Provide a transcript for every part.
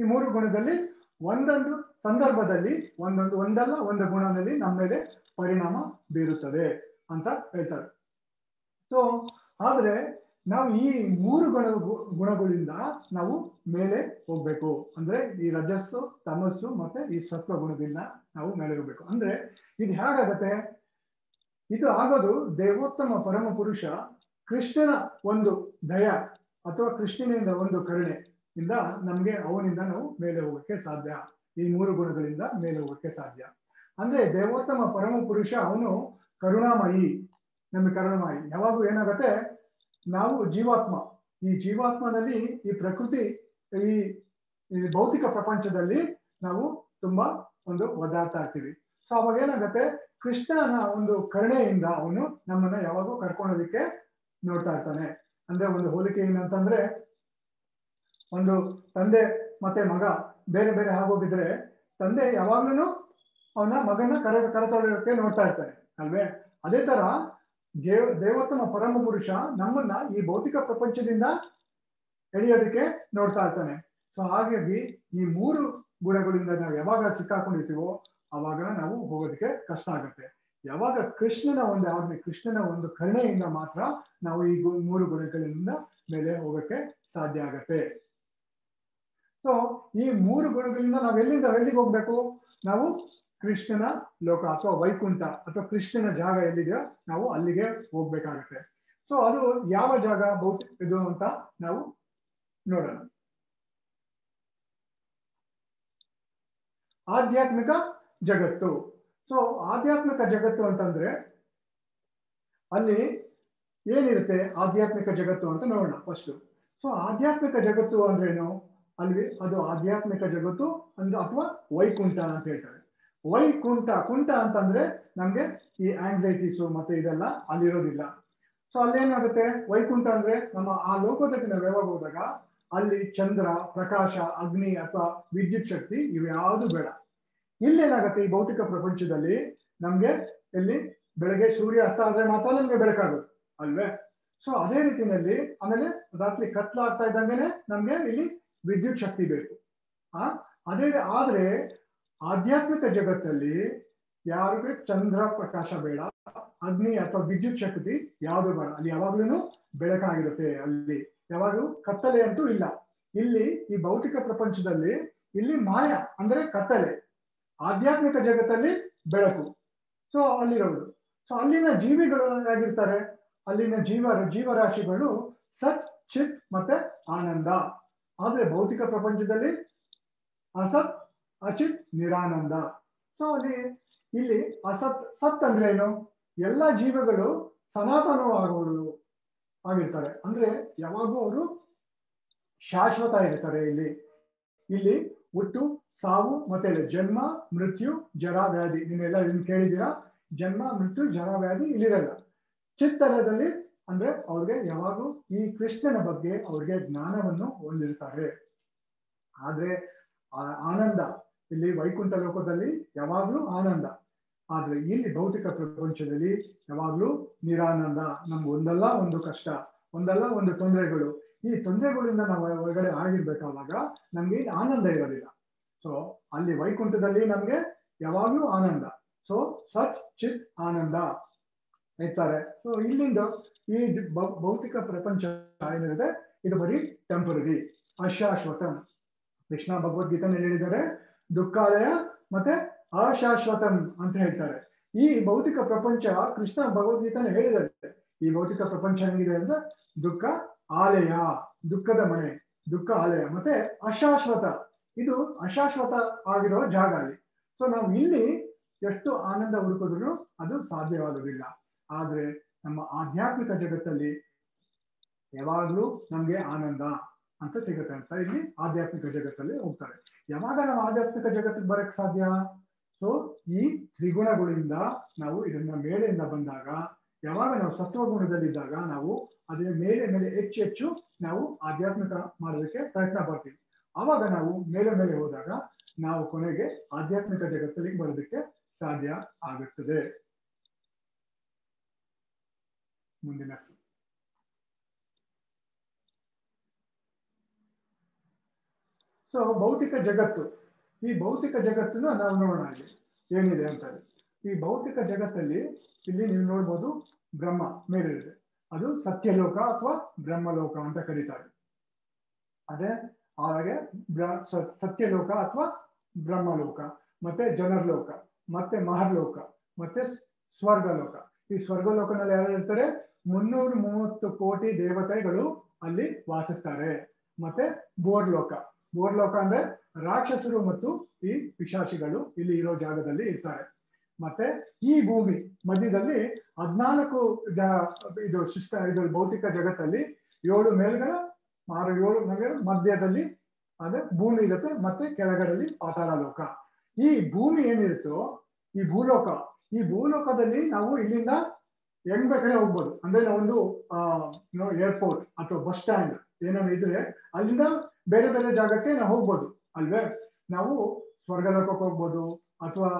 ಈ ಮೂರು ಗುಣದಲ್ಲಿ ಒಂದೊಂದು ಸಂದರ್ಭದಲ್ಲಿ, ಒಂದೊಂದು ಒಂದಲ್ಲ, ಒಂದು ಗುಣದಲ್ಲಿ ನಮ್ಮ ಮೇಲೆ ಪರಿಣಾಮ ಬೀರುತ್ತದೆ ಅಂತ ಹೇಳ್ತಾರೆ. ಸೊ ಆದ್ರೆ ನಾವು ಈ ಮೂರು ಗುಣ, ಗುಣಗಳಿಂದ ನಾವು ಮೇಲೆ ಹೋಗ್ಬೇಕು. ಅಂದ್ರೆ ಈ ರಜಸ್ಸು, ತಮಸ್ಸು ಮತ್ತೆ ಈ ಸತ್ವ ಗುಣದಿಂದ ನಾವು ಮೇಲೆ ಹೋಗ್ಬೇಕು. ಅಂದ್ರೆ ಇದು ಹೇಗಾಗತ್ತೆ? ಇದು ಆಗೋದು ದೇವೋತ್ತಮ ಪರಮ ಪುರುಷ ಕೃಷ್ಣನ ಒಂದು ದಯ ಅಥವಾ ಕೃಷ್ಣನಿಂದ ಒಂದು ಕರುಣೆ. ಇಂದ ನಮ್ಗೆ ಅವನಿಂದ ನಾವು ಮೇಲೆ ಹೋಗಕ್ಕೆ ಸಾಧ್ಯ. ಈ ಮೂರು ಗುಣಗಳಿಂದ ಮೇಲೆ ಹೋಗೋಕ್ಕೆ ಸಾಧ್ಯ. ಅಂದ್ರೆ ದೇವೋತ್ತಮ ಪರಮ ಪುರುಷ ಅವನು ಕರುಣಾಮಯಿ. ನಮಗೆ ಕರುಣಾಮಯಿ. ಯಾವಾಗೂ ಏನಾಗತ್ತೆ? ನಾವು ಜೀವಾತ್ಮ. ಈ ಜೀವಾತ್ಮದಲ್ಲಿ ಈ ಪ್ರಕೃತಿ, ಈ ಈ ಭೌತಿಕ ಪ್ರಪಂಚದಲ್ಲಿ ನಾವು ತುಂಬಾ ಒಂದು ಒದ್ದಾಡ್ತಾ ಇರ್ತೀವಿ. ಸೊ ಅವಾಗ ಏನಾಗತ್ತೆ? ಕೃಷ್ಣನ ಒಂದು ಕರುಣೆಯಿಂದ ಅವನು ನಮ್ಮನ್ನ ಯಾವಾಗೂ ಕರ್ಕೊಳೋದಕ್ಕೆ ನೋಡ್ತಾ ಇರ್ತಾನೆ. ಅಂದ್ರೆ ಒಂದು ಹೋಲಿಕೆ ಏನಂತಂದ್ರೆ ಒಂದು ತಂದೆ ಮತ್ತೆ ಮಗ ಬೇರೆ ಬೇರೆ ಆಗೋಗಿದ್ರೆ ತಂದೆ ಯಾವಾಗ್ಲೂ ಅವನ ಮಗನ ಕರೆ ಕರೆತೊಳ್ಳೋಕೆ ನೋಡ್ತಾ ಇರ್ತಾನೆ ಅಲ್ವೇ? ಅದೇ ತರ ದೇವ, ದೇವೋತ್ತಮ ಪರಮ ಪುರುಷ ನಮ್ಮನ್ನ ಈ ಭೌತಿಕ ಪ್ರಪಂಚದಿಂದ ಎಳೆಯೋದಕ್ಕೆ ನೋಡ್ತಾ ಇರ್ತಾನೆ. ಸೊ ಹಾಗಾಗಿ ಈ ಮೂರು ಗುಣಗಳಿಂದ ನಾವು ಯಾವಾಗ ಸಿಕ್ಕಾಕೊಂಡಿರ್ತೀವೋ ಅವಾಗ ನಾವು ಹೋಗೋದಕ್ಕೆ ಕಷ್ಟ ಆಗುತ್ತೆ. ಯಾವಾಗ ಕೃಷ್ಣನ ಒಂದು ಆಜ್ಞೆ, ಕೃಷ್ಣನ ಒಂದು ಕರುಣೆಯಿಂದ ಮಾತ್ರ ನಾವು ಈ ಮೂರು ಗುಣಗಳಿಂದ ಮೇಲೆ ಹೋಗಕ್ಕೆ ಸಾಧ್ಯ ಆಗತ್ತೆ. ಸೊ ಈ ಮೂರು ಗುಣಗಳಿಂದ ನಾವು ಎಲ್ಲಿಂದ ಎಲ್ಲಿಗೆ ಹೋಗ್ಬೇಕು? ನಾವು ಕೃಷ್ಣನ ಲೋಕ ಅಥವಾ ವೈಕುಂಠ ಅಥವಾ ಕೃಷ್ಣನ ಜಾಗ ಎಲ್ಲಿದೆಯೋ ನಾವು ಅಲ್ಲಿಗೆ ಹೋಗ್ಬೇಕಾಗತ್ತೆ. ಸೊ ಅದು ಯಾವ ಜಾಗ ಭೌತ ಇದು ಅಂತ ನಾವು ನೋಡೋಣ. ಆಧ್ಯಾತ್ಮಿಕ ಜಗತ್ತು. ಸೊ ಆಧ್ಯಾತ್ಮಿಕ ಜಗತ್ತು ಅಂತಂದ್ರೆ ಅಲ್ಲಿ ಏನಿರುತ್ತೆ ಆಧ್ಯಾತ್ಮಿಕ ಜಗತ್ತು ಅಂತ ನೋಡೋಣ ಫಸ್ಟ್ ಸೊ ಆಧ್ಯಾತ್ಮಿಕ ಜಗತ್ತು ಅಂದ್ರೇನು? ಅಲ್ಲಿ ಅದು ಆಧ್ಯಾತ್ಮಿಕ ಜಗತ್ತು ಅಂದ್ರೆ ಅಥವಾ ವೈಕುಂಠ ಅಂತ ಹೇಳ್ತಾರೆ. ವೈಕುಂಠ, ಕುಂಠ ಅಂತಂದ್ರೆ ನಮ್ಗೆ ಈ ಆಂಗ್ಸೈಟೀಸು ಮತ್ತೆ ಇದೆಲ್ಲ ಅಲ್ಲಿರೋದಿಲ್ಲ ಸೊ ಅಲ್ಲೇನಾಗುತ್ತೆ ವೈಕುಂಠ ಅಂದ್ರೆ ನಮ್ಮ ಆ ಲೋಕದಲ್ಲಿ ನಾವು ಯಾವಾಗ ಹೋದಾಗ ಅಲ್ಲಿ ಚಂದ್ರ, ಪ್ರಕಾಶ, ಅಗ್ನಿ ಅಥವಾ ವಿದ್ಯುತ್ ಶಕ್ತಿ ಇವ್ಯಾವುದು ಬೇಡ. ಇಲ್ಲೇನಾಗುತ್ತೆ ಈ ಭೌತಿಕ ಪ್ರಪಂಚದಲ್ಲಿ ನಮ್ಗೆ ಇಲ್ಲಿ ಬೆಳಗ್ಗೆ ಸೂರ್ಯ ಅಸ್ತ ಆದ್ರೆ ಮಾತ್ರ ನಮ್ಗೆ ಬೆಳಕಾಗುತ್ತೆ ಅಲ್ವೇ? ಸೊ ಅದೇ ರೀತಿಯಲ್ಲಿ ಆಮೇಲೆ ರಾತ್ರಿ ಕತ್ಲಾಗ್ತಾ ಇದ್ದಂಗೆನೆ ನಮ್ಗೆ ಇಲ್ಲಿ ವಿದ್ಯುತ್ ಶಕ್ತಿ ಬೇಕು. ಆ? ಅದೇ ಆದ್ರೆ ಆಧ್ಯಾತ್ಮಿಕ ಜಗತ್ತಲ್ಲಿ ಯಾರಿಗೆ ಚಂದ್ರ ಪ್ರಕಾಶ ಬೇಡ, ಅಗ್ನಿ ಅಥವಾ ವಿದ್ಯುತ್ ಶಕ್ತಿ ಯಾವುದು ಬೇಡ. ಅಲ್ಲಿ ಯಾವಾಗ್ಲೂ ಬೆಳಕಾಗಿರುತ್ತೆ ಅಲ್ಲಿ. ಯಾವಾಗಲೂ ಕತ್ತಲೆ ಅಂತೂ ಇಲ್ಲ. ಇಲ್ಲಿ ಈ ಭೌತಿಕ ಪ್ರಪಂಚದಲ್ಲಿ ಇಲ್ಲಿ ಮಾಯ, ಅಂದ್ರೆ ಕತ್ತಲೆ. ಆಧ್ಯಾತ್ಮಿಕ ಜಗತ್ತಲ್ಲಿ ಬೆಳಕು. ಸೊ ಅಲ್ಲಿರೋದು. ಸೊ ಅಲ್ಲಿನ ಜೀವಿಗಳು ಆಗಿರ್ತಾರೆ ಅಲ್ಲಿನ ಜೀವ, ಜೀವರಾಶಿಗಳು ಸತ್, ಚಿತ್ ಮತ್ತೆ ಆನಂದ. ಆದ್ರೆ ಭೌತಿಕ ಪ್ರಪಂಚದಲ್ಲಿ ಅಸತ್, ಅಚಿತ್, ನಿರಾನಂದ. ಸೊ ಅಲ್ಲಿ ಇಲ್ಲಿ ಅಸತ್, ಸತ್ ಅಂದ್ರೆ ಏನು? ಎಲ್ಲ ಜೀವಗಳು ಸನಾತನವಾಗುವುದು ಆಗಿರ್ತಾರೆ ಅಂದ್ರೆ ಯಾವಾಗೂ ಅವರು ಶಾಶ್ವತ ಇರ್ತಾರೆ ಇಲ್ಲಿ. ಇಲ್ಲಿ ಹುಟ್ಟು, ಸಾವು, ಮತ್ತೆ ಜನ್ಮ, ಮೃತ್ಯು, ಜರ, ವ್ಯಾಧಿ. ನೀವೆಲ್ಲ ಇದನ್ನ ಕೇಳಿದ್ದೀರಾ? ಜನ್ಮ, ಮೃತ್ಯು, ಜರ, ವ್ಯಾಧಿ ಇಲ್ಲಿರಲ್ಲ. ಚಿತ್ತರದಲ್ಲಿ ಅಂದ್ರೆ ಅವ್ರಿಗೆ ಯಾವಾಗಲೂ ಈ ಕೃಷ್ಣನ ಬಗ್ಗೆ ಅವ್ರಿಗೆ ಜ್ಞಾನವನ್ನು ಹೊಂದಿರ್ತಾರೆ. ಆದ್ರೆ ಆನಂದ, ಇಲ್ಲಿ ವೈಕುಂಠ ಲೋಕದಲ್ಲಿ ಯಾವಾಗ್ಲೂ ಆನಂದ. ಆದ್ರೆ ಇಲ್ಲಿ ಭೌತಿಕ ಪ್ರಪಂಚದಲ್ಲಿ ಯಾವಾಗ್ಲೂ ನಿರಾನಂದ. ನಮ್ಗೆ ಒಂದಲ್ಲ ಒಂದು ಕಷ್ಟ, ಒಂದಲ್ಲ ಒಂದು ತೊಂದರೆಗಳು. ಈ ತೊಂದರೆಗಳಿಂದ ನಾವು ಒಳಗಡೆ ಆಗಿರ್ಬೇಕಾದಾಗ ನಮ್ಗೆ ಇಲ್ಲಿ ಆನಂದ ಇರೋದಿಲ್ಲ. ಸೊ ಅಲ್ಲಿ ವೈಕುಂಠದಲ್ಲಿ ನಮ್ಗೆ ಯಾವಾಗ್ಲೂ ಆನಂದ. ಸೊ ಸಚ್ ಚಿತ್ ಆನಂದ ಇರ್ತಾರೆ ಸೊ ಇಲ್ಲಿಂದ ಈ ಭೌತಿಕ ಪ್ರಪಂಚ ಏನಿರುತ್ತೆ? ಇದು ಬರೀ ಟೆಂಪರರಿ ಅಶಾಶ್ವತಂ. ಕೃಷ್ಣ ಭಗವದ್ಗೀತೆನಲ್ಲಿ ಹೇಳಿದ್ದಾರೆ, ದುಃಖಾಲಯ ಮತ್ತೆ ಅಶಾಶ್ವತಂ ಅಂತ ಹೇಳ್ತಾರೆ. ಈ ಭೌತಿಕ ಪ್ರಪಂಚ ಕೃಷ್ಣ ಭಗವದ್ಗೀತನ ಹೇಳಿದಂತೆ ಈ ಭೌತಿಕ ಪ್ರಪಂಚ ಹೆಂಗಿದೆ ಅಂದ್ರೆ ದುಃಖ ಆಲಯ, ದುಃಖದ ಮನೆ, ದುಃಖ ಆಲಯ ಮತ್ತೆ ಅಶಾಶ್ವತ. ಇದು ಅಶಾಶ್ವತ ಆಗಿರೋ ಜಾಗ ಅಲ್ಲಿ. ಸೊ ನಾವು ಇಲ್ಲಿ ಎಷ್ಟು ಆನಂದ ಹುಡುಕಿದ್ರು ಅದು ಸಾಧ್ಯವಾಗುವುದಿಲ್ಲ. ಆದ್ರೆ ನಮ್ಮ ಆಧ್ಯಾತ್ಮಿಕ ಜಗತ್ತಲ್ಲಿ ಯಾವಾಗಲೂ ನಮ್ಗೆ ಆನಂದ ಅಂತ ಸಿಗುತ್ತೆ ಅಂತ ಇಲ್ಲಿ ಆಧ್ಯಾತ್ಮಿಕ ಜಗತ್ತಲ್ಲಿ ಹೋಗ್ತಾರೆ. ಯಾವಾಗ ನಾವು ಆಧ್ಯಾತ್ಮಿಕ ಜಗತ್ತಿಗೆ ಬರಕ್ ಸಾಧ್ಯ? ಸೊ ಈ ತ್ರಿಗುಣಗಳಿಂದ ನಾವು ಇದನ್ನ ಮೇಲೆಯಿಂದ ಬಂದಾಗ, ಯಾವಾಗ ನಾವು ಸತ್ವಗುಣದಲ್ಲಿದ್ದಾಗ ನಾವು ಅದರ ಮೇಲೆ ಮೇಲೆ ಹೆಚ್ಚು ಹೆಚ್ಚು ನಾವು ಆಧ್ಯಾತ್ಮಿಕ ಮಾಡೋದಕ್ಕೆ ಪ್ರಯತ್ನ ಪಡ್ತೀವಿ. ಆವಾಗ ನಾವು ಮೇಲೆ ಮೇಲೆ ಹೋದಾಗ ನಾವು ಕೊನೆಗೆ ಆಧ್ಯಾತ್ಮಿಕ ಜಗತ್ತಲ್ಲಿ ಬರೋದಕ್ಕೆ ಸಾಧ್ಯ ಆಗುತ್ತದೆ. ಮುಂದಿನ ಸೊ ಭೌತಿಕ ಜಗತ್ತು. ಈ ಭೌತಿಕ ಜಗತ್ತನ್ನ ನಾವು ನೋಡೋಣ ಇಲ್ಲಿ. ಏನಿದೆ ಅಂತ ಈ ಭೌತಿಕ ಜಗತ್ತಲ್ಲಿ ಇಲ್ಲಿ ನೀವು ನೋಡ್ಬೋದು ಬ್ರಹ್ಮ ಮೇಲಿದೆ ಅದು ಸತ್ಯಲೋಕ ಅಥವಾ ಬ್ರಹ್ಮಲೋಕ ಅಂತ ಕರೀತಾರೆ ಅದೇ, ಹಾಗೆ ಸತ್ಯಲೋಕ ಅಥವಾ ಬ್ರಹ್ಮಲೋಕ, ಮತ್ತೆ ಜನರ್ಲೋಕ, ಮತ್ತೆ ಮಹರ್ಲೋಕ ಮತ್ತೆ ಸ್ವರ್ಗಲೋಕ. ಈ ಸ್ವರ್ಗಲೋಕನಲ್ಲಿ ಯಾರು ಇರ್ತಾರೆ ಮುನ್ನೂರ ಮೂವತ್ತು ಕೋಟಿ ದೇವತೆಗಳು ಅಲ್ಲಿ ವಾಸಿಸ್ತಾರೆ. ಮತ್ತೆ ಬೋರ್ಲೋಕ. ಬೋರ್ಲೋಕ ಅಂದ್ರೆ ರಾಕ್ಷಸರು ಮತ್ತು ಈ ಪಿಶಾಚಿಗಳು ಇಲ್ಲಿ ಇರೋ ಜಾಗದಲ್ಲಿ ಇರ್ತಾರೆ. ಮತ್ತೆ ಈ ಭೂಮಿ ಮಧ್ಯದಲ್ಲಿ ಹದ್ನಾಲ್ಕು ಜ ಇದು ಶಿಷ್ಟ ಇದು ಭೌತಿಕ ಜಗತ್ತಲ್ಲಿ ಏಳು ಮೇಲ್ಗಳ ಆರು ಏಳು ಮೇಲ್ಗಳ ಮಧ್ಯದಲ್ಲಿ ಅಂದ್ರೆ ಭೂಮಿ ಇರುತ್ತೆ, ಮತ್ತೆ ಕೆಳಗಡೆಯಲ್ಲಿ ಪಾತಾಳ ಲೋಕ. ಈ ಭೂಮಿ ಏನಿರುತ್ತೋ, ಈ ಭೂಲೋಕ, ಈ ಭೂಲೋಕದಲ್ಲಿ ನಾವು ಇಲ್ಲಿಂದ ಹೆಂಗ್ ಬೇಕಾದ್ರೆ ಹೋಗ್ಬೋದು. ಅಂದ್ರೆ ನಾವೊಂದು ಏರ್ಪೋರ್ಟ್ ಅಥವಾ ಬಸ್ ಸ್ಟ್ಯಾಂಡ್ ಏನಾದ್ರು ಇದ್ರೆ ಅಲ್ಲಿಂದ ಬೇರೆ ಬೇರೆ ಜಾಗಕ್ಕೆ ನಾವು ಹೋಗ್ಬೋದು. ಅಲ್ವೇ? ನಾವು ಸ್ವರ್ಗ ಲೋಕಕ್ಕೆ ಹೋಗ್ಬೋದು, ಅಥವಾ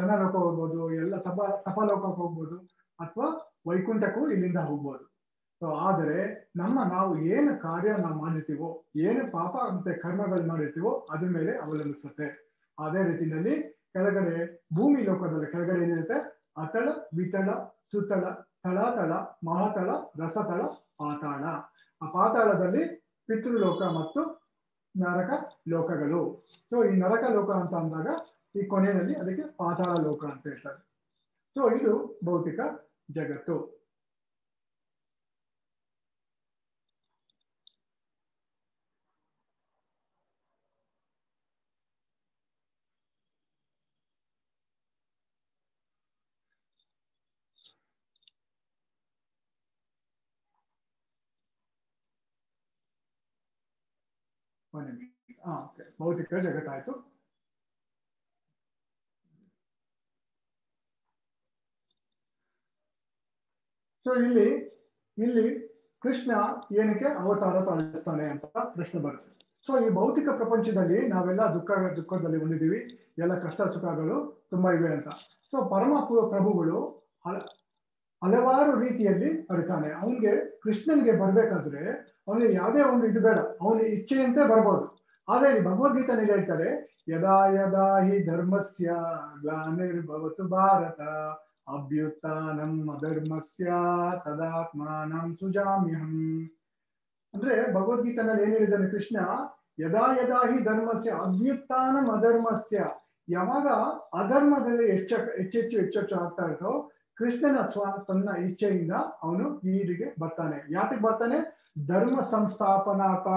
ಜನಲೋಕ ಹೋಗ್ಬೋದು, ಎಲ್ಲ ತಪ, ತಪಲೋಕಕ್ಕೆ ಹೋಗ್ಬೋದು, ಅಥವಾ ವೈಕುಂಠಕ್ಕೂ ಇಲ್ಲಿಂದ ಹೋಗ್ಬೋದು. ಸೊ ಆದರೆ ನಮ್ಮ, ನಾವು ಏನು ಕಾರ್ಯ ನಾವು ಮಾಡಿರ್ತೀವೋ ಏನು ಪಾಪ ಮತ್ತೆ ಕರ್ಮಗಳು ಮಾಡಿರ್ತೀವೋ ಅದ್ರ ಮೇಲೆ ಅವಲಂಬಿಸುತ್ತೆ. ಅದೇ ರೀತಿಯಲ್ಲಿ ಕೆಳಗಡೆ ಭೂಮಿ ಲೋಕದಲ್ಲಿ, ಕೆಳಗಡೆ ಏನಿರುತ್ತೆ? ಅತಳ, ವಿತಳ, ಸುತಳ, ತಳತಳ, ಮಹಾತಳ, ರಸತಳ, ಪಾತಾಳ. ಆ ಪಾತಾಳದಲ್ಲಿ ಪಿತೃಲೋಕ ಮತ್ತು ನರಕ ಲೋಕಗಳು. ಸೊ ಈ ನರಕ ಲೋಕ ಅಂತ ಅಂದಾಗ ಈ ಕೊನೆಯಲ್ಲಿ ಅದಕ್ಕೆ ಪಾತಾಳ ಲೋಕ ಅಂತ ಹೇಳ್ತಾರೆ. ಸೊ ಇದು ಭೌತಿಕ ಜಗತ್ತು ಒಂದು ನಿಮಿಷ ಹಾ ಓಕೆ ಭೌತಿಕ ಜಗತ್ತಾಯ್ತು ಸೊ ಇಲ್ಲಿ ಇಲ್ಲಿ ಕೃಷ್ಣ ಏನಕ್ಕೆ ಅವತಾರ ತಾಳಿಸ್ತಾನೆ ಅಂತ ಪ್ರಶ್ನೆ ಬರುತ್ತೆ. ಸೊ ಈ ಭೌತಿಕ ಪ್ರಪಂಚದಲ್ಲಿ ನಾವೆಲ್ಲ ದುಃಖ, ದುಃಖದಲ್ಲಿ ಹೊಂದಿದ್ದೀವಿ. ಎಲ್ಲ ಕಷ್ಟ, ಸುಖಗಳು ತುಂಬಾ ಇವೆ ಅಂತ. ಸೊ ಪರಮ ಪ್ರಭುಗಳು ಹಲ- ಹಲವಾರು ರೀತಿಯಲ್ಲಿ ಅರಿತಾನೆ. ಅವನಿಗೆ ಕೃಷ್ಣನ್ಗೆ ಬರ್ಬೇಕಾದ್ರೆ ಅವನಿಗೆ ಯಾವುದೇ ಒಂದು ಇದು ಬೇಡ. ಅವನ ಇಚ್ಛೆಯಂತೆ ಬರ್ಬೋದು. ಆದ್ರೆ ಇಲ್ಲಿ ಭಗವದ್ಗೀತೆನಲ್ಲಿ ಹೇಳ್ತಾರೆ, ಯದಾ ಯದಾ ಹಿ ಧರ್ಮಸ್ಯ ಗ್ಲಾನಿರ್ಭವತು ಭಾರತ, ಅಭ್ಯುತ್ಥಾನಂ ಅಧರ್ಮಸ್ಯ ತದಾತ್ಮಾನಂ ಸುಜಾಮ್ಯಹಂ. ಅಂದ್ರೆ ಭಗವದ್ಗೀತನಲ್ಲಿ ಏನ್ ಹೇಳಿದ್ದಾನೆ ಕೃಷ್ಣ, ಯದಾ ಯದಾ ಹಿ ಧರ್ಮಸ್ಯ ಅಭ್ಯುತ್ಥಾನಂ ಅಧರ್ಮಸ್ಯ. ಯಾವಾಗ ಅಧರ್ಮದಲ್ಲಿ ಹೆಚ್ಚ ಹೆಚ್ಚೆಚ್ಚು ಹೆಚ್ಚೆಚ್ಚು ಆಗ್ತಾ ಇರ್ತೋ ಕೃಷ್ಣನ ಸ್ವ, ತನ್ನ ಇಚ್ಛೆಯಿಂದ ಅವನು ನೀರಿಗೆ ಬರ್ತಾನೆ. ಯಾತಕ್ಕೆ ಬರ್ತಾನೆ? ಧರ್ಮ ಸಂಸ್ಥಾಪನಾತ.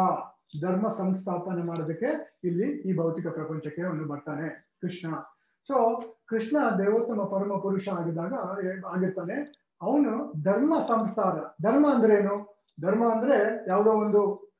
ಧರ್ಮ ಸಂಸ್ಥಾಪನೆ ಮಾಡೋದಕ್ಕೆ ಇಲ್ಲಿ ಈ ಭೌತಿಕ ಪ್ರಪಂಚಕ್ಕೆ ಅವನು ಬರ್ತಾನೆ, ಕೃಷ್ಣ. ಸೊ ಕೃಷ್ಣ ದೇವೋತ್ತಮ ಪರಮ ಪುರುಷ ಆಗಿದಾಗ ಆಗಿರ್ತಾನೆ. ಅವನು ಧರ್ಮ ಸಂಸ್ಥಾನ. ಧರ್ಮ ಅಂದ್ರೆ ಏನು? ಧರ್ಮ ಅಂದ್ರೆ ಯಾವುದೋ ಒಂದು,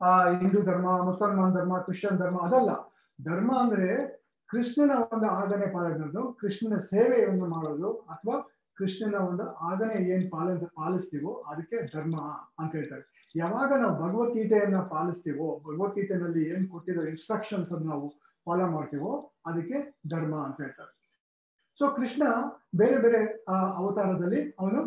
ಆ, ಹಿಂದೂ ಧರ್ಮ, ಮುಸಲ್ಮಾನ್ ಧರ್ಮ, ಕ್ರಿಶ್ಚಿಯನ್ ಧರ್ಮ, ಅದಲ್ಲ. ಧರ್ಮ ಅಂದ್ರೆ ಕೃಷ್ಣನ ಒಂದು ಆಜ್ಞೆ ಪಾಲನೆದು ಕೃಷ್ಣನ ಸೇವೆಯನ್ನು ಮಾಡೋದು, ಅಥವಾ ಕೃಷ್ಣನ ಒಂದು ಆಗನೇ ಏನ್ ಪಾಲಿಸ, ಪಾಲಿಸ್ತೀವೋ ಅದಕ್ಕೆ ಧರ್ಮ ಅಂತ ಹೇಳ್ತಾರೆ. ಯಾವಾಗ ನಾವು ಭಗವದ್ಗೀತೆಯನ್ನ ಪಾಲಿಸ್ತೀವೋ, ಭಗವದ್ಗೀತೆನಲ್ಲಿ ಏನ್ ಕೊಟ್ಟಿರೋ ಇನ್ಸ್ಟ್ರಕ್ಷನ್ಸ್ ಅನ್ನು ನಾವು ಫಾಲೋ ಮಾಡ್ತೀವೋ ಅದಕ್ಕೆ ಧರ್ಮ ಅಂತ ಹೇಳ್ತಾರೆ. ಸೊ ಕೃಷ್ಣ ಬೇರೆ ಬೇರೆ ಅವತಾರದಲ್ಲಿ ಅವನು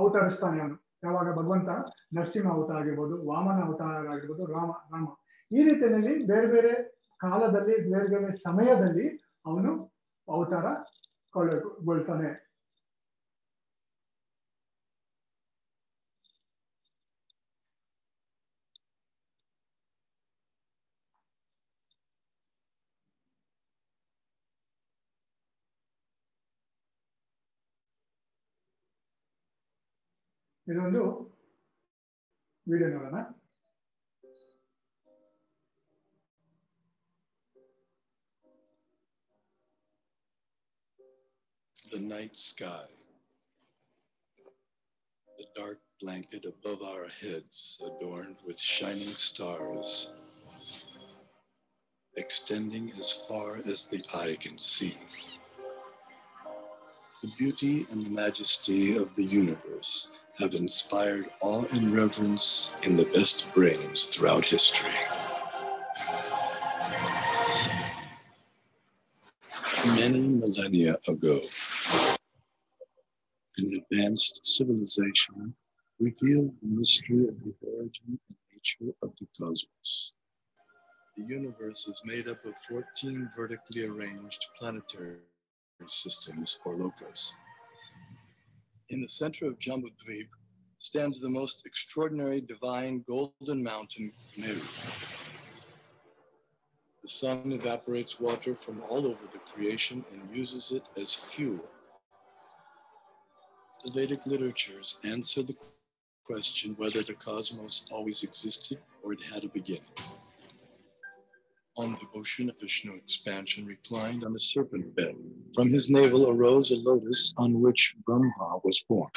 ಅವತರಿಸ್ತಾನೆ ಅವನು. ಯಾವಾಗ ಭಗವಂತ ನರಸಿಂಹ ಅವತಾರ ಆಗಿರ್ಬೋದು, ವಾಮನ ಅವತಾರ ಆಗಿರ್ಬೋದು, ರಾಮ ರಾಮ. ಈ ರೀತಿಯಲ್ಲಿ ಬೇರೆ ಬೇರೆ ಕಾಲದಲ್ಲಿ, ಬೇರೆ ಬೇರೆ ಸಮಯದಲ್ಲಿ ಅವನು ಅವತಾರ ಕೊಳ್ಳಗೊಳ್ತಾನೆ ಇದೊಂದು ವಿಡಿಯೋ ನೋಡೋಣ the night sky. The dark blanket above our heads, adorned with shining stars, extending as far as the eye can see. The beauty and the majesty of the universe have inspired awe and reverence in the best brains throughout history. Many millennia ago, an advanced civilization revealed the mystery of the origin and nature of the cosmos. the universe is made up of 14 vertically arranged planetary systems or lokas. In the center of Jambudvip stands the most extraordinary divine golden mountain, Meru. The sun evaporates water from all over the creation and uses it as fuel. The Vedic literatures answer the question whether the cosmos always existed or it had a beginning. On the ocean, of Vishnu expansion reclined on a serpent bed. From his navel arose a lotus on which Brahma was born.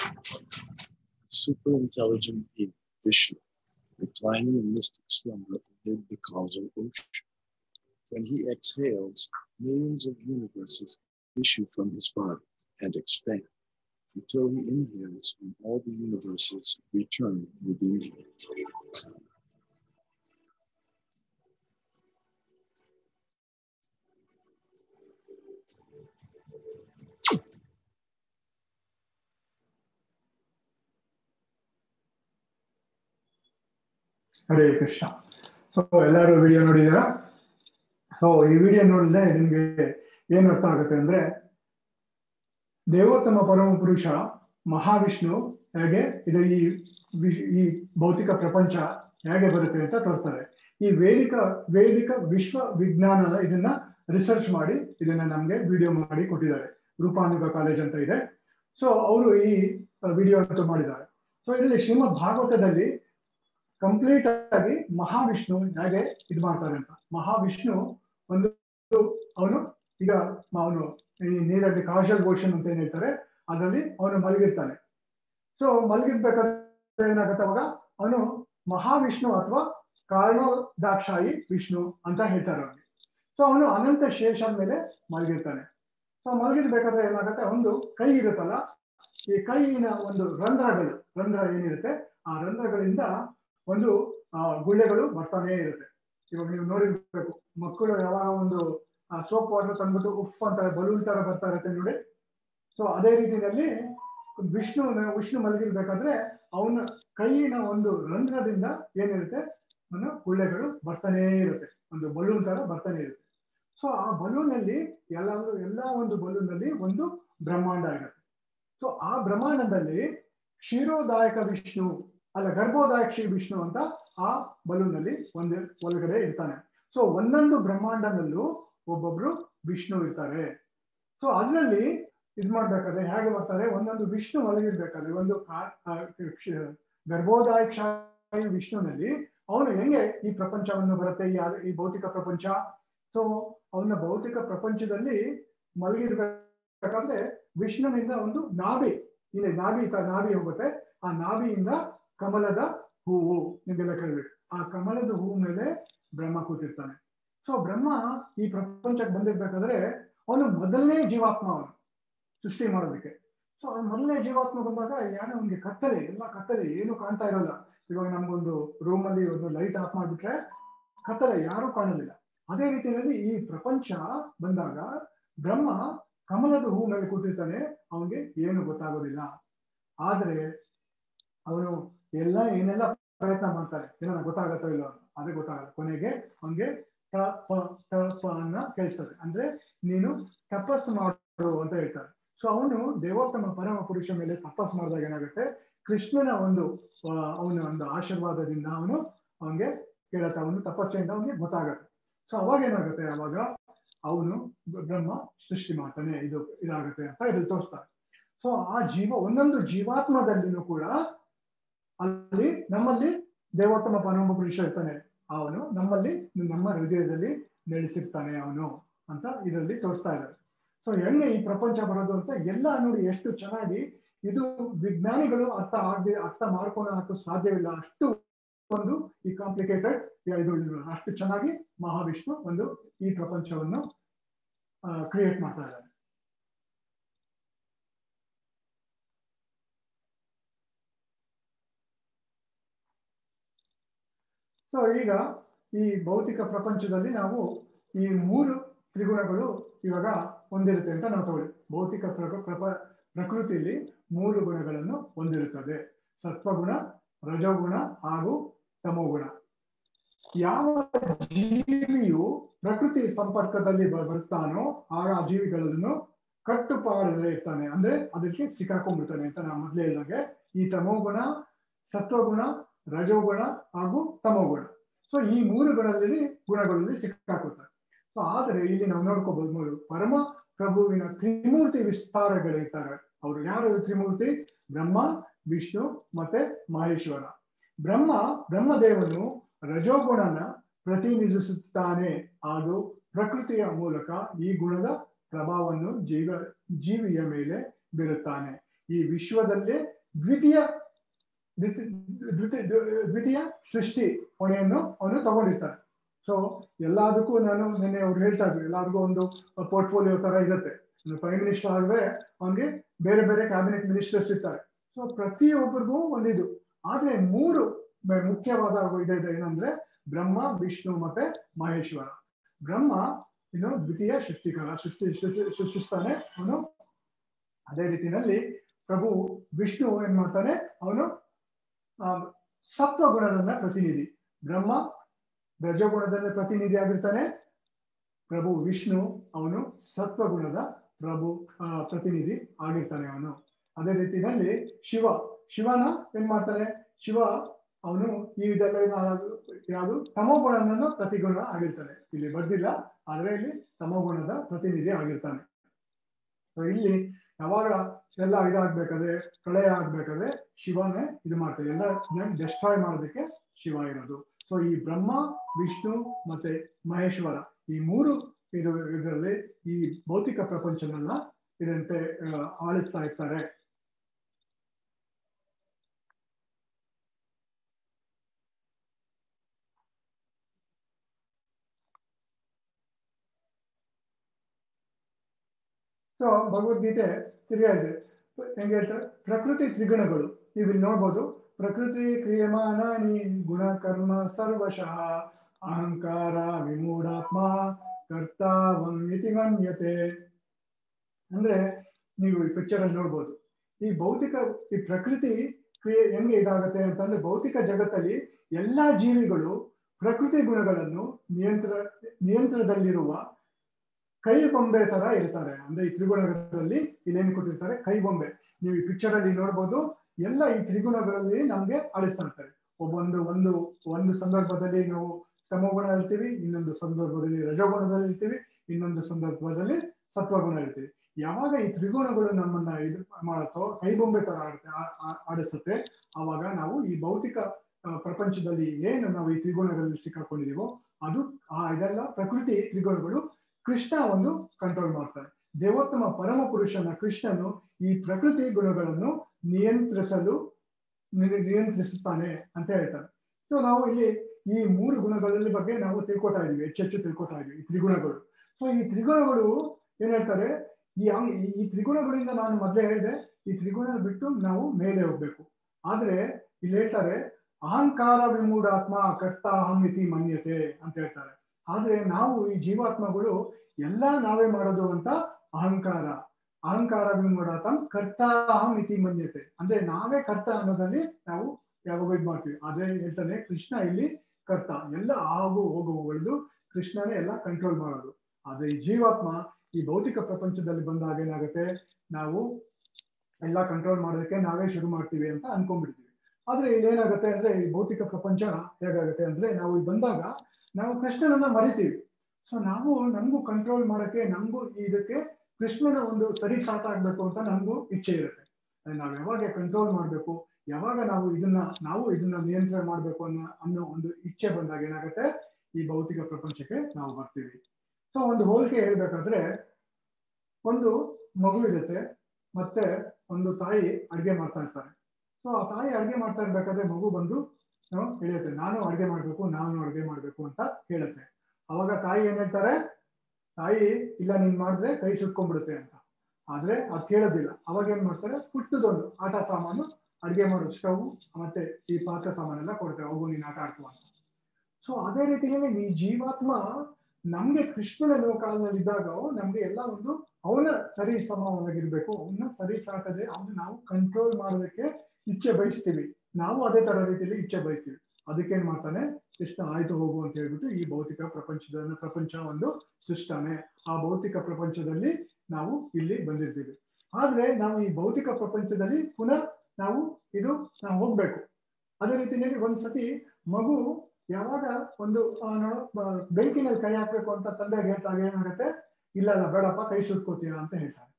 Super intelligent being, Vishnu, reclining in mystic slumber amid the causal ocean. When he exhales, millions of universes issue from his body and expand until he inhales and all the universes return within him. Hare Krishna. So ಎಲ್ಲರೂ video ನೋಡಿದ್ದೀರಾ? So ಈ video ನೋಡಿದ್ರೆ ನಿಮ್ಗೆ ಏನ್ ಅರ್ಥ ಆಗುತ್ತೆ ಅಂದ್ರೆ, ದೇವೋತ್ತಮ ಪರಮ ಪುರುಷ ಮಹಾವಿಷ್ಣು ಹೇಗೆ ಇದು ಈ ಈ ಭೌತಿಕ ಪ್ರಪಂಚ ಹೇಗೆ ಬರುತ್ತೆ ಅಂತ ತೋರ್ತಾರೆ ಈ ವೇದಿಕ ವೇದಿಕ ವಿಶ್ವ ವಿಜ್ಞಾನದ ಇದನ್ನ ರಿಸರ್ಚ್ ಮಾಡಿ, ಇದನ್ನ ನಮ್ಗೆ ವಿಡಿಯೋ ಮಾಡಿ ಕೊಟ್ಟಿದ್ದಾರೆ. ರೂಪಾನುಗ ಕಾಲೇಜ್ ಅಂತ ಇದೆ. ಸೊ ಅವರು ಈ ವಿಡಿಯೋ ಅಂತ ಮಾಡಿದ್ದಾರೆ. ಸೊ ಇದರಲ್ಲಿ ಶ್ರೀಮದ್ ಭಾಗವತದಲ್ಲಿ ಕಂಪ್ಲೀಟ್ ಆಗಿ ಮಹಾವಿಷ್ಣು ಹೇಗೆ ಇದು ಮಾಡ್ತಾರೆ ಅಂತ. ಮಹಾವಿಷ್ಣು ಒಂದು ಅವನು ಈಗ ಅವನು ಈ ನೀರಲ್ಲಿ ಕಾಶಲ್ ಓಷನ್ ಅಂತ ಏನ್ ಹೇಳ್ತಾರೆ, ಅದರಲ್ಲಿ ಅವನು ಮಲಗಿರ್ತಾನೆ. ಸೊ ಮಲಗಿರ್ಬೇಕಾದ್ರೆ ಏನಾಗುತ್ತೆ ಅವಾಗ? ಅವನು ಮಹಾವಿಷ್ಣು ಅಥವಾ ಕಾರಣೋದಾಕ್ಷಾಯಿ ವಿಷ್ಣು ಅಂತ ಹೇಳ್ತಾರೆ ಅವನಿಗೆ ಸೊ ಅವನು ಅನಂತ ಶೇಷ ಮೇಲೆ ಮಲಗಿರ್ತಾನೆ. ಸೊ ಮಲಗಿರ್ಬೇಕಾದ್ರೆ ಏನಾಗುತ್ತೆ? ಒಂದು ಕೈ ಇರುತ್ತಲ್ಲ, ಈ ಕೈಯಿನ ಒಂದು ರಂಧ್ರಗಳು, ರಂಧ್ರ ಏನಿರುತ್ತೆ? ಆ ರಂಧ್ರಗಳಿಂದ ಒಂದು ಗುಳ್ಳೆಗಳು ಬರ್ತಾನೆ ಇರುತ್ತೆ. ಇವಾಗ ನೀವು ನೋಡಿರ್ಬೇಕು, ಮಕ್ಕಳು ಯಾವಾಗ ಒಂದು ಸೋಪ್ ವಾಟರ್ ತಂದ್ಬಿಟ್ಟು ಉಫ್ ಅಂತ ಬಲೂನ್ ತರ ಬರ್ತಾ ಇರುತ್ತೆ ನೋಡಿ. ಸೊ ಅದೇ ರೀತಿಯಲ್ಲಿ ವಿಷ್ಣು ವಿಷ್ಣು ಮಲಗಿರ್ಬೇಕಾದ್ರೆ ಅವನ ಕೈಯಿನ ಒಂದು ರಂಧ್ರದಿಂದ ಏನಿರುತ್ತೆ? ಅವನ ಗುಳ್ಳೆಗಳು ಬರ್ತಾನೆ ಇರುತ್ತೆ. ಒಂದು ಬಲೂನ್ ತರ ಬರ್ತಾನೆ ಇರುತ್ತೆ. ಸೊ ಆ ಬಲೂನ್ ಅಲ್ಲಿ ಎಲ್ಲ ಎಲ್ಲ ಒಂದು ಬಲೂನ್ ಅಲ್ಲಿ ಒಂದು ಬ್ರಹ್ಮಾಂಡ ಇರುತ್ತೆ. ಸೊ ಆ ಬ್ರಹ್ಮಾಂಡದಲ್ಲಿ ಕ್ಷೀರೋದಾಯಕ ವಿಷ್ಣು ಅಲ್ಲ ಗರ್ಭೋದಾಯಕ್ಷಿ ವಿಷ್ಣು ಅಂತ ಆ ಬಲೂನ್ ಅಲ್ಲಿ ಒಂದು ಒಳಗಡೆ ಇರ್ತಾನೆ. ಸೊ ಒಂದೊಂದು ಬ್ರಹ್ಮಾಂಡದಲ್ಲೂ ಒಬ್ಬೊಬ್ರು ವಿಷ್ಣು ಇರ್ತಾರೆ. ಸೊ ಅದ್ರಲ್ಲಿ ಇದ್ ಮಾಡ್ಬೇಕಾದ್ರೆ ಹೇಗೆ ಬರ್ತಾರೆ ಒಂದೊಂದು ವಿಷ್ಣು ಒಳಗಿರ್ಬೇಕಾದ್ರೆ, ಒಂದು ಗರ್ಭೋದಾಯಕ್ಷ ವಿಷ್ಣುನಲ್ಲಿ ಅವನು ಹೆಂಗೆ ಈ ಪ್ರಪಂಚವನ್ನು ಬರುತ್ತೆ, ಈ ಭೌತಿಕ ಪ್ರಪಂಚ? ಸೊ ಅವನ ಭೌತಿಕ ಪ್ರಪಂಚದಲ್ಲಿ ಮಲಗಿರ್ಬೇಕಾದ್ರೆ ವಿಷ್ಣುವಿನಿಂದ ಒಂದು ನಾಭಿ, ಇಲ್ಲಿ ನಾಭಿ ನಾಭಿ ಹೋಗುತ್ತೆ. ಆ ನಾಭಿಯಿಂದ ಕಮಲದ ಹೂವು. ನಿಮಗೆಲ್ಲ ಕೇಳ್ಬೇಕು. ಆ ಕಮಲದ ಹೂವು ಮೇಲೆ ಬ್ರಹ್ಮ ಕೂತಿರ್ತಾನೆ. ಸೊ ಬ್ರಹ್ಮ ಈ ಪ್ರಪಂಚಕ್ಕೆ ಬಂದಿರ್ಬೇಕಾದ್ರೆ ಅವನು ಮೊದಲನೇ ಜೀವಾತ್ಮ ಅವನು ಸೃಷ್ಟಿ ಮಾಡೋದಕ್ಕೆ. ಸೊ ಅವ್ನು ಮೊದಲನೇ ಜೀವಾತ್ಮ ಬಂದಾಗ ಯಾರೋ ಅವನಿಗೆ ಕತ್ತಲೆ, ಎಲ್ಲ ಕತ್ತಲೆ, ಏನು ಕಾಣ್ತಾ ಇರಲ್ಲ. ಇವಾಗ ನಮ್ಗೊಂದು ರೂಮ್ ಅಲ್ಲಿ ಒಂದು ಲೈಟ್ ಆಫ್ ಮಾಡಿಬಿಟ್ರೆ ಕತ್ತಲೆ, ಯಾರು ಕಾಣಲಿಲ್ಲ. ಅದೇ ರೀತಿಯಲ್ಲಿ ಈ ಪ್ರಪಂಚ ಬಂದಾಗ ಬ್ರಹ್ಮ ಕಮಲದ ಹೂ ಮೇಲೆ ಕೂತಿರ್ತಾನೆ. ಅವನಿಗೆ ಏನು ಗೊತ್ತಾಗೋದಿಲ್ಲ. ಆದರೆ ಅವನು ಎಲ್ಲ ಏನೆಲ್ಲ ಪ್ರಯತ್ನ ಮಾಡ್ತಾರೆ. ಏನೋ ಗೊತ್ತಾಗತ್ತೋ ಇಲ್ಲೋ ಆದ್ರೆ ಗೊತ್ತಾಗಲ್ಲ. ಕೊನೆಗೆ ಅವನಿಗೆ ಅನ್ನ ಕೇಳಿಸ್ತದೆ ಅಂದ್ರೆ ನೀನು ತಪಸ್ಸು ಮಾಡು ಅಂತ ಹೇಳ್ತಾರೆ. ಸೊ ಅವನು ದೇವೋತ್ತಮ ಪರಮ ಪುರುಷ ಮೇಲೆ ತಪಸ್ ಮಾಡಿದಾಗ ಏನಾಗುತ್ತೆ? ಕೃಷ್ಣನ ಒಂದು ಅವನ ಒಂದು ಆಶೀರ್ವಾದದಿಂದ ಅವನು ಅವನಿಗೆ ಕೇಳತ್ತ. ಅವನು ತಪಸ್ಸೆಯಿಂದ ಅವನಿಗೆ ಗೊತ್ತಾಗತ್ತೆ. ಸೊ ಅವಾಗ ಏನಾಗುತ್ತೆ? ಅವಾಗ ಅವನು ಬ್ರಹ್ಮ ಸೃಷ್ಟಿ ಮಾಡ್ತಾನೆ. ಇದು ಇದಾಗುತ್ತೆ ಅಂತ ಇದು ತೋರಿಸ್ತಾರೆ. ಸೊ ಆ ಜೀವ, ಒಂದೊಂದು ಜೀವಾತ್ಮದಲ್ಲಿನೂ ಕೂಡ ಅಲ್ಲಿ ನಮ್ಮಲ್ಲಿ ದೇವೋತ್ತಮ ಪರಮ ಪುರುಷ ಇರ್ತಾನೆ. ಅವನು ನಮ್ಮಲ್ಲಿ ನಮ್ಮ ಹೃದಯದಲ್ಲಿ ನೆಲೆಸಿರ್ತಾನೆ ಅವನು ಅಂತ ಇದರಲ್ಲಿ ತೋರಿಸ್ತಾ ಇದ್ದಾರೆ. ಸೊ ಹೆಂಗೆ ಈ ಪ್ರಪಂಚ ಬರೋದು ಅಂತ ಎಲ್ಲ ನೋಡಿ ಎಷ್ಟು ಚೆನ್ನಾಗಿ ಇದು ವಿಜ್ಞಾನಿಗಳು ಅರ್ಥ ಆಗದೆ, ಅರ್ಥ ಮಾಡ್ಕೊಳಕ್ಕೂ ಸಾಧ್ಯವಿಲ್ಲ. ಅಷ್ಟು ಒಂದು ಈ ಕಾಂಪ್ಲಿಕೇಟೆಡ್ ಇದು ಅಷ್ಟು ಚೆನ್ನಾಗಿ ಮಹಾವಿಷ್ಣು ಒಂದು ಈ ಪ್ರಪಂಚವನ್ನು ಕ್ರಿಯೇಟ್ ಮಾಡ್ತಾ ಇದ್ದಾರೆ. ಸೊ, ಈಗ ಈ ಭೌತಿಕ ಪ್ರಪಂಚದಲ್ಲಿ ನಾವು ಈ ಮೂರು ತ್ರಿಗುಣಗಳು ಇವಾಗ ಹೊಂದಿರುತ್ತೆ ಅಂತ ನಾವು ತಗೊಳ್ಳಿ ಭೌತಿಕ ಪ್ರ- ಪ್ರಪ- ಪ್ರಕೃತಿಯಲ್ಲಿ ಮೂರು ಗುಣಗಳನ್ನು ಹೊಂದಿರುತ್ತದೆ. ಸತ್ವಗುಣ, ರಜೋಗುಣ ಹಾಗೂ ತಮೋಗುಣ. ಯಾವ ಜೀವಿಯು ಪ್ರಕೃತಿ ಸಂಪರ್ಕದಲ್ಲಿ ಬರ್ತಾನೋ ಆಗ ಆ ಜೀವಿಗಳನ್ನು ಕಟ್ಟುಪಾಡದೆ ಇರ್ತಾನೆ. ಅಂದ್ರೆ ಅದಕ್ಕೆ ಸಿಕ್ಕಾಕೊಂಡ್ಬಿಡ್ತಾನೆ ಅಂತ ನಾವು ಮೊದಲೇ ಹೇಳಿದಾಗೆ. ಈ ತಮೋಗುಣ, ಸತ್ವಗುಣ ರಜೋಗುಣ ಹಾಗೂ ತಮೋಗುಣ. ಸೊ ಈ ಮೂರು ಗುಣದಲ್ಲಿ ಗುಣಗಳಲ್ಲಿ ಸಿಕ್ಕಾಕುತ್ತಾರೆ ಸೊ ಆದರೆ ಇಲ್ಲಿ ನಾವು ನೋಡ್ಕೋಬಹುದು ಮೂರು ಪರಮ ಪ್ರಭುವಿನ ತ್ರಿಮೂರ್ತಿ ವಿಸ್ತಾರಗಳಿರ್ತಾರೆ. ಅವರು ಯಾರು ತ್ರಿಮೂರ್ತಿ? ಬ್ರಹ್ಮ, ವಿಷ್ಣು ಮತ್ತೆ ಮಹೇಶ್ವರ. ಬ್ರಹ್ಮ, ಬ್ರಹ್ಮದೇವನು ರಜೋಗುಣನ ಪ್ರತಿನಿಧಿಸುತ್ತಾನೆ. ಹಾಗೂ ಪ್ರಕೃತಿಯ ಮೂಲಕ ಈ ಗುಣದ ಪ್ರಭಾವವನ್ನು ಜೀವ, ಜೀವಿಯ ಮೇಲೆ ಬೀರುತ್ತಾನೆ. ಈ ವಿಶ್ವದಲ್ಲೇ ದ್ವಿತೀಯ ದ್ವಿತಿ- ದ್ವಿತಿ- ದ್ವಿತೀಯ ಸೃಷ್ಟಿ ಹೊಣೆಯನ್ನು ಅವನು ತಗೊಂಡಿರ್ತಾನೆ. ಸೊ ಎಲ್ಲದಕ್ಕೂ ನಾನು ನಿನ್ನೆ ಅವ್ರು ಹೇಳ್ತಾ ಇದ್ರು, ಎಲ್ಲರಿಗೂ ಒಂದು ಪೋರ್ಟ್ಫೋಲಿಯೋ ತರ ಇರುತ್ತೆ. ಪ್ರೈಮ್ ಮಿನಿಸ್ಟರ್ ಆದ್ರೆ ಅವನಿಗೆ ಬೇರೆ ಬೇರೆ ಕ್ಯಾಬಿನೆಟ್ ಮಿನಿಸ್ಟರ್ಸ್ ಇರ್ತಾರೆ. ಸೊ ಪ್ರತಿಯೊಬ್ಬರಿಗೂ ಒಂದಿದು. ಆದ್ರೆ ಮೂರು ಮುಖ್ಯವಾದ ಇದೆ ಏನಂದ್ರೆ ಬ್ರಹ್ಮ, ವಿಷ್ಣು ಮತ್ತೆ ಮಹೇಶ್ವರ. ಬ್ರಹ್ಮ ಇನ್ನು ದ್ವಿತೀಯ ಸೃಷ್ಟಿಕರ, ಸೃಷ್ಟಿ, ಸೃಷ್ಟಿ- ಸೃಷ್ಟಿಸ್ತಾನೆ ಅವನು. ಅದೇ ರೀತಿಯಲ್ಲಿ ಪ್ರಭು ವಿಷ್ಣು ಏನ್ ಮಾಡ್ತಾನೆ? ಅವನು ಸತ್ವ ಗುಣದ ಪ್ರತಿನಿಧಿ. ಬ್ರಹ್ಮ ರಜಗುಣದಲ್ಲಿ ಪ್ರತಿನಿಧಿ ಆಗಿರ್ತಾನೆ. ಪ್ರಭು ವಿಷ್ಣು ಅವನು ಸತ್ವಗುಣದ ಪ್ರಭು ಪ್ರತಿನಿಧಿ ಆಗಿರ್ತಾನೆ ಅವನು. ಅದೇ ರೀತಿಯಲ್ಲಿ ಶಿವ, ಶಿವನ ಏನ್ ಮಾಡ್ತಾನೆ? ಶಿವ ಅವನು ಈ ಇದೆಲ್ಲ ಯಾವುದು? ತಮೋಗುಣನನ್ನು ಪ್ರತಿಗುಣ ಆಗಿರ್ತಾನೆ. ಇಲ್ಲಿ ಬರ್ದಿಲ್ಲ, ಆದ್ರೆ ಇಲ್ಲಿ ತಮೋಗುಣದ ಪ್ರತಿನಿಧಿ ಆಗಿರ್ತಾನೆ. ಇಲ್ಲಿ ಯಾವಾಗ ಎಲ್ಲ ಇದಾಗ್ಬೇಕಾದ್ರೆ, ಕಳೆ ಆಗ್ಬೇಕಾದ್ರೆ ಶಿವನೇ ಇದು ಮಾಡ್ತಾರೆ. ಎಲ್ಲ ಡೆಸ್ಟ್ರಾಯ್ ಮಾಡೋದಕ್ಕೆ ಶಿವ ಇರೋದು. ಸೊ ಈ ಬ್ರಹ್ಮ, ವಿಷ್ಣು ಮತ್ತೆ ಮಹೇಶ್ವರ ಈ ಮೂರು ಇದು ಇದರಲ್ಲಿ ಈ ಭೌತಿಕ ಪ್ರಪಂಚನೆಲ್ಲ ಇದಂತೆ ಆಳಿಸ್ತಾ ಇರ್ತಾರೆ. ಸೊ ಭಗವದ್ಗೀತೆ ತಿರ್ಗಾ ಹೆಂಗೆ ಹೇಳ್ತಾರೆ? ಪ್ರಕೃತಿ ತ್ರಿಗುಣಗಳು. ನೀವು ಇಲ್ಲಿ ನೋಡ್ಬೋದು, ಪ್ರಕೃತಿ ಕ್ರಿಯಮಾನಾನಿ ಗುಣ ಕರ್ಮ ಸರ್ವಶಃ, ಅಹಂಕಾರ ವಿಮೂಢಾತ್ಮ ಕರ್ತಾವಂ ಇತಿ ಮನ್ಯತೆ. ಅಂದ್ರೆ ನೀವು ಈ ಪಿಕ್ಚರ್ ಅಲ್ಲಿ ನೋಡ್ಬೋದು. ಈ ಭೌತಿಕ, ಈ ಪ್ರಕೃತಿ ಕ್ರಿಯೆ ಹೆಂಗೆ ಇದಾಗತ್ತೆ ಅಂತಂದ್ರೆ ಭೌತಿಕ ಜಗತ್ತಲ್ಲಿ ಎಲ್ಲಾ ಜೀವಿಗಳು ಪ್ರಕೃತಿ ಗುಣಗಳನ್ನು ನಿಯಂತ್ರ ನಿಯಂತ್ರಣದಲ್ಲಿರುವ ಕೈ ಬೊಂಬೆ ತರ ಇರ್ತಾರೆ. ಅಂದ್ರೆ ಈ ತ್ರಿಗುಣಗಳಲ್ಲಿ ಇಲ್ಲೇನು ಕೊಟ್ಟಿರ್ತಾರೆ? ಕೈ ಬೊಂಬೆ ನೀವು ಈ ಪಿಕ್ಚರ್ ಅಲ್ಲಿ ನೋಡ್ಬೋದು, ಎಲ್ಲ ಈ ತ್ರಿಗುಣಗಳಲ್ಲಿ ನಮ್ಗೆ ಆಳಿಸ್ತಾ ಇರ್ತಾರೆ ಒಬ್ಬೊಂದು ಒಂದು ಒಂದು ಸಂದರ್ಭದಲ್ಲಿ ನಾವು ತಮೋಗುಣ ಇರ್ತೀವಿ, ಇನ್ನೊಂದು ಸಂದರ್ಭದಲ್ಲಿ ರಜೋಗುಣದಲ್ಲಿ ಇರ್ತೀವಿ, ಇನ್ನೊಂದು ಸಂದರ್ಭದಲ್ಲಿ ಸತ್ವಗುಣ ಇರ್ತೀವಿ. ಯಾವಾಗ ಈ ತ್ರಿಗುಣಗಳು ನಮ್ಮನ್ನ ಇದು ಮಾಡತ್ತೋ ಕೈಬೊಂಬೆ ತರ ಆಡಿಸುತ್ತೆ, ಆವಾಗ ನಾವು ಈ ಭೌತಿಕ ಪ್ರಪಂಚದಲ್ಲಿ ಏನು ನಾವು ಈ ತ್ರಿಗುಣಗಳಲ್ಲಿ ಸಿಕ್ಕಾಕೊಂಡಿದೀವೋ, ಅದು, ಆ, ಇದೆಲ್ಲ ಪ್ರಕೃತಿ ತ್ರಿಗುಣಗಳು ಕೃಷ್ಣ ಒಂದು ಕಂಟ್ರೋಲ್ ಮಾಡ್ತಾನೆ ದೇವೋತ್ತಮ ಪರಮ ಪುರುಷನ ಕೃಷ್ಣನು ಈ ಪ್ರಕೃತಿ ಗುಣಗಳನ್ನು ನಿಯಂತ್ರಿಸಲು ನಿಯಂತ್ರಿಸುತ್ತಾನೆ ಅಂತ ಹೇಳ್ತಾರೆ. ಸೊ ನಾವು ಇಲ್ಲಿ ಈ ಮೂರು ಗುಣಗಳಲ್ಲಿ ಬಗ್ಗೆ ನಾವು ತಿಳ್ಕೊತಾ ಇದೀವಿ ಹೆಚ್ಚೆಚ್ಚು ತಿಳ್ಕೊತಾ ಇದೀವಿ ತ್ರಿಗುಣಗಳು. ಸೊ ಈ ತ್ರಿಗುಣಗಳು ಏನ್ ಹೇಳ್ತಾರೆ? ಈ ಈ- ತ್ರಿಗುಣಗಳಿಂದ ನಾನು ಮೊದಲೇ ಹೇಳಿದೆ, ಈ ತ್ರಿಗುಣ ಬಿಟ್ಟು ನಾವು ಮೇಲೆ ಹೋಗ್ಬೇಕು. ಆದ್ರೆ, ಇಲ್ಲಿ ಹೇಳ್ತಾರೆ, ಅಹಂಕಾರ ವಿಮೂಢಾತ್ಮ ಕರ್ತ ಇತಿ ಮನ್ಯತೆ ಅಂತ ಹೇಳ್ತಾರೆ. ಆದ್ರೆ, ನಾವು ಈ ಜೀವಾತ್ಮಗಳು ಎಲ್ಲ ನಾವೇ ಮಾಡೋದು ಅಂತ ಅಹಂಕಾರ. ಅಹಂಕಾರ ವಿಮೂಢಾತಂ ಕರ್ತ ಅಹಂ ಇತಿ ಮನ್ಯತೆ. ಅಂದ್ರೆ ನಾವೇ ಕರ್ತ ಅನ್ನೋದಲ್ಲಿ ನಾವು ಯಾವಾಗ ಇದು ಮಾಡ್ತೀವಿ. ಅದೇ ಹೇಳ್ತಾನೆ ಕೃಷ್ಣ ಇಲ್ಲಿ ಕರ್ತ. ಎಲ್ಲ ಆಗು ಹೋಗುವಗಳು ಕೃಷ್ಣನೇ ಎಲ್ಲ ಕಂಟ್ರೋಲ್ ಮಾಡೋದು. ಆದ್ರೆ ಈ ಜೀವಾತ್ಮ ಈ ಭೌತಿಕ ಪ್ರಪಂಚದಲ್ಲಿ ಬಂದಾಗ ಏನಾಗುತ್ತೆ? ನಾವು ಎಲ್ಲ ಕಂಟ್ರೋಲ್ ಮಾಡೋದಕ್ಕೆ ನಾವೇ ಶುರು ಮಾಡ್ತೀವಿ ಅಂತ ಅನ್ಕೊಂಡ್ಬಿಡ್ತೀವಿ. ಆದ್ರೆ ಇಲ್ಲೇನಾಗುತ್ತೆ ಅಂದ್ರೆ ಈ ಭೌತಿಕ ಪ್ರಪಂಚ ಹೇಗಾಗುತ್ತೆ ಅಂದ್ರೆ ನಾವು ಇಲ್ಲಿ ಬಂದಾಗ ನಾವು ಕೃಷ್ಣನನ್ನ ಮರಿತೀವಿ. ಸೊ ನಾವು ನಮಗೂ ಕಂಟ್ರೋಲ್ ಮಾಡಕ್ಕೆ, ನಮಗೂ ಇದಕ್ಕೆ ಕೃಷ್ಣನ ಒಂದು ಸರಿ ಸಾಕಾಗ್ಬೇಕು ಅಂತ ನಮಗೂ ಇಚ್ಛೆ ಇರುತ್ತೆ. ನಾವು ಯಾವಾಗ ಕಂಟ್ರೋಲ್ ಮಾಡಬೇಕು, ಯಾವಾಗ ನಾವು ಇದನ್ನ ನಾವು ಇದನ್ನ ನಿಯಂತ್ರಣ ಮಾಡಬೇಕು ಅನ್ನೋ ಅನ್ನೋ ಒಂದು ಇಚ್ಛೆ ಬಂದಾಗ ಏನಾಗುತ್ತೆ? ಈ ಭೌತಿಕ ಪ್ರಪಂಚಕ್ಕೆ ನಾವು ಬರ್ತೀವಿ. ಸೊ ಒಂದು ಹೋಲಿಕೆ ಹೇಳ್ಬೇಕಾದ್ರೆ, ಒಂದು ಮಗು ಇರುತ್ತೆ, ಮತ್ತೆ ಒಂದು ತಾಯಿ ಅಡುಗೆ ಮಾಡ್ತಾ ಇರ್ತಾರೆ. ಸೊ ಆ ತಾಯಿ ಅಡುಗೆ ಮಾಡ್ತಾ ಇರ್ಬೇಕಾದ್ರೆ ಮಗು ಬಂದು ಹೇಳುತ್ತೆ ನಾನು ಅಡುಗೆ ಮಾಡಬೇಕು, ನಾನು ಅಡುಗೆ ಮಾಡಬೇಕು ಅಂತ ಹೇಳುತ್ತೆ. ಅವಾಗ ತಾಯಿ ಏನ್ ಹೇಳ್ತಾರೆ? ತಾಯಿ, ಇಲ್ಲ, ನೀನ್ ಮಾಡಿದ್ರೆ ಕೈ ಸುಟ್ಕೊಂಡ್ಬಿಡುತ್ತೆ ಅಂತ. ಆದ್ರೆ ಅದ್ ಕೇಳೋದಿಲ್ಲ. ಅವಾಗ ಏನ್ ಮಾಡ್ತಾರೆ? ಪುಟ್ಟದೊಂದು ಆಟ ಸಾಮಾನು ಅಡ್ಗೆ ಮಾಡೋ ಸ್ಟವ್ ಮತ್ತೆ ಈ ಪಾತ್ರ ಸಾಮಾನೆಲ್ಲ ಕೊಡ್ತೇವೆ ಹೋಗು, ನೀನ್ ಆಟ ಆಡ್ತು ಅಂತ. ಸೊ ಅದೇ ರೀತಿಯಲ್ಲಿ ಈ ಜೀವಾತ್ಮ ನಮ್ಗೆ ಕೃಷ್ಣನ ಲೋಕಾಲದಲ್ಲಿ ಇದ್ದಾಗ ನಮ್ಗೆ ಎಲ್ಲ ಒಂದು ಅವನ ಸರಿ ಸಮವಾಗಿರ್ಬೇಕು. ಅವನ್ನ ಸರಿ ಸಾಕದೆ ಅವನ್ನ ನಾವು ಕಂಟ್ರೋಲ್ ಮಾಡೋದಕ್ಕೆ ಇಚ್ಛೆ ಬಯಸ್ತೀವಿ. ನಾವು ಅದೇ ತರ ರೀತಿಯಲ್ಲಿ ಇಚ್ಛೆ ಬಯಸ್ತೀವಿ. ಅದಕ್ಕೇನ್ ಮಾಡ್ತಾನೆ, ಕೃಷ್ಣ ಆಯ್ತು ಹೋಗು ಅಂತ ಹೇಳ್ಬಿಟ್ಟು ಈ ಭೌತಿಕ ಪ್ರಪಂಚದ ಪ್ರಪಂಚ ಒಂದು ಸೃಷ್ಟಾನೆ ಆ ಭೌತಿಕ ಪ್ರಪಂಚದಲ್ಲಿ ನಾವು ಇಲ್ಲಿ ಬಂದಿರ್ತೀವಿ. ಆದ್ರೆ ನಾವು ಈ ಭೌತಿಕ ಪ್ರಪಂಚದಲ್ಲಿ ಪುನಃ ನಾವು ಇದು ನಾವು ಹೋಗ್ಬೇಕು. ಅದೇ ರೀತಿ ರೀತಿಯಲ್ಲಿ ಒಂದ್ಸತಿ ಮಗು ಯಾವಾಗ ಒಂದು ಬೆಂಕಿನಲ್ಲಿ ಕೈ ಹಾಕ್ಬೇಕು ಅಂತ ತಂದೆಗೆ ಹೇಳ್ತಾಗ ಏನಾಗುತ್ತೆ? ಇಲ್ಲ ಬೇಡಪ್ಪ, ಕೈ ಸುಟ್ಕೋತೀರಾ ಅಂತ ಹೇಳ್ತಾರೆ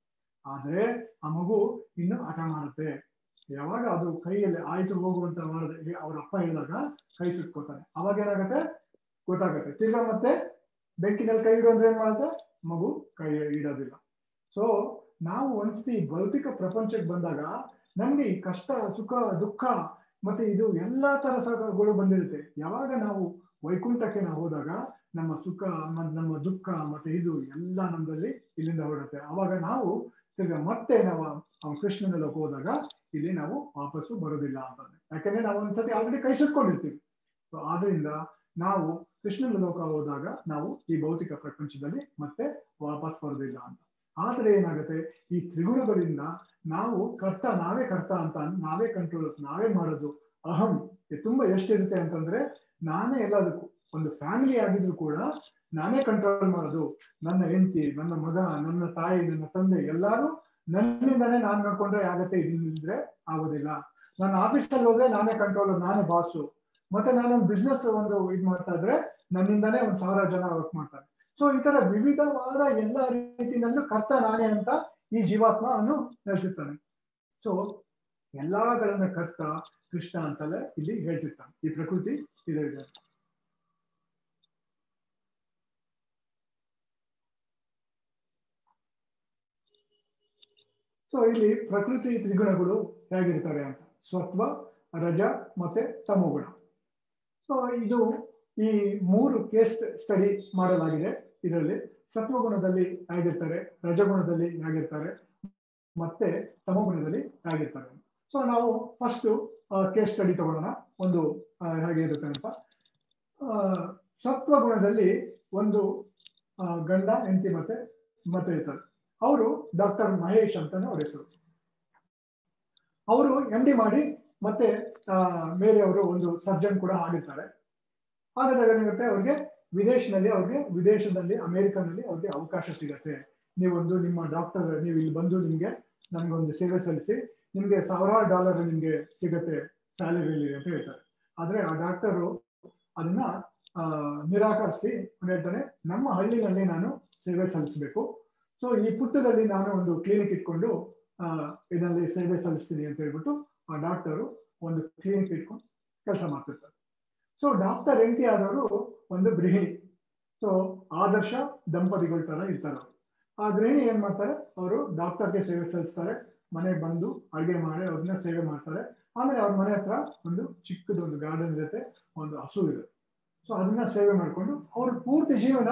ಆದ್ರೆ ಆ ಮಗು ಇನ್ನು ಹಠ ಮಾಡುತ್ತೆ. ಯಾವಾಗ ಅದು ಕೈಯಲ್ಲಿ ಆಯ್ತು ಹೋಗುವಂತ ಮಾಡಿದ್ರೆ ಅವ್ರ ಅಪ್ಪ ಹೇಳಿದಾಗ ಕೈ ಸುಟ್ಕೋತಾನೆ ಅವಾಗ ಏನಾಗುತ್ತೆ? ಗೊತ್ತಾಗತ್ತೆ. ತಿರ್ಗಾ ಮತ್ತೆ ಬೆಂಕಿನಲ್ಲಿ ಕೈ ಇಡೋದ್ರೆ ಅಂದ್ರೆ ಏನ್ ಮಾಡುತ್ತೆ? ಮಗು ಕೈ ಇಡೋದಿಲ್ಲ. ಸೊ ನಾವು ಒಂದ್ಸತಿ ಭೌತಿಕ ಪ್ರಪಂಚಕ್ಕೆ ಬಂದಾಗ ನಮ್ಗೆ ಈ ಕಷ್ಟ, ಸುಖ, ದುಃಖ ಮತ್ತೆ ಇದು ಎಲ್ಲಾ ತರ ಸಗಳು ಬಂದಿರುತ್ತೆ. ಯಾವಾಗ ನಾವು ವೈಕುಂಠಕ್ಕೆ ನಾವು ಹೋದಾಗ ನಮ್ಮ ಸುಖ ನಮ್ಮ ದುಃಖ ಮತ್ತೆ ಇದು ಎಲ್ಲ ನಮ್ಮದಲ್ಲಿ ಇಲ್ಲಿಂದ ಹೊರಡುತ್ತೆ. ಅವಾಗ ನಾವು ತಿರ್ಗ ಮತ್ತೆ ನಾವು ಅವ್ನು ಕೃಷ್ಣನಲ್ಲಿ ಹೋದಾಗ ಇಲ್ಲಿ ನಾವು ವಾಪಸ್ಸು ಬರೋದಿಲ್ಲ ಅಂತಂದ್ರೆ. ಯಾಕಂದ್ರೆ ನಾವು ಒಂದ್ಸತಿ ಆಲ್ರೆಡಿ ಕೈ ಸುಟ್ಕೊಂಡಿರ್ತೀವಿ. ಸೊ ಆದ್ರಿಂದ ನಾವು ಕೃಷ್ಣನ ಲೋಕ ಹೋದಾಗ ನಾವು ಈ ಭೌತಿಕ ಪ್ರಪಂಚದಲ್ಲಿ ಮತ್ತೆ ವಾಪಸ್ ಬರೋದಿಲ್ಲ ಅಂತ. ಆದ್ರೆ ಏನಾಗುತ್ತೆ? ಈ ತ್ರಿಗುಣಗಳಿಂದ ನಾವು ಕರ್ತ, ನಾವೇ ಕರ್ತ ಅಂತ, ನಾವೇ ಕಂಟ್ರೋಲ್ ನಾವೇ ಮಾಡೋದು ಅಹಂ ತುಂಬಾ ಎಷ್ಟಿರುತ್ತೆ ಅಂತಂದ್ರೆ, ನಾನೇ ಎಲ್ಲದಕ್ಕೂ, ಒಂದು ಫ್ಯಾಮಿಲಿ ಆಗಿದ್ರು ಕೂಡ ನಾನೇ ಕಂಟ್ರೋಲ್ ಮಾಡೋದು. ನನ್ನ ಹೆಂಡತಿ, ನನ್ನ ಮಗ, ನನ್ನ ತಾಯಿ, ನನ್ನ ತಂದೆ ಎಲ್ಲಾರು ನನ್ನಿಂದಾನೇ ನಾನ್ ನೋಡ್ಕೊಂಡ್ರೆ ಆಗತ್ತೆ ಇದ್ರೆ ಆಗೋದಿಲ್ಲ. ನಾನು ಆಫೀಸಲ್ಲಿ ಹೋದ್ರೆ ನಾನೇ ಕಂಟ್ರೋಲರ್ ನಾನೇ ಬಾಸು ಮತ್ತೆ ನಾನೊಂದು ಬಿಸ್ನೆಸ್ ಒಂದು ಇದ್ ಮಾಡ್ತಾ ಇದ್ರೆ ನನ್ನಿಂದಾನೇ ಒಂದ್ ಸಾವಿರ ಜನ ವರ್ಕ್ ಮಾಡ್ತಾರೆ. ಸೊ ಈ ತರ ವಿವಿಧವಾದ ಎಲ್ಲ ರೀತಿಯಲ್ಲೂ ಕರ್ತ ನಾನೇ ಅಂತ ಈ ಜೀವಾತ್ಮ ಅನ್ನು ನೆಲೆಸಿರ್ತಾನೆ ಸೊ ಎಲ್ಲಾಗಳನ್ನ ಕರ್ತ ಕೃಷ್ಣ ಅಂತಲೇ ಇಲ್ಲಿ ಹೇಳ್ತಿರ್ತಾನೆ. ಈ ಪ್ರಕೃತಿ ಇದೆ. ಸೊ ಇಲ್ಲಿ ಪ್ರಕೃತಿ ತ್ರಿಗುಣಗಳು ಹೇಗಿರ್ತವೆ ಅಂತ? ಸತ್ವ ರಜ ಮತ್ತೆ ತಮೋಗುಣ. ಸೊ ಇದು ಈ ಮೂರು ಕೇಸ್ ಸ್ಟಡಿ ಮಾಡಲಾಗಿದೆ. ಇದರಲ್ಲಿ ಸತ್ವಗುಣದಲ್ಲಿ ಹೇಗಿರ್ತಾರೆ, ರಜಗುಣದಲ್ಲಿ ಹೇಗಿರ್ತಾರೆ, ಮತ್ತೆ ತಮೋಗುಣದಲ್ಲಿ ಹೇಗಿರ್ತಾರೆ. ಸೊ ನಾವು ಫಸ್ಟ್ ಕೇಸ್ ಸ್ಟಡಿ ತಗೊಳ್ಳೋಣ. ಒಂದು ಹೇಗೆ ಇರುತ್ತೆ ಅಂತ. ಸತ್ವಗುಣದಲ್ಲಿ ಒಂದು ಗಂಡ, ಹೆಂಡತಿ ಮತ್ತೆ ಮತ್ತೆ ಇರ್ತಾರೆ ಅವರು ಡಾಕ್ಟರ್ ಮಹೇಶ್ ಅಂತಾನೆ ಅವ್ರ ಹೆಸರು. ಅವರು ಎಂ ಡಿ ಮಾಡಿ ಮತ್ತೆ ಮೇಲೆ ಅವರು ಒಂದು ಸರ್ಜನ್ ಕೂಡ ಆಗಿರ್ತಾರೆ ಹಾಗಾದಾಗ ಏನಾಗುತ್ತೆ, ಅವ್ರಿಗೆ ವಿದೇಶದಲ್ಲಿ ಅವ್ರಿಗೆ ವಿದೇಶದಲ್ಲಿ, ಅಮೆರಿಕನಲ್ಲಿ ಅವ್ರಿಗೆ ಅವಕಾಶ ಸಿಗತ್ತೆ. ನೀವೊಂದು ನಿಮ್ಮ ಡಾಕ್ಟರ್, ನೀವು ಇಲ್ಲಿ ಬಂದು ನಿಮ್ಗೆ ನಮ್ಗೊಂದು ಸೇವೆ ಸಲ್ಲಿಸಿ, ನಿಮ್ಗೆ ಸಾವಿರಾರು ಡಾಲರ್ ನಿಮ್ಗೆ ಸಿಗತ್ತೆ ಸ್ಯಾಲರಿಯಲ್ಲಿ ಅಂತ ಹೇಳ್ತಾರೆ. ಆದ್ರೆ ಆ ಡಾಕ್ಟರು ಅದನ್ನ ನಿರಾಕರಿಸಿ ಹೇಳ್ತಾರೆ ನಮ್ಮ ಹಳ್ಳಿನಲ್ಲಿ ನಾನು ಸೇವೆ ಸಲ್ಲಿಸಬೇಕು. ಸೊ ಈ ಪುಟ್ಟದಲ್ಲಿ ನಾನು ಒಂದು ಕ್ಲಿನಿಕ್ ಇಟ್ಕೊಂಡು ಇದರಲ್ಲಿ ಸೇವೆ ಸಲ್ಲಿಸ್ತೀನಿ ಅಂತ ಹೇಳ್ಬಿಟ್ಟು ಆ ಡಾಕ್ಟರು ಒಂದು ಕ್ಲಿನಿಕ್ ಇಟ್ಕೊಂಡು ಕೆಲಸ ಮಾಡ್ತಿರ್ತಾರೆ. ಸೊ ಡಾಕ್ಟರ್ ಎನ್ ಟಿ ಆದವರು ಒಂದು ಗೃಹಿಣಿ. ಸೊ ಆದರ್ಶ ದಂಪತಿಗಳ ತರ ಇರ್ತಾರೆ. ಆ ಗೃಹಿಣಿ ಏನ್ ಮಾಡ್ತಾರೆ? ಅವರು ಡಾಕ್ಟರ್ಗೆ ಸೇವೆ ಸಲ್ಲಿಸ್ತಾರೆ ಮನೆಗೆ ಬಂದು ಅಡುಗೆ ಮಾಡಿ ಅವ್ರನ್ನ ಸೇವೆ ಮಾಡ್ತಾರೆ. ಆಮೇಲೆ ಅವ್ರ ಮನೆ ಹತ್ರ ಒಂದು ಚಿಕ್ಕದೊಂದು ಗಾರ್ಡನ್ ಜೊತೆ ಒಂದು ಹಸು ಇದೆ. ಸೊ ಅದನ್ನ ಸೇವೆ ಮಾಡ್ಕೊಂಡು ಅವ್ರ ಪೂರ್ತಿ ಜೀವನ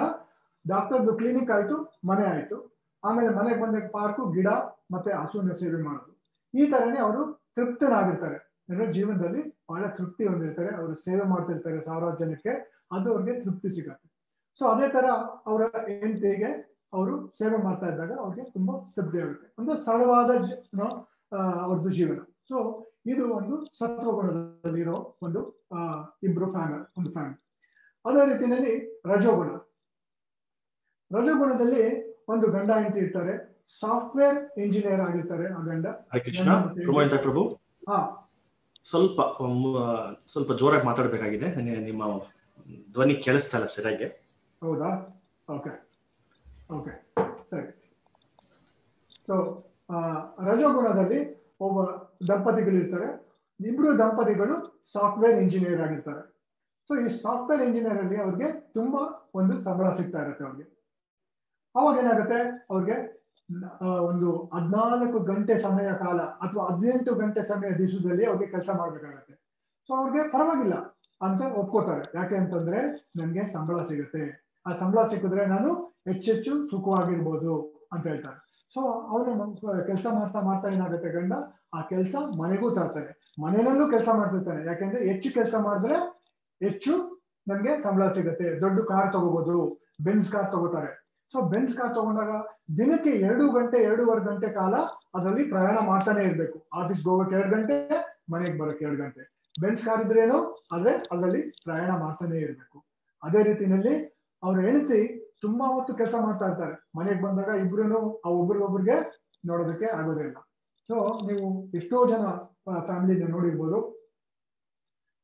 ಡಾಕ್ಟರ್ದು ಕ್ಲಿನಿಕ್ ಆಯ್ತು, ಮನೆ ಆಯ್ತು. ಆಮೇಲೆ ಮನೆಗೆ ಬಂದ ಪಾರ್ಕು ಗಿಡ ಮತ್ತೆ ಹಸುವಿನ ಸೇವೆ ಮಾಡೋದು. ಈ ತರನೇ ಅವರು ತೃಪ್ತನಾಗಿರ್ತಾರೆ. ಅಂದ್ರೆ ಜೀವನದಲ್ಲಿ ಬಹಳ ತೃಪ್ತಿ ಹೊಂದಿರ್ತಾರೆ, ಅವರು ಸೇವೆ ಮಾಡ್ತಿರ್ತಾರೆ ಸಾವಿರಾರು ಜನಕ್ಕೆ ಅದು ಅವ್ರಿಗೆ ತೃಪ್ತಿ ಸಿಗತ್ತೆ. ಸೊ ಅದೇ ತರ ಅವರ ಹೆಂಡತಿಗೆ ಅವರು ಸೇವೆ ಮಾಡ್ತಾ ಇದ್ದಾಗ ಅವ್ರಿಗೆ ತುಂಬಾ ತೃಪ್ತಿ ಆಗುತ್ತೆ. ಒಂದು ಸರಳವಾದ ಅವ್ರದ್ದು ಜೀವನ. ಸೊ ಇದು ಒಂದು ಸತ್ವಗುಣದಲ್ಲಿರೋ ಒಂದು ಇಬ್ರು ಫ್ಯಾಮಿಲಿ ಒಂದು ಫ್ಯಾಮಿಲಿ. ಅದೇ ರೀತಿಯಲ್ಲಿ ರಜೋಗುಣ. ರಜೋಗುಣದಲ್ಲಿ ಒಂದು ಗಂಡ ಹೆಂಡತಿ ಇರ್ತಾರೆ. ಸಾಫ್ಟ್ವೇರ್ ಇಂಜಿನಿಯರ್ ಆಗಿರ್ತಾರೆ ಆ ಗಂಡ. ಪ್ರಭು ಹಾ. ಸ್ವಲ್ಪ ಸ್ವಲ್ಪ ಜೋರಾಗಿ ಮಾತಾಡಬೇಕಾಗಿದೆ. ನಿಮ್ಮ ಧ್ವನಿ ಕೇಳಿಸ್ತಾ ಇಲ್ಲ ಸರಿಯಾಗಿ. ಹೌದಾ? ಓಕೆ ಓಕೆ ಸರಿ. ಸೊ ರಜೋಗುಣದಲ್ಲಿ ಒಬ್ಬ ದಂಪತಿಗಳು ಇರ್ತಾರೆ ಇಬ್ರು ದಂಪತಿಗಳು ಸಾಫ್ಟ್ವೇರ್ ಇಂಜಿನಿಯರ್ ಆಗಿರ್ತಾರೆ. ಸೊ ಈ ಸಾಫ್ಟ್ವೇರ್ ಇಂಜಿನಿಯರ್ ಅಲ್ಲಿ ಅವ್ರಿಗೆ ತುಂಬಾ ಒಂದು ಸಂಬಳ ಸಿಗ್ತಾ ಇರುತ್ತೆ ಅವ್ರಿಗೆ. ಅವಾಗ ಏನಾಗುತ್ತೆ? ಅವ್ರಿಗೆ ಒಂದು ಹದಿನಾಲ್ಕು ಗಂಟೆ ಸಮಯ ಕಾಲ ಅಥವಾ ಹದಿನೆಂಟು ಗಂಟೆ ಸಮಯ ದಿವಸದಲ್ಲಿ ಅವ್ರಿಗೆ ಕೆಲಸ ಮಾಡ್ಬೇಕಾಗತ್ತೆ. ಸೊ ಅವ್ರಿಗೆ ಪರವಾಗಿಲ್ಲ ಅಂತ ಒಪ್ಕೋತಾರೆ. ಯಾಕೆ ಅಂತಂದ್ರೆ, ನನ್ಗೆ ಸಂಬಳ ಸಿಗುತ್ತೆ. ಆ ಸಂಬಳ ಸಿಕ್ಕಿದ್ರೆ ನಾನು ಹೆಚ್ಚೆಚ್ಚು ಸುಖವಾಗಿರ್ಬೋದು ಅಂತ ಹೇಳ್ತಾರೆ. ಸೊ ಅವನು ಕೆಲಸ ಮಾಡ್ತಾ ಮಾಡ್ತಾ ಏನಾಗುತ್ತೆ ಗಂಡ? ಆ ಕೆಲಸ ಮನೆಗೂ ತರ್ತಾನೆ ಮನೆಯಲ್ಲೂ ಕೆಲಸ ಮಾಡ್ತಿರ್ತಾನೆ. ಯಾಕೆಂದ್ರೆ ಹೆಚ್ಚು ಕೆಲಸ ಮಾಡಿದ್ರೆ ಹೆಚ್ಚು ನನ್ಗೆ ಸಂಬಳ ಸಿಗುತ್ತೆ. ದೊಡ್ಡ ಕಾರ್ ತಗೋಬಹುದು ಬೆನ್ಸ್ ಕಾರ್ ತಗೋತಾರೆ. ಸೊ ಬೆನ್ಸ್ ಕಾರ್ ತಗೊಂಡಾಗ ದಿನಕ್ಕೆ ಎರಡು ಗಂಟೆ, ಎರಡೂವರೆ ಗಂಟೆ ಕಾಲ ಅದರಲ್ಲಿ ಪ್ರಯಾಣ ಮಾಡ್ತಾನೆ ಇರ್ಬೇಕು. ಆಫೀಸ್ಗೆ ಹೋಗಕ್ಕೆ ಎರಡು ಗಂಟೆ, ಮನೆಗೆ ಬರಕ್ಕೆ ಎರಡು ಗಂಟೆ. ಬೆಂಚ್ ಕಾರ್ ಇದ್ರೇನು ಆದ್ರೆ ಅದರಲ್ಲಿ ಪ್ರಯಾಣ ಮಾಡ್ತಾನೆ ಇರಬೇಕು. ಅದೇ ರೀತಿನಲ್ಲಿ ಅವ್ರ ಹೆಂಡತಿ ತುಂಬಾ ಹೊತ್ತು ಕೆಲಸ ಮಾಡ್ತಾ ಇರ್ತಾರೆ. ಮನೆಗೆ ಬಂದಾಗ ಇಬ್ರು ಆ ಒಬ್ರಿಗೊಬ್ರಿಗೆ ನೋಡೋದಕ್ಕೆ ಆಗೋದೇ ಇಲ್ಲ. ಸೊ ನೀವು ಎಷ್ಟೋ ಜನ ಫ್ಯಾಮಿಲಿನ ನೋಡಿರ್ಬೋದು.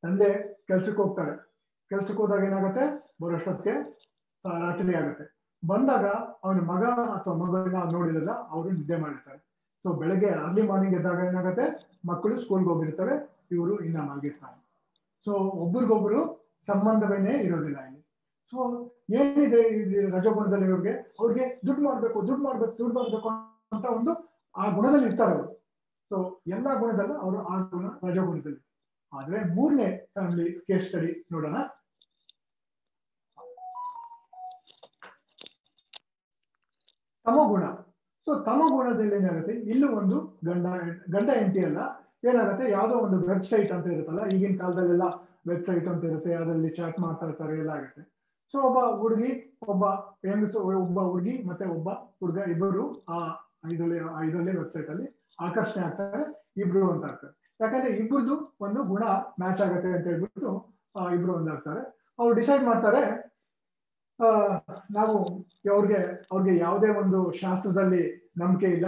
ತಂದೆ ಕೆಲ್ಸಕ್ಕೆ ಹೋಗ್ತಾರೆ. ಕೆಲ್ಸಕ್ಕೆ ಹೋದಾಗ ಏನಾಗುತ್ತೆ? ಬರೋಷ್ಟೊತ್ತಿಗೆ ರಾತ್ರಿ ಆಗುತ್ತೆ. ಬಂದಾಗ ಅವನ ಮಗ ಅಥವಾ ಮಗಳನ್ನ ನೋಡಿರಲ್ಲ, ಅವರು ನಿದ್ದೆ ಮಾಡಿರ್ತಾರೆ. ಸೊ ಬೆಳಗ್ಗೆ ಅರ್ಲಿ ಮಾರ್ನಿಂಗ್ ಎದ್ದಾಗ ಏನಾಗುತ್ತೆ? ಮಕ್ಕಳು ಸ್ಕೂಲ್ಗೆ ಹೋಗಿರ್ತಾರೆ, ಇವರು ಇನ್ನ ಮಲಗಿರ್ತಾರೆ. ಸೊ ಒಬ್ರಿಗೊಬ್ರು ಸಂಬಂಧವೇನೇ ಇರೋದಿಲ್ಲ ಇಲ್ಲಿ. ಸೊ ಏನಿದೆ ರಜಗುಣದಲ್ಲಿ ಇವ್ರಿಗೆ? ಅವ್ರಿಗೆ ದುಡ್ಡು ಮಾಡ್ಬೇಕು ದುಡ್ಡು ಮಾಡ್ಬೇಕು ದುಡ್ಡು ಮಾಡ್ಬೇಕು ಅಂತ ಒಂದು ಆ ಗುಣದಲ್ಲಿ ಇರ್ತಾರೆ ಅವರು. ಸೊ ಎಲ್ಲಾ ಗುಣದಲ್ಲೂ ಅವರು ಆ ಗುಣ ರಜಗುಣದಲ್ಲಿ ಆದ್ರೆ ಮೂರನೇ ಫ್ಯಾಮಿಲಿ ಕೇಸ್ ಸ್ಟಡಿ ನೋಡೋಣ. ತಮಗುಣ. ಸೊ ತಮೋಗುಣದಲ್ಲಿ ಏನಾಗುತ್ತೆ? ಇಲ್ಲೂ ಒಂದು ಗಂಡ ಗಂಡ ಎಂಟಿ ಅಲ್ಲ. ಏನಾಗುತ್ತೆ? ಯಾವುದೋ ಒಂದು ವೆಬ್ಸೈಟ್ ಅಂತ ಇರುತ್ತಲ್ಲ, ಈಗಿನ ಕಾಲದಲ್ಲೆಲ್ಲ ವೆಬ್ಸೈಟ್ ಅಂತ ಇರುತ್ತೆ. ಅದರಲ್ಲಿ ಚಾಟ್ ಮಾಡ್ತಾ ಇರ್ತಾರೆ, ಎಲ್ಲ ಆಗುತ್ತೆ. ಸೊ ಒಬ್ಬ ಹುಡುಗಿ, ಒಬ್ಬ ಹೆಂಗಸು ಒಬ್ಬ ಹುಡುಗಿ, ಮತ್ತೆ ಒಬ್ಬ ಹುಡುಗ, ಇಬ್ಬರು ಆ ಇದರಲ್ಲಿ ಇದರಲ್ಲಿ ವೆಬ್ಸೈಟ್ ಅಲ್ಲಿ ಆಕರ್ಷಣೆ ಆಗ್ತಾರೆ, ಇಬ್ರು ಅಂತ ಆಗ್ತಾರೆ. ಯಾಕಂದ್ರೆ ಇಬ್ಬರದು ಒಂದು ಗುಣ ಮ್ಯಾಚ್ ಆಗುತ್ತೆ ಅಂತ ಹೇಳ್ಬಿಟ್ಟು ಇಬ್ರು ಒಂದಾಗ್ತಾರೆ. ಅವ್ರು ಡಿಸೈಡ್ ಮಾಡ್ತಾರೆ ನಾವು ಅವ್ರಿಗೆ ಅವ್ರಿಗೆ ಯಾವುದೇ ಒಂದು ಶಾಸ್ತ್ರದಲ್ಲಿ ನಂಬಿಕೆ ಇಲ್ಲ,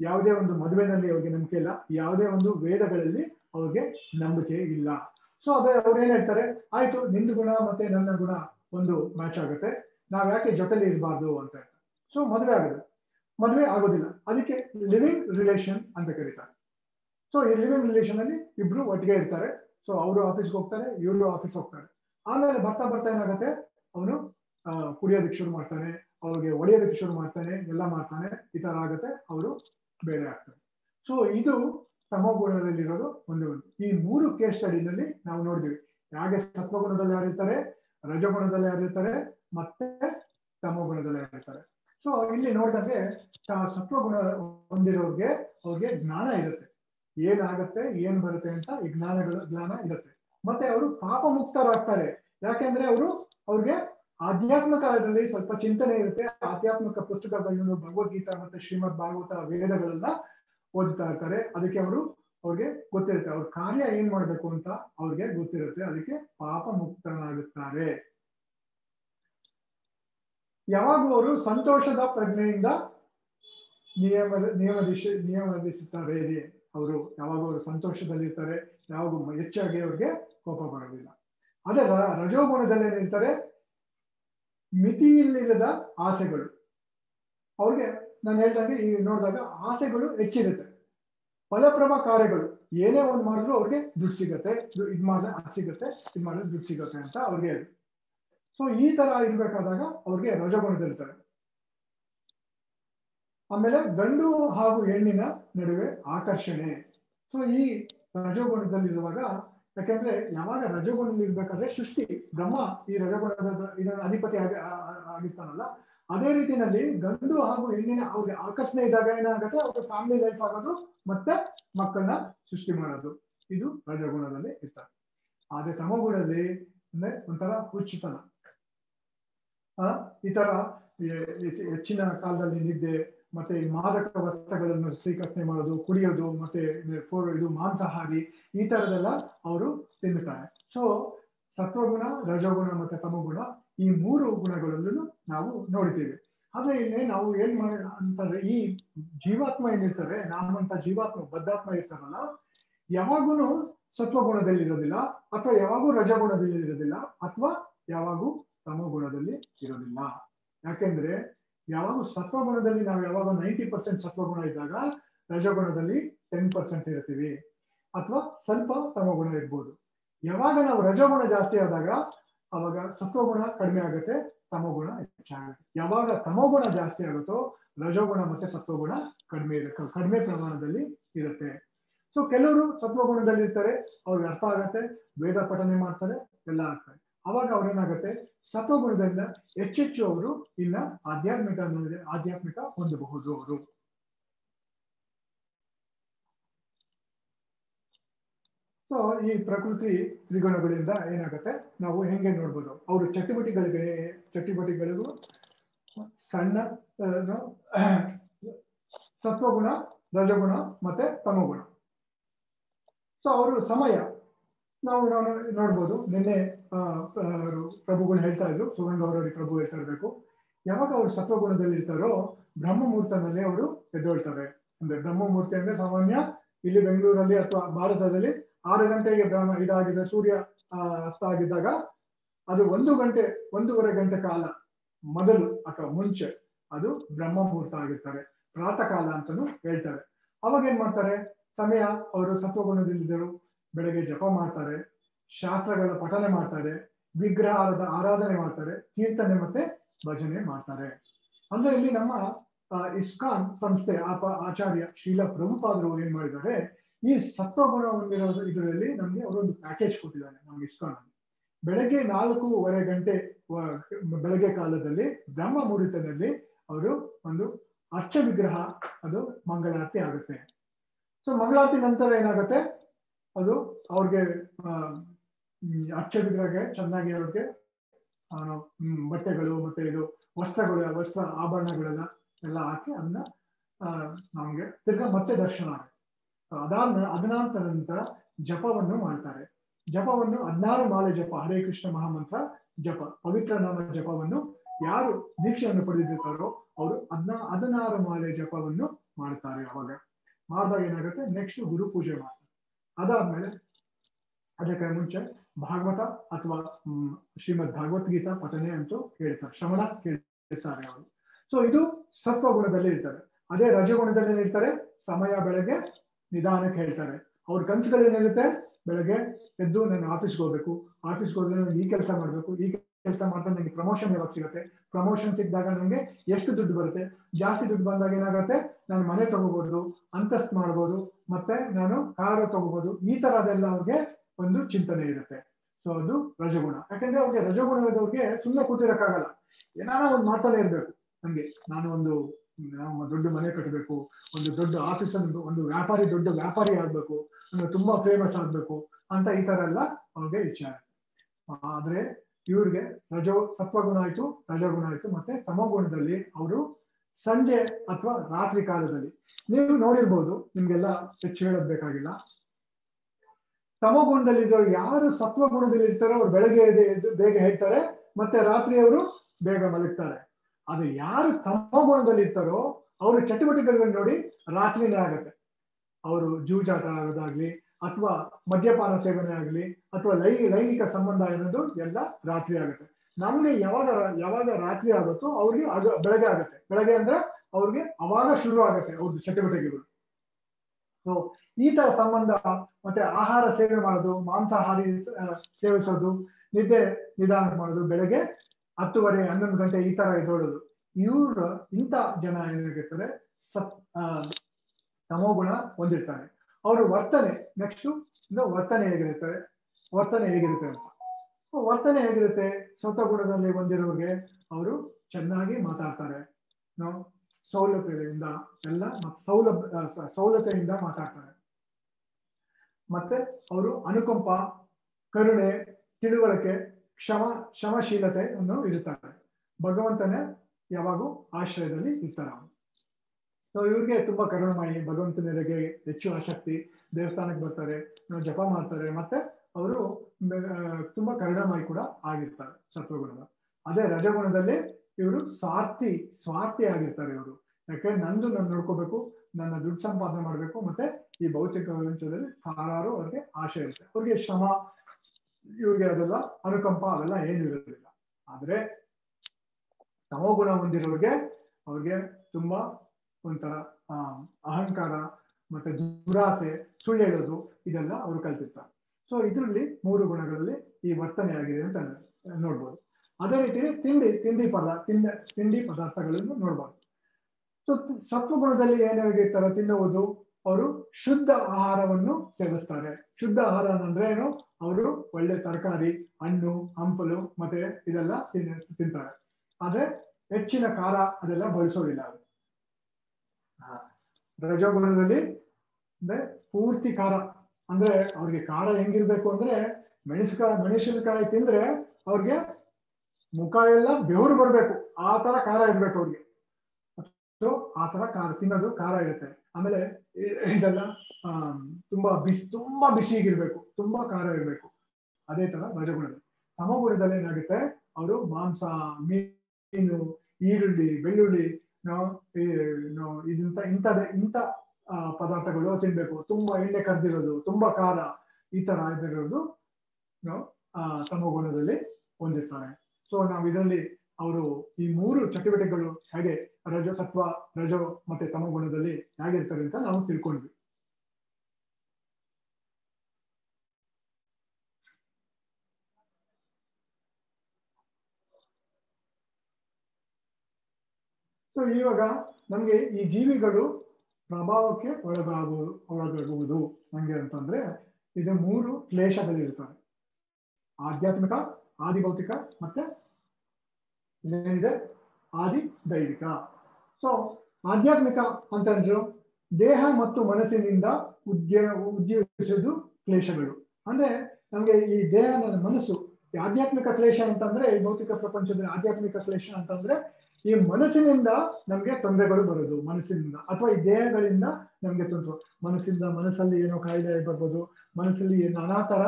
ಯಾವುದೇ ಒಂದು ಮದುವೆನಲ್ಲಿ ಅವ್ರಿಗೆ ನಂಬಿಕೆ ಇಲ್ಲ, ಯಾವುದೇ ಒಂದು ವೇದಗಳಲ್ಲಿ ಅವ್ರಿಗೆ ನಂಬಿಕೆ ಇಲ್ಲ. ಸೊ ಅದೇ ಅವ್ರು ಏನ್ ಹೇಳ್ತಾರೆ? ಆಯ್ತು, ನಿಂದು ಗುಣ ಮತ್ತೆ ನನ್ನ ಗುಣ ಒಂದು ಮ್ಯಾಚ್ ಆಗುತ್ತೆ. ನಾವ್ ಯಾಕೆ ಜೊತೆಲಿ ಇರಬಾರ್ದು? ಅಂತ ಹೇಳ್ತಾರೆ. ಸೊ ಮದುವೆ ಆಗುತ್ತೆ ಮದುವೆ ಆಗೋದಿಲ್ಲ. ಅದಕ್ಕೆ ಲಿವಿಂಗ್ ರಿಲೇಷನ್ ಅಂತ ಕರೀತಾರೆ. ಸೊ ಈ ಲಿವಿಂಗ್ ರಿಲೇಷನ್ ಅಲ್ಲಿ ಇಬ್ರು ಒಟ್ಟಿಗೆ ಇರ್ತಾರೆ. ಸೊ ಅವರು ಆಫೀಸ್ಗೆ ಹೋಗ್ತಾರೆ, ಇವರು ಆಫೀಸ್ ಹೋಗ್ತಾರೆ. ಆಮೇಲೆ ಬರ್ತಾ ಬರ್ತಾ ಏನಾಗುತ್ತೆ? ಅವನು ಕುಡಿಯೋದಕ್ಕೆ ಶುರು ಮಾಡ್ತಾನೆ ಅವ್ರಿಗೆ ಹೊಡೆಯೋದಕ್ಕೆ ಶುರು ಮಾಡ್ತಾನೆ ಎಲ್ಲ ಮಾಡ್ತಾನೆ, ಈ ತರ ಆಗುತ್ತೆ, ಅವರು ಬೇರೆ ಆಗ್ತಾರೆ. ಸೊ ಇದು ತಮೋಗುಣದಲ್ಲಿರೋದು ಒಂದು ಒಂದು. ಈ ಮೂರು ಕೇಸ್ ಸ್ಟಡಿನಲ್ಲಿ ನಾವು ನೋಡಿದ್ವಿ ಹಾಗೆ ಸತ್ವಗುಣದಲ್ಲಿ ಯಾರಿರ್ತಾರೆ, ರಜಗುಣದಲ್ಲಿ ಯಾರಿರ್ತಾರೆ, ಮತ್ತೆ ತಮೋಗುಣದಲ್ಲಿ ಯಾರಿರ್ತಾರೆ. ಸೊ ಇಲ್ಲಿ ನೋಡಿದಂಗೆ ಸತ್ವಗುಣ ಹೊಂದಿರೋರ್ಗೆ ಅವ್ರಿಗೆ ಜ್ಞಾನ ಇರುತ್ತೆ. ಏನಾಗತ್ತೆ, ಏನ್ ಬರುತ್ತೆ ಅಂತ ಈ ಜ್ಞಾನಗಳ, ಜ್ಞಾನ ಇರುತ್ತೆ. ಮತ್ತೆ ಅವರು ಪಾಪ ಮುಕ್ತರಾಗ್ತಾರೆ ಯಾಕೆಂದ್ರೆ ಅವರು ಅವ್ರಿಗೆ ಆಧ್ಯಾತ್ಮಿಕದಲ್ಲಿ ಸ್ವಲ್ಪ ಚಿಂತನೆ ಇರುತ್ತೆ. ಆಧ್ಯಾತ್ಮಿಕ ಪುಸ್ತಕಗಳನ್ನು ಭಗವದ್ಗೀತಾ ಮತ್ತೆ ಶ್ರೀಮದ್ ಭಾಗವತ ವೇದಗಳನ್ನ ಓದ್ತಾ ಇರ್ತಾರೆ. ಅದಕ್ಕೆ ಅವರು ಅವ್ರಿಗೆ ಗೊತ್ತಿರುತ್ತೆ. ಅವ್ರ ಕಾರ್ಯ ಏನ್ ಮಾಡ್ಬೇಕು ಅಂತ ಅವ್ರಿಗೆ ಗೊತ್ತಿರುತ್ತೆ. ಅದಕ್ಕೆ ಪಾಪ ಮುಕ್ತನಾಗುತ್ತಾರೆ ಯಾವಾಗ ಅವರು ಸಂತೋಷದ ಪ್ರಜ್ಞೆಯಿಂದ ನಿಯಮ ನಿಯಮದಿಶ ನಿಯಮದಿಸುತ್ತಾರೆ ಅವರು. ಯಾವಾಗ ಅವರು ಸಂತೋಷದಲ್ಲಿರ್ತಾರೆ. ಯಾವಾಗ ಹೆಚ್ಚಾಗಿ ಅವ್ರಿಗೆ ಕೋಪ ಬರೋದಿಲ್ಲ. ಅದೇ ರಜೋಗುಣದಲ್ಲಿ ಏನಿರ್ತಾರೆ ಮಿತಿಯಿಲ್ಲದ ಆಸೆಗಳು. ಅವ್ರಿಗೆ ನಾನು ಹೇಳ್ದಂಗೆ ಈ ನೋಡಿದಾಗ ಆಸೆಗಳು ಹೆಚ್ಚಿರುತ್ತೆ. ಫಲಪ್ರಭ ಕಾರ್ಯಗಳು, ಏನೇ ಒಂದು ಮಾಡಿದ್ರು ಅವ್ರಿಗೆ ದುಡ್ಡು ಸಿಗತ್ತೆ. ಇದು ಮಾಡಿದ್ರೆ ಅದು ಸಿಗುತ್ತೆ, ಇದು ಮಾಡಿದ್ರೆ ದುಡ್ಡು ಸಿಗುತ್ತೆ ಅಂತ ಅವ್ರಿಗೆ ಹೇಳಿ. ಸೊ ಈ ತರ ಇರ್ಬೇಕಾದಾಗ ಅವ್ರಿಗೆ ರಜಗುಣದಲ್ಲಿರ್ತಾರೆ. ಆಮೇಲೆ ಗಂಡು ಹಾಗೂ ಹೆಣ್ಣಿನ ನಡುವೆ ಆಕರ್ಷಣೆ. ಸೊ ಈ ರಜಗುಣದಲ್ಲಿರುವಾಗ ಯಾಕಂದ್ರೆ ಯಾವಾಗ ರಜಗುಣದಲ್ಲಿ ಇರ್ಬೇಕಾದ್ರೆ ಸೃಷ್ಟಿ, ಬ್ರಹ್ಮ ಈ ರಜಗುಣದ ಇದರ ಅಧಿಪತಿ ಆಗಿ ಆಗಿರ್ತಾನಲ್ಲ, ಅದೇ ರೀತಿಯಲ್ಲಿ ಗಂಡು ಹಾಗೂ ಹೆಣ್ಣಿನ ಅವ್ರಿಗೆ ಆಕರ್ಷಣೆ ಇದ್ದಾಗ ಏನಾಗುತ್ತೆ? ಅವ್ರ ಫ್ಯಾಮಿಲಿ ಲೈಫ್ ಆಗೋದು ಮತ್ತೆ ಮಕ್ಕಳನ್ನ ಸೃಷ್ಟಿ ಮಾಡೋದು. ಇದು ರಜಗುಣದಲ್ಲಿ ಇರ್ತಾರೆ. ಆದ್ರೆ ತಮಗುಣದಲ್ಲಿ ಅಂದ್ರೆ ಒಂಥರ ಹುಚ್ಚುತನ. ಆ, ಈ ತರ ಹೆಚ್ಚಿನ ಕಾಲದಲ್ಲಿ ನಿದ್ದೆ ಮತ್ತೆ ಈ ಮಾದಕ ವಸ್ತುಗಳನ್ನು ಸ್ವೀಕರಣೆ ಮಾಡೋದು, ಕುಡಿಯೋದು, ಮತ್ತೆ ಇದು ಮಾಂಸಾಹಾರಿ ಈ ತರದೆಲ್ಲ ಅವರು ತಿನ್ನುತ್ತಾರೆ. ಸೊ ಸತ್ವಗುಣ, ರಜಗುಣ ಮತ್ತೆ ತಮಗುಣ ಈ ಮೂರು ಗುಣಗಳಲ್ಲೂ ನಾವು ನೋಡಿದ್ದೀವಿ. ಆದ್ರೆ ಇಲ್ಲಿ ನಾವು ಏನ್ ಮಾಡ, ಅಂತಂದ್ರೆ ಈ ಜೀವಾತ್ಮ ಏನಿರ್ತಾರೆ ನಮ್ಮಂತ ಜೀವಾತ್ಮ, ಬದ್ಧಾತ್ಮ ಇರ್ತಾರಲ್ಲ ಯಾವಾಗೂ ಸತ್ವಗುಣದಲ್ಲಿ ಇರೋದಿಲ್ಲ ಅಥವಾ ಯಾವಾಗೂ ರಜಗುಣದಲ್ಲಿ ಇರೋದಿಲ್ಲ ಅಥವಾ ಯಾವಾಗೂ ತಮಗುಣದಲ್ಲಿ ಇರೋದಿಲ್ಲ. ಯಾಕೆಂದ್ರೆ ಯಾವಾಗ ಸತ್ವಗುಣದಲ್ಲಿ ನಾವು ಯಾವಾಗ ನೈಂಟಿ ಪರ್ಸೆಂಟ್ ಸತ್ವಗುಣ ಇದ್ದಾಗ ರಜಗುಣದಲ್ಲಿ ಟೆನ್ ಪರ್ಸೆಂಟ್ ಇರ್ತೀವಿ. ಅಥವಾ ಸ್ವಲ್ಪ ತಮಗುಣ ಇರ್ಬೋದು. ಯಾವಾಗ ನಾವು ರಜಗುಣ ಜಾಸ್ತಿ ಆದಾಗ ಅವಾಗ ಸತ್ವಗುಣ ಕಡಿಮೆ ಆಗುತ್ತೆ ತಮಗುಣ ಹೆಚ್ಚಾಗುತ್ತೆ. ಯಾವಾಗ ತಮಗುಣ ಜಾಸ್ತಿ ಆಗುತ್ತೋ ರಜಗುಣ ಮತ್ತೆ ಸತ್ವಗುಣ ಕಡಿಮೆ ಇರುತ್ತೆ, ಕಡಿಮೆ ಪ್ರಮಾಣದಲ್ಲಿ ಇರುತ್ತೆ. ಸೊ ಕೆಲವರು ಸತ್ವಗುಣದಲ್ಲಿ ಇರ್ತಾರೆ ಅವ್ರಿಗೆ ಅರ್ಥ ಆಗತ್ತೆ, ವೇದ ಪಠನೆ ಮಾಡ್ತಾರೆ, ಎಲ್ಲ ಆಗ್ತಾರೆ ಅವಾಗ ಅವ್ರೇನಾಗುತ್ತೆ? ಸತ್ವಗುಣದಿಂದ ಹೆಚ್ಚೆಚ್ಚು ಅವರು ಇನ್ನ ಆಧ್ಯಾತ್ಮಿಕ ಆಧ್ಯಾತ್ಮಿಕ ಹೊಂದಬಹುದು ಅವರು. ಸೊ ಈ ಪ್ರಕೃತಿ ತ್ರಿಗುಣಗಳಿಂದ ಏನಾಗುತ್ತೆ? ನಾವು ಹೆಂಗೆ ನೋಡ್ಬೋದು? ಅವರು ಚಟುವಟಿಕೆಗಳಿಗೆ, ಚಟುವಟಿಕೆಗಳಿಗೂ ಸಣ್ಣ ಸತ್ವಗುಣ, ರಜಗುಣ ಮತ್ತೆ ತಮಗುಣ. ಸೊ ಅವರು ಸಮಯ. ನಾವು ನೋಡ್ಬೋದು, ನಿನ್ನೆ ಪ್ರಭುಗಳು ಹೇಳ್ತಾ ಇದ್ರು ಸುಗಂಧ ಪ್ರಭು ಹೇಳ್ತಾ ಇರಬೇಕು. ಯಾವಾಗ ಅವರು ಸತ್ವಗುಣದಲ್ಲಿ ಇರ್ತಾರೋ ಬ್ರಹ್ಮ ಮುಹೂರ್ತನಲ್ಲಿ ಅವರು ಎದ್ದೇಳ್ತಾರೆ ಅಂದ್ರೆ ಬ್ರಹ್ಮ ಮುಹೂರ್ತ ಅಂದ್ರೆ ಸಾಮಾನ್ಯ ಇಲ್ಲಿ ಬೆಂಗಳೂರಲ್ಲಿ ಅಥವಾ ಭಾರತದಲ್ಲಿ ಆರು ಗಂಟೆಗೆ ಬ್ರಹ್ಮ ಇದಾಗಿದೆ, ಸೂರ್ಯ ಅಸ್ತ ಆಗಿದ್ದಾಗ ಅದು ಒಂದು ಗಂಟೆ, ಒಂದೂವರೆ ಗಂಟೆ ಕಾಲ ಮೊದಲು ಅಥವಾ ಮುಂಚೆ ಅದು ಬ್ರಹ್ಮ ಮುಹೂರ್ತ ಆಗಿರ್ತಾರೆ. ಪ್ರಾತಃ ಕಾಲ ಅಂತಾನು ಹೇಳ್ತಾರೆ. ಅವಾಗ ಏನ್ ಮಾಡ್ತಾರೆ? ಸಮಯ, ಅವರು ಸತ್ವಗುಣದಲ್ಲಿದ್ದರು, ಬೆಳಗ್ಗೆ ಜಪ ಮಾಡ್ತಾರೆ. ಶಾಸ್ತ್ರಗಳ ಪಠನೆ ಮಾಡ್ತಾರೆ ವಿಗ್ರಹದ ಆರಾಧನೆ ಮಾಡ್ತಾರೆ, ಕೀರ್ತನೆ ಮತ್ತೆ ಭಜನೆ ಮಾಡ್ತಾರೆ. ಅಂದ್ರೆ ಇಲ್ಲಿ ನಮ್ಮ ಇಸ್ಕಾನ್ ಸಂಸ್ಥೆ, ಆಪ, ಆಚಾರ್ಯ ಶೀಲ ಪ್ರಭುಪಾದರು ಏನ್ ಮಾಡಿದ್ದಾರೆ, ಈ ಸತ್ವಗುಣ ಹೊಂದಿರೋ ಇದರಲ್ಲಿ ನಮ್ಗೆ ಅವರೊಂದು ಪ್ಯಾಕೇಜ್ ಕೊಟ್ಟಿದ್ದಾರೆ ನಮ್ಗೆ ಇಸ್ಕಾನ್ ಅಲ್ಲಿ. ಬೆಳಗ್ಗೆ ನಾಲ್ಕೂವರೆ ಗಂಟೆ ಬೆಳಗ್ಗೆ ಕಾಲದಲ್ಲಿ, ಬ್ರಹ್ಮ ಮುಹೂರ್ತದಲ್ಲಿ ಅವರು ಒಂದು ಅರ್ಚ ವಿಗ್ರಹ, ಅದು ಮಂಗಳಾರತಿ ಆಗುತ್ತೆ. ಸೊ ಮಂಗಳಾರತಿ ನಂತರ ಏನಾಗುತ್ತೆ? ಅದು ಅವ್ರಿಗೆ ಅರ್ಚ ಚೆನ್ನಾಗಿ ಇರೋಕೆ ಆ, ಬಟ್ಟೆಗಳು ಮತ್ತೆ ಇದು ವಸ್ತ್ರಗಳು ವಸ್ತ್ರ ಆಭರಣಗಳೆಲ್ಲ ಎಲ್ಲ ಹಾಕಿ ಅದನ್ನ ನಮ್ಗೆ ತಿರ್ಗಾ ಮತ್ತೆ ದರ್ಶನ ಅದಾದ ಅದನಾಂತ ನಂತರ ಜಪವನ್ನು ಮಾಡ್ತಾರೆ. ಜಪವನ್ನು ಹದಿನಾರು ಮಾಲೆ ಜಪ ಹರೇ ಕೃಷ್ಣ ಮಹಾಮಂತ್ರ ಜಪ ಪವಿತ್ರ ನಾಮ ಜಪವನ್ನು ಯಾರು ದೀಕ್ಷೆಯನ್ನು ಪಡೆದಿರ್ತಾರೋ ಅವರು ಹದಿನಾ ಹದಿನಾರು ಮಾಲೆ ಜಪವನ್ನು ಮಾಡ್ತಾರೆ ಅವಾಗ. ಮಾಡಿದಾಗ ಏನಾಗುತ್ತೆ ನೆಕ್ಸ್ಟ್ ಗುರು ಪೂಜೆ ಮಾಡ್ತಾರೆ. ಅದಾದ್ಮೇಲೆ ಅದಕ್ಕೆ ಮುಂಚೆ ಭಾಗವತ ಅಥವಾ ಶ್ರೀಮದ್ ಭಗವದ್ಗೀತಾ ಪಠನೆ ಅಂತೂ ಹೇಳ್ತಾರೆ. ಶ್ರವಣ ಕೇಳ್ತಾರೆ ಅವರು. ಸೊ ಇದು ಸತ್ವ ಗುಣದಲ್ಲಿ ಇರ್ತಾರೆ ಅದೇ ರಜಗುಣದಲ್ಲಿ ಏನಿರ್ತಾರೆ ಸಮಯ, ಬೆಳಗ್ಗೆ, ನಿಧಾನಕ್ಕೆ ಹೇಳ್ತಾರೆ. ಅವ್ರ ಕನ್ಸುಗಳು ಏನಿರುತ್ತೆ? ಬೆಳಗ್ಗೆ ಎದ್ದು ನಾನು ಆಫೀಸ್ಗೆ ಹೋಗ್ಬೇಕು. ಆಫೀಸ್ಗೆ ಹೋದ್ರೆ ನಾನು ಈ ಕೆಲಸ ಮಾಡ್ಬೇಕು, ಈ ಕೆಲಸ ಮಾಡ್ತಾ ನನಗೆ ಪ್ರಮೋಷನ್ ಯಾವಾಗ ಸಿಗುತ್ತೆ? ಪ್ರಮೋಷನ್ ಸಿಕ್ಕಿದಾಗ ನನಗೆ ಎಷ್ಟು ದುಡ್ಡು ಬರುತ್ತೆ? ಜಾಸ್ತಿ ದುಡ್ಡು ಬಂದಾಗ ಏನಾಗುತ್ತೆ? ನಾನು ಮನೆ ತಗೋಬಹುದು ಅಂತಸ್ತು ಮಾಡ್ಬೋದು, ಮತ್ತೆ ನಾನು ಕಾರು ತಗೋಬಹುದು ಈ ತರದೆಲ್ಲ ಅವ್ರಿಗೆ ಒಂದು ಚಿಂತನೆ ಇರುತ್ತೆ. ಸೊ ಅದು ರಜಗುಣ. ಯಾಕಂದ್ರೆ ಅವ್ರಿಗೆ ರಜಗುಣದವ್ರಿಗೆ ಸುಮ್ಮನೆ ಕೂತಿರಕ್ಕಾಗಲ್ಲ. ಏನಾರ ಒಂದು ಮಾತಲ್ಲೇ ಇರ್ಬೇಕು. ನಂಗೆ ನಾನು ಒಂದು ದೊಡ್ಡ ಮನೆ ಕಟ್ಟಬೇಕು ಒಂದು ದೊಡ್ಡ ಆಫೀಸ್ ಒಂದು ವ್ಯಾಪಾರಿ, ದೊಡ್ಡ ವ್ಯಾಪಾರಿ ಆಗ್ಬೇಕು, ಅಂದ್ರೆ ತುಂಬಾ ಫೇಮಸ್ ಆಗ್ಬೇಕು ಅಂತ ಈ ತರ ಎಲ್ಲ ಅವ್ರಿಗೆ ಇಚ್ಛೆ ಆದ್ರೆ ಇವ್ರಿಗೆ ರಜೋ, ಸತ್ವಗುಣ ಆಯ್ತು, ರಜಗುಣ ಆಯ್ತು, ಮತ್ತೆ ತಮಗುಣದಲ್ಲಿ ಅವರು ಸಂಜೆ ಅಥವಾ ರಾತ್ರಿ ಕಾಲದಲ್ಲಿ. ನೀವು ನೋಡಿರ್ಬೋದು, ನಿಮ್ಗೆಲ್ಲ ಹೆಚ್ಚು ಹೇಳೋದ್ ಬೇಕಾಗಿಲ್ಲ. ತಮೋಗುಣದಲ್ಲಿ ಇದ್ದವರು ಯಾರು ಸತ್ವಗುಣದಲ್ಲಿ ಇರ್ತಾರೋ ಅವ್ರು ಬೆಳಗ್ಗೆ ಎದ್ದು ಬೇಗ ಹೇಳ್ತಾರೆ, ಮತ್ತೆ ರಾತ್ರಿ ಅವರು ಬೇಗ ಮಲಗ್ತಾರೆ. ಅದು ಯಾರು ತಮೋಗುಣದಲ್ಲಿ ಇರ್ತಾರೋ ಅವ್ರ ಚಟುವಟಿಕೆಗಳನ್ನ ನೋಡಿ ರಾತ್ರಿನೇ ಆಗತ್ತೆ. ಅವರು ಜೂಜಾಟ ಆಗೋದಾಗ್ಲಿ, ಅಥವಾ ಮದ್ಯಪಾನ ಸೇವನೆ ಆಗಲಿ, ಅಥವಾ ಲೈ, ಲೈಂಗಿಕ ಸಂಬಂಧ ಅನ್ನೋದು ಎಲ್ಲ ರಾತ್ರಿ ಆಗುತ್ತೆ. ನಮ್ಗೆ ಯಾವಾಗ ಯಾವಾಗ ರಾತ್ರಿ ಆಗುತ್ತೋ ಅವ್ರಿಗೆ ಅದು ಬೆಳಗ್ಗೆ ಆಗುತ್ತೆ. ಬೆಳಗ್ಗೆ ಅಂದ್ರೆ ಅವ್ರಿಗೆ ಅವಾಗ ಶುರು ಆಗುತ್ತೆ ಅವ್ರದ್ದು ಚಟುವಟಿಕೆಗಳು. ಸೊ ಈ ತರ ಸಂಬಂಧ ಮತ್ತೆ ಆಹಾರ ಸೇವೆ ಮಾಡೋದು ಮಾಂಸಾಹಾರಿ ಸೇವಿಸೋದು ನಿದ್ದೆ ನಿಧಾನ ಮಾಡೋದು ಬೆಳಗ್ಗೆ ಹತ್ತುವರೆ ಹನ್ನೊಂದು ಗಂಟೆ ಈ ತರ ಎದ್ದೋಳೋದು ಇವರು ಇಂಥ ಜನ ಏನಾಗಿರ್ತಾರೆ? ಆ, ತಮೋಗುಣ ಹೊಂದಿರ್ತಾರೆ. ಅವ್ರ ವರ್ತನೆ ನೆಕ್ಸ್ಟ್ ವರ್ತನೆ ಹೇಗಿರುತ್ತೆ? ವರ್ತನೆ ಹೇಗಿರುತ್ತೆ ಅಂತ. ವರ್ತನೆ ಹೇಗಿರುತ್ತೆ? ಗುಣದಲ್ಲಿ ಹೊಂದಿರೋರಿಗೆ ಅವರು ಚೆನ್ನಾಗಿ ಮಾತಾಡ್ತಾರೆ. ಸೌಲಭ್ಯದಿಂದ ಎಲ್ಲ ಸೌಲಭ್ಯ ಸೌಲಭ್ಯದಿಂದ ಮಾತಾಡ್ತಾರೆ. ಮತ್ತೆ ಅವರು ಅನುಕಂಪ, ಕರುಣೆ, ತಿಳುವಳಿಕೆ, ಕ್ಷಮ ಕ್ಷಮಶೀಲತೆಯನ್ನು ಇರುತ್ತಾರೆ. ಭಗವಂತನೇ ಯಾವಾಗೂ ಆಶ್ರಯದಲ್ಲಿ ಇರ್ತಾರೆ ಸೊ ಇವ್ರಿಗೆ ತುಂಬಾ ಕರುಣಮಯಿ ಭಗವಂತನಿಗೆ ಹೆಚ್ಚು ಆಸಕ್ತಿ, ದೇವಸ್ಥಾನಕ್ಕೆ ಬರ್ತಾರೆ ಜಪ ಮಾಡ್ತಾರೆ, ಮತ್ತೆ ಅವರು ತುಂಬಾ ಕರುಣಮಯಿ ಕೂಡ ಆಗಿರ್ತಾರೆ ಸತ್ವಗುಣದ. ಅದೇ ರಜಗುಣದಲ್ಲಿ ಇವರು ಸ್ವಾರ್ಥಿ ಸ್ವಾರ್ಥಿ ಆಗಿರ್ತಾರೆ ಇವರು. ಯಾಕೆ? ನಂದು ನಾನು ನೋಡ್ಕೋಬೇಕು ನನ್ನ ದುಡ್ಡು ಸಂಪಾದನೆ ಮಾಡಬೇಕು ಮತ್ತೆ ಈ ಭೌತಿಕ ಪ್ರಪಂಚದಲ್ಲಿ ಸಾವಿರಾರು ಅವ್ರಿಗೆ ಆಶೆ ಇರುತ್ತೆ. ಅವ್ರಿಗೆ ಶ್ರಮ, ಇವ್ರಿಗೆ ಅದೆಲ್ಲ ಅನುಕಂಪ ಅವೆಲ್ಲ ಏನು ಇರೋದಿಲ್ಲ. ಆದ್ರೆ ತಮೋಗುಣ ಹೊಂದಿರೋರಿಗೆ ಅವ್ರಿಗೆ ತುಂಬಾ ಒಂಥರ ಅಹಂಕಾರ ಮತ್ತೆ ದುರಾಸೆ, ಸುಳ್ಳು ಇದೆಲ್ಲ ಅವರು ಕಲ್ತಿರ್ತಾರೆ. ಸೊ ಇದರಲ್ಲಿ ಮೂರು ಗುಣಗಳಲ್ಲಿ ಈ ವರ್ತನೆ ಆಗಿದೆ ಅಂತ ನೋಡ್ಬೋದು. ಅದೇ ರೀತಿ ತಿಂಡಿ ತಿಂಡಿ ಪದ, ತಿಂಡಿ ತಿಂಡಿ ಪದಾರ್ಥಗಳನ್ನು ನೋಡ್ಬೋದು. ಸತ್ವಗುಣದಲ್ಲಿ ತರ ತಿನ್ನುವುದು, ಅವರು ಶುದ್ಧ ಆಹಾರವನ್ನು ಸೇವಿಸ್ತಾರೆ. ಶುದ್ಧ ಆಹಾರ ಅಂದ್ರೆ ಏನು? ಅವರು ಒಳ್ಳೆ ತರಕಾರಿ, ಹಣ್ಣು, ಹಂಪಲು, ಮತ್ತೆ ಇದೆಲ್ಲ ತಿನ್ನ ತಿಂತಾರೆ. ಆದ್ರೆ ಹೆಚ್ಚಿನ ಖಾರ ಅದೆಲ್ಲ ಬಳಸೋದಿಲ್ಲ ರಜೋಗುಣದಲ್ಲಿ ಅಂದ್ರೆ ಪೂರ್ತಿ ಖಾರ. ಅಂದ್ರೆ ಅವ್ರಿಗೆ ಖಾರ ಹೆಂಗಿರ್ಬೇಕು ಅಂದ್ರೆ ಮೆಣಸಿನಕಾಯಿ ಮೆಣಸಿನಕಾಯಿ ತಿಂದ್ರೆ ಅವ್ರಿಗೆ ಮುಖ ಎಲ್ಲ ಬೆವರು ಬರ್ಬೇಕು. ಆ ತರ ಖಾರ ಇರ್ಬೇಕು ಅವ್ರಿಗೆ. ಸೊ ಆ ತರ ಖಾರ ತಿನ್ನೋದು ಖಾರ ಇರುತ್ತೆ. ಆಮೇಲೆ ಇದೆಲ್ಲ ತುಂಬಾ ಬಿಸಿ ತುಂಬಾ ಬಿಸಿಗಿರ್ಬೇಕು ತುಂಬಾ ಖಾರ ಇರಬೇಕು. ಅದೇ ತರ ರಜಗುಣದಲ್ಲಿ ತಮಗುಣದಲ್ಲಿ ಏನಾಗುತ್ತೆ ಅವರು ಮಾಂಸ ಮೀನು ಈರುಳ್ಳಿ ಬೆಳ್ಳುಳ್ಳಿ ಇದಂತ ಇಂಥದ ಇಂಥ ಪದಾರ್ಥಗಳು ತಿನ್ಬೇಕು. ತುಂಬಾ ಎಣ್ಣೆ ಕರೆದಿರೋದು ತುಂಬಾ ಖಾರ ಈ ತರ ಆ, ತಮಗುಣದಲ್ಲಿ ಹೊಂದಿರ್ತಾರೆ. ಸೊ ನಾವು ಇದರಲ್ಲಿ ಅವರು ಈ ಮೂರು ಚಟುವಟಿಕೆಗಳು ಹೇಗೆ ರಜ ಸತ್ವ ರಜೋ ಮತ್ತೆ ತಮಗುಣದಲ್ಲಿ ಹೇಗಿರ್ತಾರೆ ಅಂತ ನಾವು ತಿಳ್ಕೊಂಡ್ವಿ. ಸೊ ಇವಾಗ ನಮ್ಗೆ ಈ ಜೀವಿಗಳು ಪ್ರಭಾವಕ್ಕೆ ಒಳಗಾಗು, ಒಳಗಾಗುವುದು ಹಂಗೆ ಅಂತಂದ್ರೆ ಇದು ಮೂರು ಕ್ಲೇಶಗಳಿರ್ತವೆ ಆಧ್ಯಾತ್ಮಿಕ, ಆದಿಭೌತಿಕ ಮತ್ತೆ ಏನಿದೆ? ಆದಿ ದೈವಿಕ ಸೊ ಆಧ್ಯಾತ್ಮಿಕ ಅಂತಂದ್ರು ದೇಹ ಮತ್ತು ಮನಸ್ಸಿನಿಂದ ಉದ್ಯ, ಉದ್ಯೋಗಿಸುವುದು ಕ್ಲೇಶಗಳು. ಅಂದ್ರೆ ನಮ್ಗೆ ಈ ದೇಹ ನನ್ನ ಮನಸ್ಸು ಆಧ್ಯಾತ್ಮಿಕ ಕ್ಲೇಷ ಅಂತಂದ್ರೆ, ಈ ಭೌತಿಕ ಪ್ರಪಂಚದ ಆಧ್ಯಾತ್ಮಿಕ ಕ್ಲೇಷ ಅಂತಂದ್ರೆ, ಈ ಮನಸ್ಸಿನಿಂದ ನಮ್ಗೆ ತೊಂದರೆಗಳು ಬರೋದು, ಮನಸ್ಸಿನಿಂದ. ಅಥವಾ ಈ ದೇಹಗಳಿಂದ ನಮ್ಗೆ ತೊಂದರೆ, ಮನಸ್ಸಿಂದ ಮನಸ್ಸಲ್ಲಿ ಏನೋ ಕಾಯಿಲೆ ಬರ್ಬೋದು, ಮನಸ್ಸಲ್ಲಿ ನಾನಾ ತರ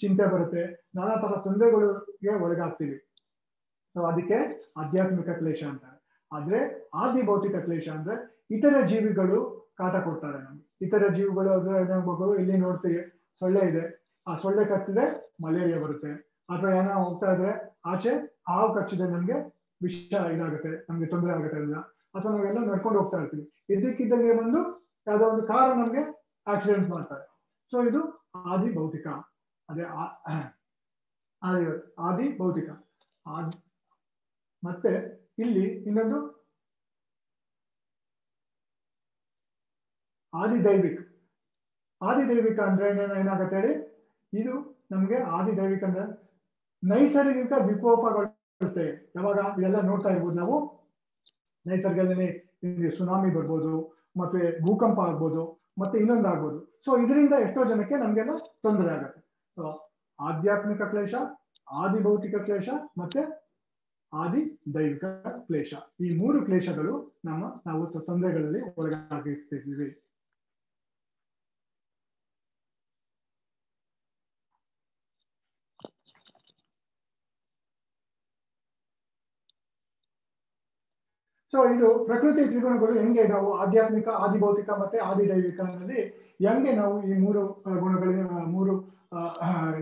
ಚಿಂತೆ ಬರುತ್ತೆ, ನಾನಾ ತರ ತೊಂದರೆಗಳಿಗೆ ಒಳಗಾಗ್ತೀವಿ. ಅದಕ್ಕೆ ಆಧ್ಯಾತ್ಮಿಕ ಕ್ಲೇಷ ಅಂತಾರೆ ಆದ್ರೆ ಆದಿ ಭೌತಿಕ ಕ್ಲೇಶ ಅಂದ್ರೆ ಇತರ ಜೀವಿಗಳು ಕಾಟ ಕೊಡ್ತಾರೆ ನಮ್ಗೆ. ಇತರ ಜೀವಿಗಳು ಅದ್ರ ಇಲ್ಲಿ ನೋಡ್ತೀವಿ, ಸೊಳ್ಳೆ ಇದೆ. ಆ ಸೊಳ್ಳೆ ಕಚ್ಚಿದ್ರೆ ಮಲೇರಿಯಾ ಬರುತ್ತೆ. ಅಥವಾ ಏನೋ ಹೋಗ್ತಾ ಇದ್ರೆ ಆಚೆ ಹಾವು ಕಚ್ಚಿದ್ರೆ ನಮ್ಗೆ ವಿಷ ಇದಾಗುತ್ತೆ, ನಮ್ಗೆ ತೊಂದರೆ ಆಗುತ್ತೆ ಅಲ್ಲ ಅಥವಾ ನಾವೆಲ್ಲ ನಡ್ಕೊಂಡು ಹೋಗ್ತಾ ಇರ್ತೀವಿ. ಇದ್ದಕ್ಕಿದ್ದಂಗೆ ಬಂದು ಯಾವುದೋ ಒಂದು ಕಾರು ನಮ್ಗೆ ಆಕ್ಸಿಡೆಂಟ್ ಮಾಡ್ತಾರೆ. ಸೊ ಇದು ಆದಿ ಭೌತಿಕ. ಅದೇ ಆದಿ ಭೌತಿಕ. ಆದ್ ಮತ್ತೆ ಇಲ್ಲಿ ಇನ್ನೊಂದು ಆದಿದೈವಿಕ. ಆದಿದೈವಿಕ ಆದಿ ದೈವಿಕ ಅಂದ್ರೆ ಏನ- ಏನಾಗತ್ತೆ ಹೇಳಿ? ಇದು ನಮ್ಗೆ ಆದಿದೈವಿಕ ಅಂದ್ರೆ ನೈಸರ್ಗಿಕ ವಿಕೋಪಗಳು ಯಾವಾಗ? ಇದೆಲ್ಲ ನೋಡ್ತಾ ಇರ್ಬೋದು ನಾವು. ನೈಸರ್ಗಿಕದಲ್ಲಿ ಸುನಾಮಿ ಬರ್ಬೋದು, ಮತ್ತೆ ಭೂಕಂಪ ಆಗ್ಬೋದು, ಮತ್ತೆ ಇನ್ನೊಂದು ಆಗ್ಬೋದು. ಸೊ ಇದರಿಂದ ಎಷ್ಟೋ ಜನಕ್ಕೆ ನಮ್ಗೆಲ್ಲ ತೊಂದರೆ ಆಗತ್ತೆ. ಆಧ್ಯಾತ್ಮಿಕ ಕ್ಲೇಶ, ಆದಿಭೌತಿಕ ಕ್ಲೇಶ, ಮತ್ತೆ ಆದಿ, ದೈವಿಕ, ಕ್ಲೇಶ. ಈ ಮೂರು ಕ್ಲೇಶಗಳು ನಮ್ಮ, ನಾವು ತೊಂದರೆಗಳಲ್ಲಿ ಒಳಗಾಗಿರ್ತಿದ್ದೀವಿ ಸೊ ಇದು ಪ್ರಕೃತಿ ತ್ರಿಗುಣಗಳು ಹೆಂಗೆ ನಾವು ಆಧ್ಯಾತ್ಮಿಕ, ಆದಿಭೌತಿಕ ಮತ್ತೆ ಆದಿದೈವಿಕನಲ್ಲಿ ಹೆಂಗೆ ನಾವು ಈ ಮೂರು ಗುಣಗಳಿಗೆ ಮೂರು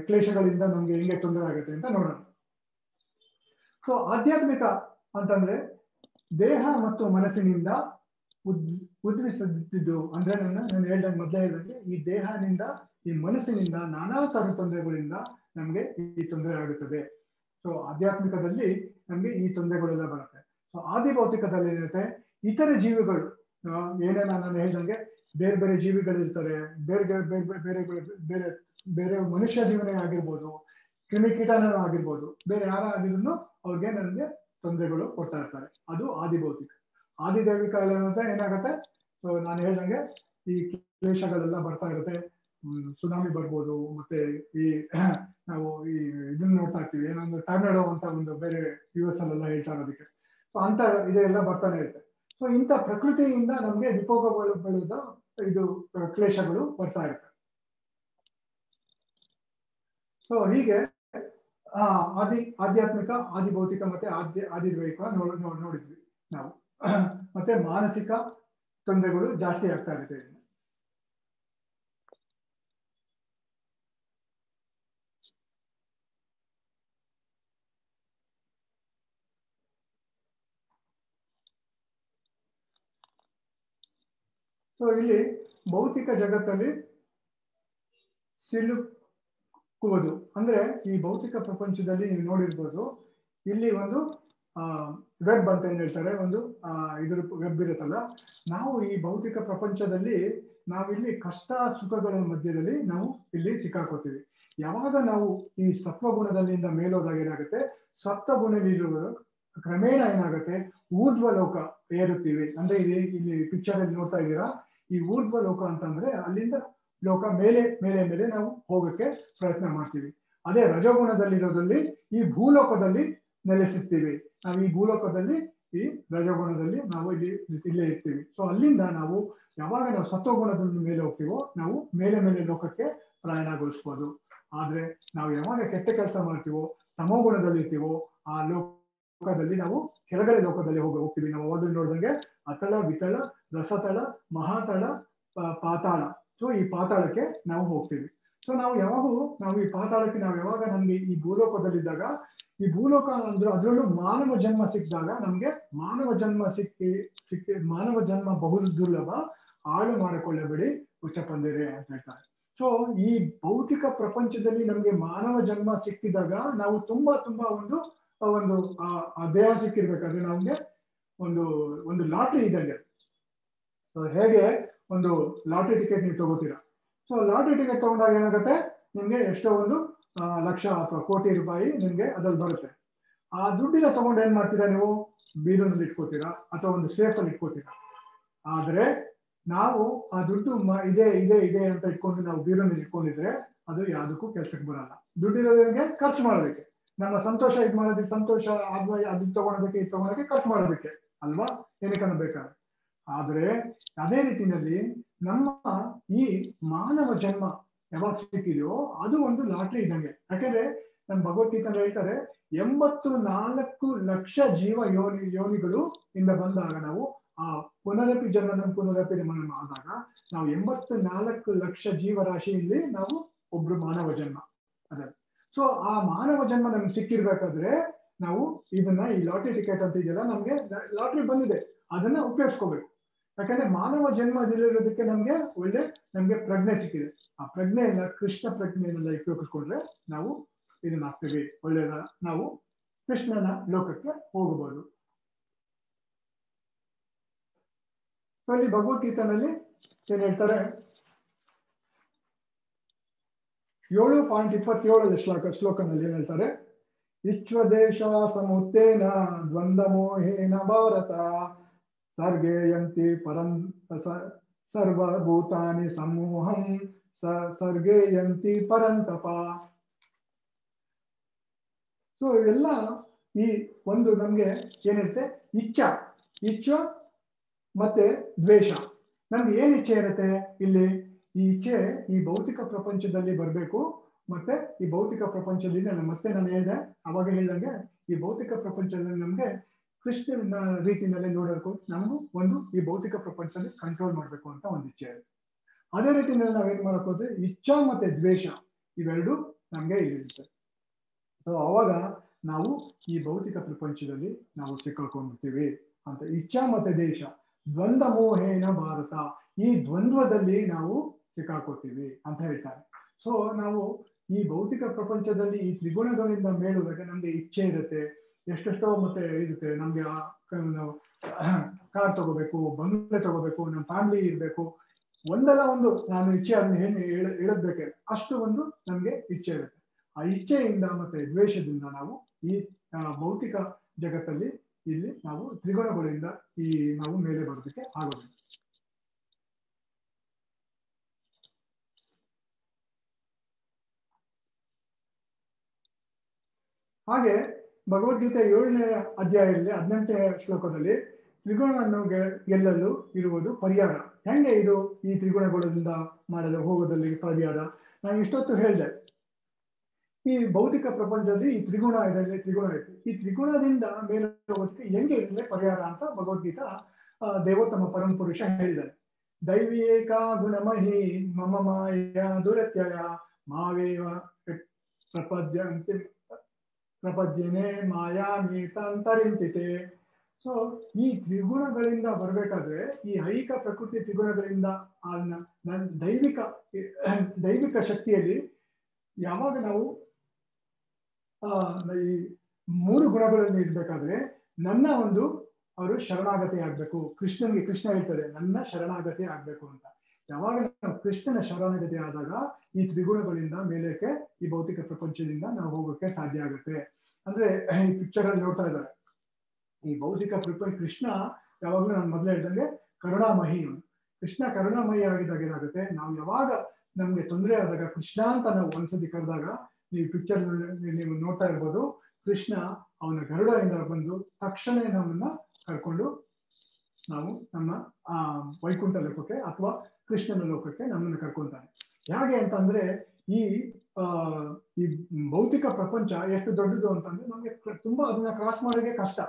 ಕ್ಲೇಶಗಳಿಂದ ನಮ್ಗೆ ಹೆಂಗೆ ತೊಂದರೆ ಆಗುತ್ತೆ ಅಂತ ನೋಡೋಣ. ಸೊ ಆಧ್ಯಾತ್ಮಿಕ ಅಂತಂದ್ರೆ ದೇಹ ಮತ್ತು ಮನಸ್ಸಿನಿಂದ ಉದ್ ಉದ್ವಿಸುತ್ತಿದ್ದು ಅಂದ್ರೆ ನನ್ನ, ನಾನು ಹೇಳ್ದಂಗೆ ಮೊದಲೇ ಹೇಳಿದಂಗೆ ಈ ದೇಹದಿಂದ, ಈ ಮನಸ್ಸಿನಿಂದ ನಾನಾ ತರ ತೊಂದರೆಗಳಿಂದ ನಮ್ಗೆ ಈ ತೊಂದರೆ ಆಗುತ್ತದೆ. ಸೊ ಆಧ್ಯಾತ್ಮಿಕದಲ್ಲಿ ನಮ್ಗೆ ಈ ತೊಂದರೆಗಳೆಲ್ಲ ಬರುತ್ತೆ. ಸೊ ಆದಿ ಭೌತಿಕದಲ್ಲಿ ಏನಿರುತ್ತೆ ಇತರ ಜೀವಿಗಳು ಏನೇನ ನಾನು ಹೇಳ್ದಂಗೆ ಬೇರೆ ಬೇರೆ ಜೀವಿಗಳಿರ್ತಾರೆ ಬೇರೆ ಬೇರೆ ಬೇರೆ ಬೇರೆ ಬೇರೆ ಮನುಷ್ಯ ಜೀವನ ಆಗಿರ್ಬೋದು ಕ್ರಿಮಿಕೀಟನೂ ಆಗಿರ್ಬೋದು. ಬೇರೆ ಯಾರ ಆಗಿದ್ರು ಅವ್ರಿಗೆ ನನಗೆ ತೊಂದರೆಗಳು ಕೊಡ್ತಾ ಇರ್ತಾರೆ. ಅದು ಆದಿಭೌತಿಕ. ಆದಿದೈವಿಕ ಆದಿ ದೈವಿಕ ಅಂತ ಏನಾಗುತ್ತೆ? ಸೊ, ನಾನು ಹೇಳ್ದಂಗೆ ಈ ಕ್ಲೇಷಗಳೆಲ್ಲ ಬರ್ತಾ ಇರುತ್ತೆ. ಸುನಾಮಿ ಬರ್ಬೋದು, ಮತ್ತೆ ಈ ನಾವು ಈ ಇದನ್ನ ನೋಡ್ತಾ ಇರ್ತೀವಿ. ಏನಂದ್ರೆ ಟರ್ನಡೋ ಅಂತ ಒಂದು ಬೇರೆ ಯು ಎಸ್ ಅಲ್ಲೆಲ್ಲ ಹೇಳ್ತಾ ಇರೋದಕ್ಕೆ. ಸೊ ಅಂತ ಇದೆಲ್ಲ ಬರ್ತಾನೆ ಇರುತ್ತೆ. ಸೊ ಇಂಥ ಪ್ರಕೃತಿಯಿಂದ ನಮ್ಗೆ ವಿಕೋಪಗಳು ಬೆಳೆದ ಇದು ಕ್ಲೇಷಗಳು ಬರ್ತಾ ಇರುತ್ತೆ. ಸೊ ಹೀಗೆ ಆದಿ, ಆಧ್ಯಾತ್ಮಿಕ, ಆದಿ ಭೌತಿಕ ಮತ್ತೆ ಆದ್ಯ ಆದಿದ್ವೈಕ ನೋಡ್, ನೋಡ್- ನೋಡಿದ್ವಿ ನಾವು ಮತ್ತೆ ಮಾನಸಿಕ ತೊಂದರೆಗಳು ಜಾಸ್ತಿ ಆಗ್ತಾ ಇದರಿಂದ. ಸೊ ಇಲ್ಲಿ ಭೌತಿಕ ಜಗತ್ತಲ್ಲಿ ಸಿಲುಕುವುದು ಅಂದ್ರೆ ಈ ಭೌತಿಕ ಪ್ರಪಂಚದಲ್ಲಿ ನೀವು ನೋಡಿರ್ಬೋದು, ಇಲ್ಲಿ ಒಂದು ವೆಬ್ ಅಂತ ಏನ್ ಹೇಳ್ತಾರೆ, ಒಂದು ಇದ್ರ ವೆಬ್ ಇರುತ್ತಲ್ಲ. ನಾವು ಈ ಭೌತಿಕ ಪ್ರಪಂಚದಲ್ಲಿ ನಾವಿಲ್ಲಿ ಕಷ್ಟ ಸುಖಗಳ ಮಧ್ಯದಲ್ಲಿ ನಾವು ಇಲ್ಲಿ ಸಿಕ್ಕಾಕೋತೀವಿ ಯಾವಾಗ ನಾವು ಈ ಸತ್ವಗುಣದಲ್ಲಿಂದ ಮೇಲೋದಾಗ ಏನಾಗುತ್ತೆ? ಸತ್ವಗುಣದಲ್ಲಿರುವ ಕ್ರಮೇಣ ಏನಾಗುತ್ತೆ? ಊರ್ಧ್ವ ಲೋಕ ಏರುತ್ತೀವಿ. ಅಂದ್ರೆ ಇಲ್ಲಿ ಇಲ್ಲಿ ಪಿಕ್ಚರ್ ಅಲ್ಲಿ ನೋಡ್ತಾ ಇದ್ದೀರಾ? ಈ ಊರ್ಧ್ವ ಲೋಕ ಅಂತಂದ್ರೆ ಅಲ್ಲಿಂದ ಲೋಕ ಮೇಲೆ ಮೇಲೆ ಮೇಲೆ ನಾವು ಹೋಗಕ್ಕೆ ಪ್ರಯತ್ನ ಮಾಡ್ತೀವಿ. ಅದೇ ರಜಗುಣದಲ್ಲಿರೋದ್ರಲ್ಲಿ ಈ ಭೂಲೋಕದಲ್ಲಿ ನೆಲೆಸುತ್ತೀವಿ ನಾವು ಈ ಭೂಲೋಕದಲ್ಲಿ, ಈ ರಜಗುಣದಲ್ಲಿ ನಾವು ಇಲ್ಲಿ, ಇಲ್ಲೇ ಇರ್ತೀವಿ. ಸೊ ಅಲ್ಲಿಂದ ನಾವು ಯಾವಾಗ ನಾವು ಸತ್ವಗುಣದ ಮೇಲೆ ಹೋಗ್ತೀವೋ, ನಾವು ಮೇಲೆ ಮೇಲೆ ಲೋಕಕ್ಕೆ ಪ್ರಯಾಣಗೊಳಿಸ್ಬೋದು. ಆದ್ರೆ ನಾವು ಯಾವಾಗ ಕೆಟ್ಟ ಕೆಲಸ ಮಾಡ್ತೀವೋ ತಮೋಗುಣದಲ್ಲಿ ಇರ್ತೀವೋ, ಆ ಲೋಕದಲ್ಲಿ ನಾವು ಕೆಳಗಡೆ ಲೋಕದಲ್ಲಿ ಹೋಗಿ ಹೋಗ್ತೀವಿ. ನಾವು ಅವಾಗಲೂ ನೋಡಿದಂಗೆ ಅತಳ ವಿತಳ ರಸತಳ, ಮಹಾತಳ ಪಾತಾಳ. ಸೊ ಈ ಪಾತಾಳಕ್ಕೆ ನಾವು ಹೋಗ್ತೀವಿ. ಸೊ ನಾವು ಯಾವಾಗೂ ನಾವು ಈ ಪಾತಾಳಕ್ಕೆ ನಾವು ಯಾವಾಗ ನಮ್ಗೆ ಈ ಭೂಲೋಕದಲ್ಲಿದ್ದಾಗ, ಈ ಭೂಲೋಕ ಅಂದ್ರೆ ಅದರಲ್ಲೂ ಮಾನವ ಜನ್ಮ ಸಿಕ್ಕಿದಾಗ ನಮ್ಗೆ ಮಾನವ ಜನ್ಮ ಸಿಕ್ಕಿ ಸಿಕ್ಕಿ, ಮಾನವ ಜನ್ಮ ಬಹು ದುರ್ಲಭ ಹಾಳು ಮಾಡಿಕೊಳ್ಳಬೇಡಿ ಬಂದಿರಿ ಅಂತ ಹೇಳ್ತಾರೆ. ಸೊ ಈ ಭೌತಿಕ ಪ್ರಪಂಚದಲ್ಲಿ ನಮ್ಗೆ ಮಾನವ ಜನ್ಮ ಸಿಕ್ಕಿದಾಗ ನಾವು ತುಂಬಾ ತುಂಬಾ ಒಂದು ಒಂದು, ಆ ದೇಹ ಸಿಕ್ಕಿರ್ಬೇಕಾದ್ರೆ ನಮ್ಗೆ ಒಂದು ಒಂದು ಲಾಟ್ರಿ ಇದ್ದಂಗೆ. ಹೇಗೆ? ಒಂದು ಲಾಟ್ರಿ ಟಿಕೆಟ್ ನೀವು ತಗೋತೀರಾ. ಸೊ ಲಾಟ್ರಿ ಟಿಕೆಟ್ ತಗೊಂಡಾಗ ಏನಾಗುತ್ತೆ? ನಿಮಗೆ ಎಷ್ಟೋ ಒಂದು ಲಕ್ಷ ಅಥವಾ ಕೋಟಿ ರೂಪಾಯಿ ನಿಮಗೆ ಅದ್ರಲ್ಲಿ ಬರುತ್ತೆ. ಆ ದುಡ್ಡಿನ ತಗೊಂಡು ಏನ್ ಮಾಡ್ತೀರಾ ನೀವು? ಬೀರೂನಲ್ಲಿ ಇಟ್ಕೋತೀರಾ ಅಥವಾ ಒಂದು ಸೇಫ್ ಅಲ್ಲಿ ಇಟ್ಕೋತೀರಾ. ಆದ್ರೆ ನಾವು ಆ ದುಡ್ಡು ಇದೆ ಇದೆ ಇದೆ ಅಂತ ಇಟ್ಕೊಂಡು ನಾವು ಬೀರೂನಲ್ಲಿ ಇಟ್ಕೊಂಡಿದ್ರೆ ಅದು ಯಾವುದಕ್ಕೂ ಕೆಲ್ಸಕ್ಕೆ ಬರಲ್ಲ. ನಿಮಗೆ ಖರ್ಚು ಮಾಡೋದಕ್ಕೆ. ನಮ್ಮ ಸಂತೋಷ ಇದು ಮಾಡೋದಕ್ಕೆ, ಸಂತೋಷ ಅದು ಅದು ತಗೊಳೋದಕ್ಕೆ, ಇದು ತಗೊಳೋದಕ್ಕೆ ಖರ್ಚು ಮಾಡೋದಕ್ಕೆ ಅಲ್ವಾ? ಏನಕ್ಕೆ ಬೇಕಾದ್ರೆ. ಆದ್ರೆ ಅದೇ ರೀತಿಯಲ್ಲಿ ನಮ್ಮ ಈ ಮಾನವ ಜನ್ಮ ಯಾವಾಗ ಸಿಕ್ಕಿದೆಯೋ ಅದು ಒಂದು ಲಾಟ್ರಿ ಇದ್ದಂಗೆ. ಯಾಕಂದ್ರೆ ನಮ್ಮ ಭಗವದ್ಗೀತೆ ಹೇಳ್ತಾರೆ, ಎಂಬತ್ತು ನಾಲ್ಕು ಲಕ್ಷ ಜೀವ ಯೋನಿ, ಯೋನಿಗಳು ಇಂದ ಬಂದಾಗ ನಾವು ಆ ಪುನರಪಿ ಜನ್ಮ ಪುನರಪಿ ಜನ್ಮ ಆದಾಗ ನಾವು ಎಂಬತ್ತು ನಾಲ್ಕು ಲಕ್ಷ ಜೀವರಾಶಿಯಲ್ಲಿ ನಾವು ಒಬ್ರು ಮಾನವ ಜನ್ಮ. ಅದೇ. ಸೊ ಆ ಮಾನವ ಜನ್ಮ ನಮ್ಗೆ ಸಿಕ್ಕಿರ್ಬೇಕಾದ್ರೆ ನಾವು ಇದನ್ನ ಈ ಲಾಟ್ರಿ ಟಿಕೆಟ್ ಅಂತ ಇದೆಯಲ್ಲ, ನಮ್ಗೆ ಲಾಟ್ರಿ ಬಂದಿದೆ. ಅದನ್ನ ಉಪಯೋಗಿಸ್ಕೋಬೇಕು. ಯಾಕಂದ್ರೆ ಮಾನವ ಜನ್ಮದಲ್ಲಿರೋದಕ್ಕೆ ನಮ್ಗೆ ಒಳ್ಳೆ ನಮ್ಗೆ ಪ್ರಜ್ಞೆ ಸಿಕ್ಕಿದೆ. ಆ ಪ್ರಜ್ಞೆಯನ್ನ ಕೃಷ್ಣ ಪ್ರಜ್ಞೆಯನ್ನೆಲ್ಲ ಉಪಯೋಗಿಸ್ಕೊಂಡ್ರೆ ನಾವು ಇದನ್ನ ಆಗ್ತೇವೆ ಒಳ್ಳೆದ ನಾವು ಕೃಷ್ಣನ ಲೋಕಕ್ಕೆ ಹೋಗಬಹುದು ಅಲ್ಲಿ ಭಗವದ್ಗೀತನಲ್ಲಿ ಏನ್ ಹೇಳ್ತಾರೆ? ಏಳು ಪಾಯಿಂಟ್ ಇಪ್ಪತ್ತೇಳು ಶ್ಲೋಕ, ಶ್ಲೋಕನಲ್ಲಿ ಏನ್ ಹೇಳ್ತಾರೆ? ವಿಶ್ವದೇಶ ಸಮುತ್ತೇನ ದ್ವಂದ್ವ ಮೋಹೇನ ಭಾರತ ಸರ್ಗೇಯಂತಿ ಪರಂ ಸರ್ವಭೂತಾನಿ ಸಮೂಹಂ ಸ ಸರ್ಗೇಯಂತಿ ಪರಂತಪ ಸೊ ಎಲ್ಲ ಈ ಒಂದು ನಮ್ಗೆ ಏನಿರುತ್ತೆ? ಇಚ್ಛ. ಇಚ್ಛ ಮತ್ತೆ ದ್ವೇಷ. ನಮ್ಗೆ ಏನ್ ಇಚ್ಛೆ ಇರುತ್ತೆ? ಇಲ್ಲಿ ಈ ಇಚ್ಛೆ ಈ ಭೌತಿಕ ಪ್ರಪಂಚದಲ್ಲಿ ಬರಬೇಕು, ಮತ್ತೆ ಈ ಭೌತಿಕ ಪ್ರಪಂಚದಿಂದ ಮತ್ತೆ ನಾನು ಹೇಳಿದೆ ಅವಾಗ ಹೇಳಿದಂಗೆ ಈ ಭೌತಿಕ ಪ್ರಪಂಚದಲ್ಲಿ ನಮ್ಗೆ ಕೃಷ್ಣನ ರೀತಿಯಲ್ಲೇ ನೋಡಿಕೊಂಡು ನಾವು ಒಂದು ಈ ಭೌತಿಕ ಪ್ರಪಂಚದಲ್ಲಿ ಕಂಟ್ರೋಲ್ ಮಾಡಬೇಕು ಅಂತ ಒಂದು ಇಚ್ಛೆ ಇದೆ ಅದೇ ರೀತಿಯಲ್ಲಿ ನಾವೇನ್ ಮಾಡಕ್ ಹೋದ್ರೆ, ಇಚ್ಛಾ ಮತ್ತೆ ದ್ವೇಷ ಇವೆರಡು ನಮ್ಗೆ ಇರುತ್ತೆ. ಸೊ ಅವಾಗ ನಾವು ಈ ಭೌತಿಕ ಪ್ರಪಂಚದಲ್ಲಿ ನಾವು ಸಿಕ್ಕಾಕೊಂಡ್ಬಿಡ್ತೀವಿ ಅಂತ. ಇಚ್ಛಾ ಮತ್ತೆ ದೇಶ ದ್ವಂದ್ವ ಮೋಹೇನ ಭಾರತ, ಈ ದ್ವಂದ್ವದಲ್ಲಿ ನಾವು ಸಿಕ್ಕಾಕೋತೀವಿ ಅಂತ ಹೇಳ್ತಾರೆ. ಸೊ ನಾವು ಈ ಭೌತಿಕ ಪ್ರಪಂಚದಲ್ಲಿ ಈ ತ್ರಿಗುಣಗಳಿಂದ ಮೇಲುವಾಗ ನಮ್ಗೆ ಇಚ್ಛೆ ಇರುತ್ತೆ. ಎಷ್ಟೆಷ್ಟೋ ಮತ್ತೆ ಇರುತ್ತೆ, ನಮ್ಗೆ ಕಾರ್ ತಗೋಬೇಕು, ಬಂಗ್ಲೆ ತಗೋಬೇಕು ನಮ್ಮ ಫ್ಯಾಮಿಲಿ ಇರಬೇಕು. ಒಂದಲ್ಲ ಒಂದು ನಾನು ಇಚ್ಛೆ ಅದನ್ನ ಏನು ಹೇಳದ್ಬೇಕೆ ಅಷ್ಟು ಒಂದು ನಮ್ಗೆ ಇಚ್ಛೆ ಇರುತ್ತೆ. ಆ ಇಚ್ಛೆಯಿಂದ ಮತ್ತೆ ದ್ವೇಷದಿಂದ ನಾವು ಈ ಭೌತಿಕ ಜಗತ್ತಲ್ಲಿ ಇಲ್ಲಿ ನಾವು ತ್ರಿಗುಣಗಳಿಂದ ಈ ನಾವು ಮೇಲೆ ಬರೋದಕ್ಕೆ ಆಗೋದಿಲ್ಲ. ಹಾಗೆ ಭಗವದ್ಗೀತೆ ಏಳನೇ ಅಧ್ಯಾಯದಲ್ಲಿ ಹದಿನೆಂಟನೇ ಶ್ಲೋಕದಲ್ಲಿ ತ್ರಿಗುಣವನ್ನು ಗೆಲ್ಲಲು ಇರುವುದು ಪರಿಹಾರ. ಹೆಂಗೆ ಇದು ಈ ತ್ರಿಗುಣಗಳಿಂದ ಮಾಡಲು ಹೋಗೋದಲ್ಲಿ ಪರಿಹಾರ? ನಾನು ಇಷ್ಟೊತ್ತು ಹೇಳಿದೆ. ಈ ಭೌತಿಕ ಪ್ರಪಂಚದಲ್ಲಿ ಈ ತ್ರಿಗುಣ ಇದೆ ತ್ರಿಗುಣ ಇದೆ ಈ ತ್ರಿಗುಣದಿಂದ ಮೇಲೆ ಹೋಗೋದಕ್ಕೆ ಹೆಂಗೆ ಇರಲಿ ಪರಿಹಾರ ಅಂತ ಭಗವದ್ಗೀತಾ ದೇವೋತ್ತಮ ಪರಂಪುರುಷ ಹೇಳಿದ್ದಾರೆ ದೈವೇಕಾ ಗುಣಮಹಿ ಮಮ ಮಾಯ ದುರತ್ಯಯ ಮಾವೇವ ಪ್ರಪದ್ಯಂತೆ ಪ್ರಪದ್ಯನೆ ಮಾಯಾಮೀತಂತರಿಂತಿತೆ ಸೊ ಈ ತ್ರಿಗುಣಗಳಿಂದ ಬರಬೇಕಾದ್ರೆ, ಈ ಐಕ ಪ್ರಕೃತಿ ತ್ರಿಗುಣಗಳಿಂದ ಆ ನನ್ ದೈವಿಕ ದೈವಿಕ ಶಕ್ತಿಯಲ್ಲಿ ಯಾವಾಗ ನಾವು, ಆ, ಈ ಮೂರು ಗುಣಗಳನ್ನು ಇರ್ಬೇಕಾದ್ರೆ ನನ್ನ ಒಂದು, ಅವರು ಶರಣಾಗತಿ ಆಗ್ಬೇಕು. ಕೃಷ್ಣನ್ಗೆ ಕೃಷ್ಣ ಹೇಳ್ತಾರೆ, ನನ್ನ ಶರಣಾಗತಿ ಆಗ್ಬೇಕು ಅಂತ. ಯಾವಾಗ ನಾವು ಕೃಷ್ಣನ ಶರಣಾಗತಿ ಆದಾಗ ಈ ತ್ರಿಗುಣಗಳಿಂದ ಮೇಲಕ್ಕೆ, ಈ ಭೌತಿಕ ಪ್ರಪಂಚದಿಂದ ನಾವು ಹೋಗೋಕೆ ಸಾಧ್ಯ ಆಗುತ್ತೆ. ಅಂದ್ರೆ ಈ ಪಿಕ್ಚರ್ ಅಲ್ಲಿ ನೋಡ್ತಾ ಇದ್ದಾರೆ. ಈ ಭೌತಿಕ ಪ್ರಪಂಚ, ಕೃಷ್ಣ ಯಾವಾಗಲೂ ನಾನು ಮೊದಲೇ ಹೇಳ್ದಂಗೆ ಕರುಣಾಮಹಿ. ಕೃಷ್ಣ ಕರುಣಾಮಯಿ ಆಗಿದಾಗ ಏನಾಗುತ್ತೆ? ನಾವು ಯಾವಾಗ ನಮ್ಗೆ ತೊಂದರೆ ಆದಾಗ, ಕೃಷ್ಣ ಅಂತ ನಾವು ಒಂದ್ಸತಿ ಕರೆದಾಗ, ನೀವು ಪಿಕ್ಚರ್ ನೀವು ನೋಡ್ತಾ ಇರ್ಬೋದು, ಕೃಷ್ಣ ಅವನ ಗರುಡದಿಂದ ಬಂದು ತಕ್ಷಣ ನಮ್ಮನ್ನ ಕರ್ಕೊಂಡು ನಾವು ನಮ್ಮ, ಆ, ವೈಕುಂಠ ಲೋಕಕ್ಕೆ ಅಥವಾ ಕೃಷ್ಣನ ಲೋಕಕ್ಕೆ ನಮ್ಮನ್ನು ಕರ್ಕೊಂತಾನೆ. ಹೇಗೆ ಅಂತಂದ್ರೆ ಈ ಆ, ಈ ಭೌತಿಕ ಪ್ರಪಂಚ ಎಷ್ಟು ದೊಡ್ಡದು ಅಂತಂದ್ರೆ ನಮಗೆ ತುಂಬಾ ಅದನ್ನ ಕ್ರಾಸ್ ಮಾಡೋಕೆ ಕಷ್ಟ.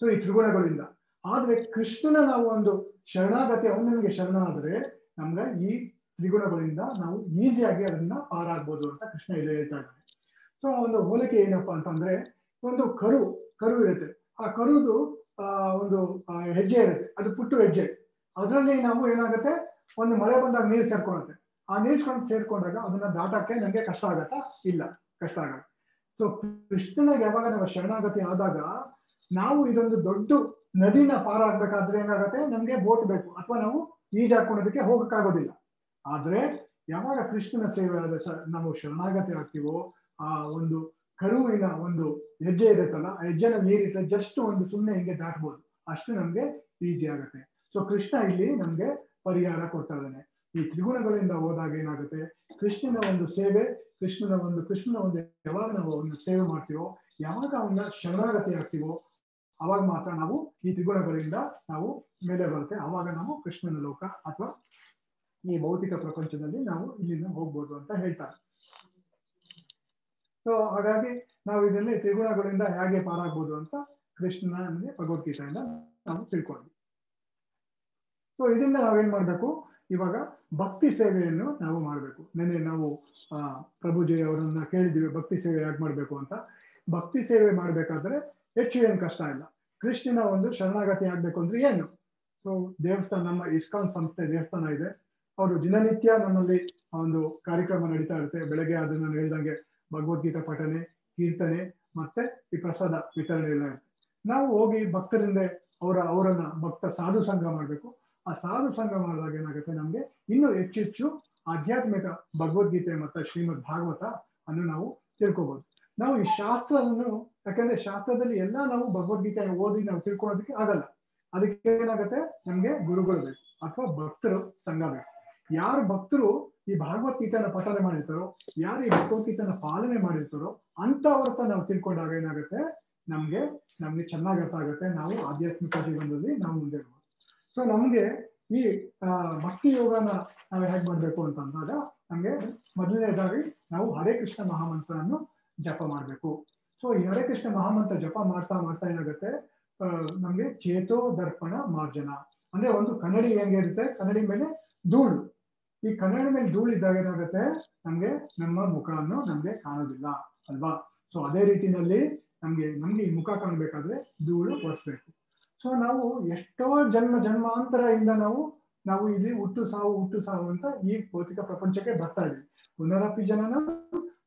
ಸೊ ಈ ತ್ರಿಗುಣಗಳಿಂದ. ಆದ್ರೆ ಕೃಷ್ಣನ ನಾವು ಒಂದು ಶರಣಾಗತಿ ಅವನು ನಮಗೆ ಶರಣ ಆದ್ರೆ ನಮ್ಗೆ ಈ ತ್ರಿಗುಣಗಳಿಂದ ನಾವು ಈಸಿಯಾಗಿ ಅದನ್ನ ಪಾರಾಗ್ಬೋದು ಅಂತ ಕೃಷ್ಣ ಇಲ್ಲಿ ಹೇಳ್ತಾ ಇದ್ದಾನೆ. ಸೊ ಒಂದು ಹೋಲಿಕೆ ಏನಪ್ಪಾ ಅಂತಂದ್ರೆ ಒಂದು ಕರು ಕರು ಇರುತ್ತೆ. ಆ ಕರುದು ಆ ಒಂದು ಹೆಜ್ಜೆ ಇರುತ್ತೆ. ಅದು ಪುಟ್ಟು ಹೆಜ್ಜೆ. ಅದರಲ್ಲಿ ನಾವು ಏನಾಗುತ್ತೆ? ಒಂದು ಮಳೆ ಬಂದಾಗ ನೀರು ಸೇರ್ಕೊಳುತ್ತೆ ಆ ನೀರು ಸೇರ್ಕೊಂಡಾಗ ಅದನ್ನ ದಾಟಕ್ಕೆ ನಮ್ಗೆ ಕಷ್ಟ ಆಗತ್ತಾ? ಇಲ್ಲ, ಕಷ್ಟ ಆಗಲ್ಲ. ಸೊ ಕೃಷ್ಣನ ಯಾವಾಗ ನಾವು ಶರಣಾಗತಿ ಆದಾಗ ನಾವು ಇದೊಂದು ದೊಡ್ಡ ನದಿನ ಪಾರ ಆಗ್ಬೇಕಾದ್ರೆ ಏನಾಗತ್ತೆ? ನಮ್ಗೆ ಬೋಟ್ ಬೇಕು. ಅಥವಾ ನಾವು ಈಜಾಡ್ಕೊಳೋದಕ್ಕೆ ಹೋಗಕ್ಕಾಗೋದಿಲ್ಲ. ಆದ್ರೆ ಯಾವಾಗ ಕೃಷ್ಣನ ಸೇವೆ ಆದ ನಾವು ಶರಣಾಗತಿ ಆಗ್ತೀವೋ, ಆ ಒಂದು ಕರುವಿನ ಒಂದು ಹೆಜ್ಜೆ ಇರುತ್ತಲ್ಲ, ಆ ಹೆಜ್ಜೆನ ನೀರಿಟ್ರೆ ಜಸ್ಟ್ ಒಂದು ಸುಮ್ಮನೆ ಹಿಂಗೆ ದಾಟ್ಬೋದು. ಅಷ್ಟು ನಮ್ಗೆ ಈಜಿ ಆಗುತ್ತೆ. ಸೊ ಕೃಷ್ಣ ಇಲ್ಲಿ ನಮ್ಗೆ ಪರಿಹಾರ ಕೊಡ್ತಾ ಈ ತ್ರಿಗುಣಗಳಿಂದ ಹೋದಾಗ ಏನಾಗುತ್ತೆ? ಕೃಷ್ಣನ ಒಂದು ಸೇವೆ, ಕೃಷ್ಣನ ಒಂದು ಕೃಷ್ಣನ ಒಂದು ಯಾವಾಗ ನಾವು ಒಂದು ಸೇವೆ ಮಾಡ್ತೀವೋ, ಯಾವಾಗ ಅವನ್ನ ಶರಣಾಗತಿ ಆಗ್ತೀವೋ, ಅವಾಗ ಮಾತ್ರ ನಾವು ಈ ತ್ರಿಗುಣಗಳಿಂದ ನಾವು ಮೇಲೆ ಬರುತ್ತೆ. ಅವಾಗ ನಾವು ಕೃಷ್ಣನ ಲೋಕ ಅಥವಾ ಈ ಭೌತಿಕ ಪ್ರಪಂಚದಲ್ಲಿ ನಾವು ಇಲ್ಲಿಂದ ಹೋಗ್ಬೋದು ಅಂತ ಹೇಳ್ತಾರೆ. ಸೊ ಹಾಗಾಗಿ ನಾವು ಇದರಲ್ಲಿ ತ್ರಿಗುಣಗಳಿಂದ ಹೇಗೆ ಪಾರಾಗ್ಬೋದು ಅಂತ ಕೃಷ್ಣನ ಭಗವದ್ಗೀತೆಯಿಂದ ನಾವು ತಿಳ್ಕೊಂಡ್ವಿ. ಸೊ ಇದನ್ನ ನಾವೇನ್ ಮಾಡ್ಬೇಕು ಇವಾಗ ಭಕ್ತಿ ಸೇವೆಯನ್ನು ನಾವು ಮಾಡಬೇಕು. ನೆನ್ನೆ ನಾವು, ಆ, ಪ್ರಭುಜಿ ಅವರನ್ನ ಕೇಳಿದ್ವಿ, ಭಕ್ತಿ ಸೇವೆ ಯಾಕೆ ಮಾಡ್ಬೇಕು ಅಂತ. ಭಕ್ತಿ ಸೇವೆ ಮಾಡ್ಬೇಕಾದ್ರೆ ಹೆಚ್ಚು ಏನು ಕಷ್ಟ ಇಲ್ಲ. ಕೃಷ್ಣನ ಒಂದು ಶರಣಾಗತಿ ಆಗ್ಬೇಕು ಅಂದ್ರೆ ಏನು? ಸೊ ದೇವಸ್ಥಾನ, ನಮ್ಮ ಇಸ್ಕಾನ್ ಸಂಸ್ಥೆ ದೇವಸ್ಥಾನ ಇದೆ. ಅವರು ದಿನನಿತ್ಯ ನಮ್ಮಲ್ಲಿ ಒಂದು ಕಾರ್ಯಕ್ರಮ ನಡೀತಾ ಇರುತ್ತೆ. ಬೆಳಗ್ಗೆ ಅದನ್ನ ನಾನು ಹೇಳ್ದಂಗೆ ಭಗವದ್ಗೀತಾ ಪಠನೆ, ಕೀರ್ತನೆ ಮತ್ತೆ ಈ ಪ್ರಸಾದ ವಿತರಣೆ ಎಲ್ಲ ನಾವು ಹೋಗಿ ಭಕ್ತರಿಂದ ಅವರ, ಅವರನ್ನ ಭಕ್ತ ಸಾಧು ಸಂಘ ಮಾಡಬೇಕು. ಆ ಸಾಧು ಸಂಘ ಮಾಡಿದಾಗ ಏನಾಗುತ್ತೆ ನಮ್ಗೆ ಇನ್ನೂ ಹೆಚ್ಚು ಹೆಚ್ಚು ಆಧ್ಯಾತ್ಮಿಕ ಭಗವದ್ಗೀತೆ ಮತ್ತು ಶ್ರೀಮದ್ ಭಾಗವತ ಅನ್ನು ನಾವು ತಿಳ್ಕೊಬಹುದು ನಾವು ಈ ಶಾಸ್ತ್ರವನ್ನು, ಯಾಕಂದ್ರೆ ಶಾಸ್ತ್ರದಲ್ಲಿ ಎಲ್ಲ ನಾವು ಭಗವದ್ಗೀತೆ ಓದಿ ನಾವು ತಿಳ್ಕೊಳೋದಕ್ಕೆ ಆಗಲ್ಲ. ಅದಕ್ಕೆ ಏನಾಗುತ್ತೆ? ನಮ್ಗೆ ಗುರುಗಳು ಬೇಕು ಅಥವಾ ಭಕ್ತರು ಸಂಘ ಬೇಕು. ಯಾರು ಭಕ್ತರು ಈ ಭಗವದ್ಗೀತೆನ ಪಠನೆ ಮಾಡಿರ್ತಾರೋ, ಯಾರು ಈ ಭಗವದ್ಗೀತನ ಪಾಲನೆ ಮಾಡಿರ್ತಾರೋ ಅಂತವ್ರ ಹತ್ರ ನಾವು ತಿಳ್ಕೊಂಡಾಗ ಏನಾಗುತ್ತೆ? ನಮ್ಗೆ ನಮ್ಗೆ ಚೆನ್ನಾಗಿ ಅರ್ಥ ಆಗುತ್ತೆ. ನಾವು ಆಧ್ಯಾತ್ಮಿಕ ಜೀವನದಲ್ಲಿ ನಾವು ಮುಂದೆ ಸೊ ನಮ್ಗೆ ಈ ಭಕ್ತಿ ಯೋಗನ ನಾವು ಹೇಗೆ ಮಾಡ್ಬೇಕು ಅಂತ ಅಂದಾಗ, ನಮ್ಗೆ ಮೊದಲನೇದಾಗಿ ನಾವು ಹರೇ ಕೃಷ್ಣ ಮಹಾಮಂತ್ರವನ್ನು ಜಪ ಮಾಡಬೇಕು. ಸೊ ಈ ಹರೇ ಕೃಷ್ಣ ಮಹಾಮಂತ್ರ ಜಪ ಮಾಡ್ತಾ ಮಾಡ್ತಾ ಏನಾಗುತ್ತೆ? ನಮ್ಗೆ ಚೇತೋ ದರ್ಪಣ ಮಾರ್ಜನ. ಅಂದ್ರೆ ಒಂದು ಕನ್ನಡಿ ಹೆಂಗೆ ಇರುತ್ತೆ? ಕನ್ನಡಿ ಮೇಲೆ ಧೂಳು. ಈ ಕನ್ನಡಿ ಮೇಲೆ ಧೂಳು ಇದ್ದಾಗ ಏನಾಗುತ್ತೆ? ನಮ್ಗೆ ನಮ್ಮ ಮುಖವನ್ನು ನಮ್ಗೆ ಕಾಣೋದಿಲ್ಲ, ಅಲ್ವಾ? ಸೊ ಅದೇ ರೀತಿನಲ್ಲಿ ನಮ್ಗೆ ನಮ್ಗೆ ಈ ಮುಖ ಕಾಣ್ಬೇಕಾದ್ರೆ ಧೂಳು ಒರೆಸ್ಬೇಕು. ಸೊ ನಾವು ಎಷ್ಟೋ ಜನ್ಮ ಜನ್ಮಾಂತರದಿಂದ ನಾವು ನಾವು ಇಲ್ಲಿ ಹುಟ್ಟು ಸಾವು ಹುಟ್ಟು ಸಾವು ಅಂತ ಈ ಭೌತಿಕ ಪ್ರಪಂಚಕ್ಕೆ ಬರ್ತಾ ಇದ್ವಿ ಪುನರಪಿ ಜನನ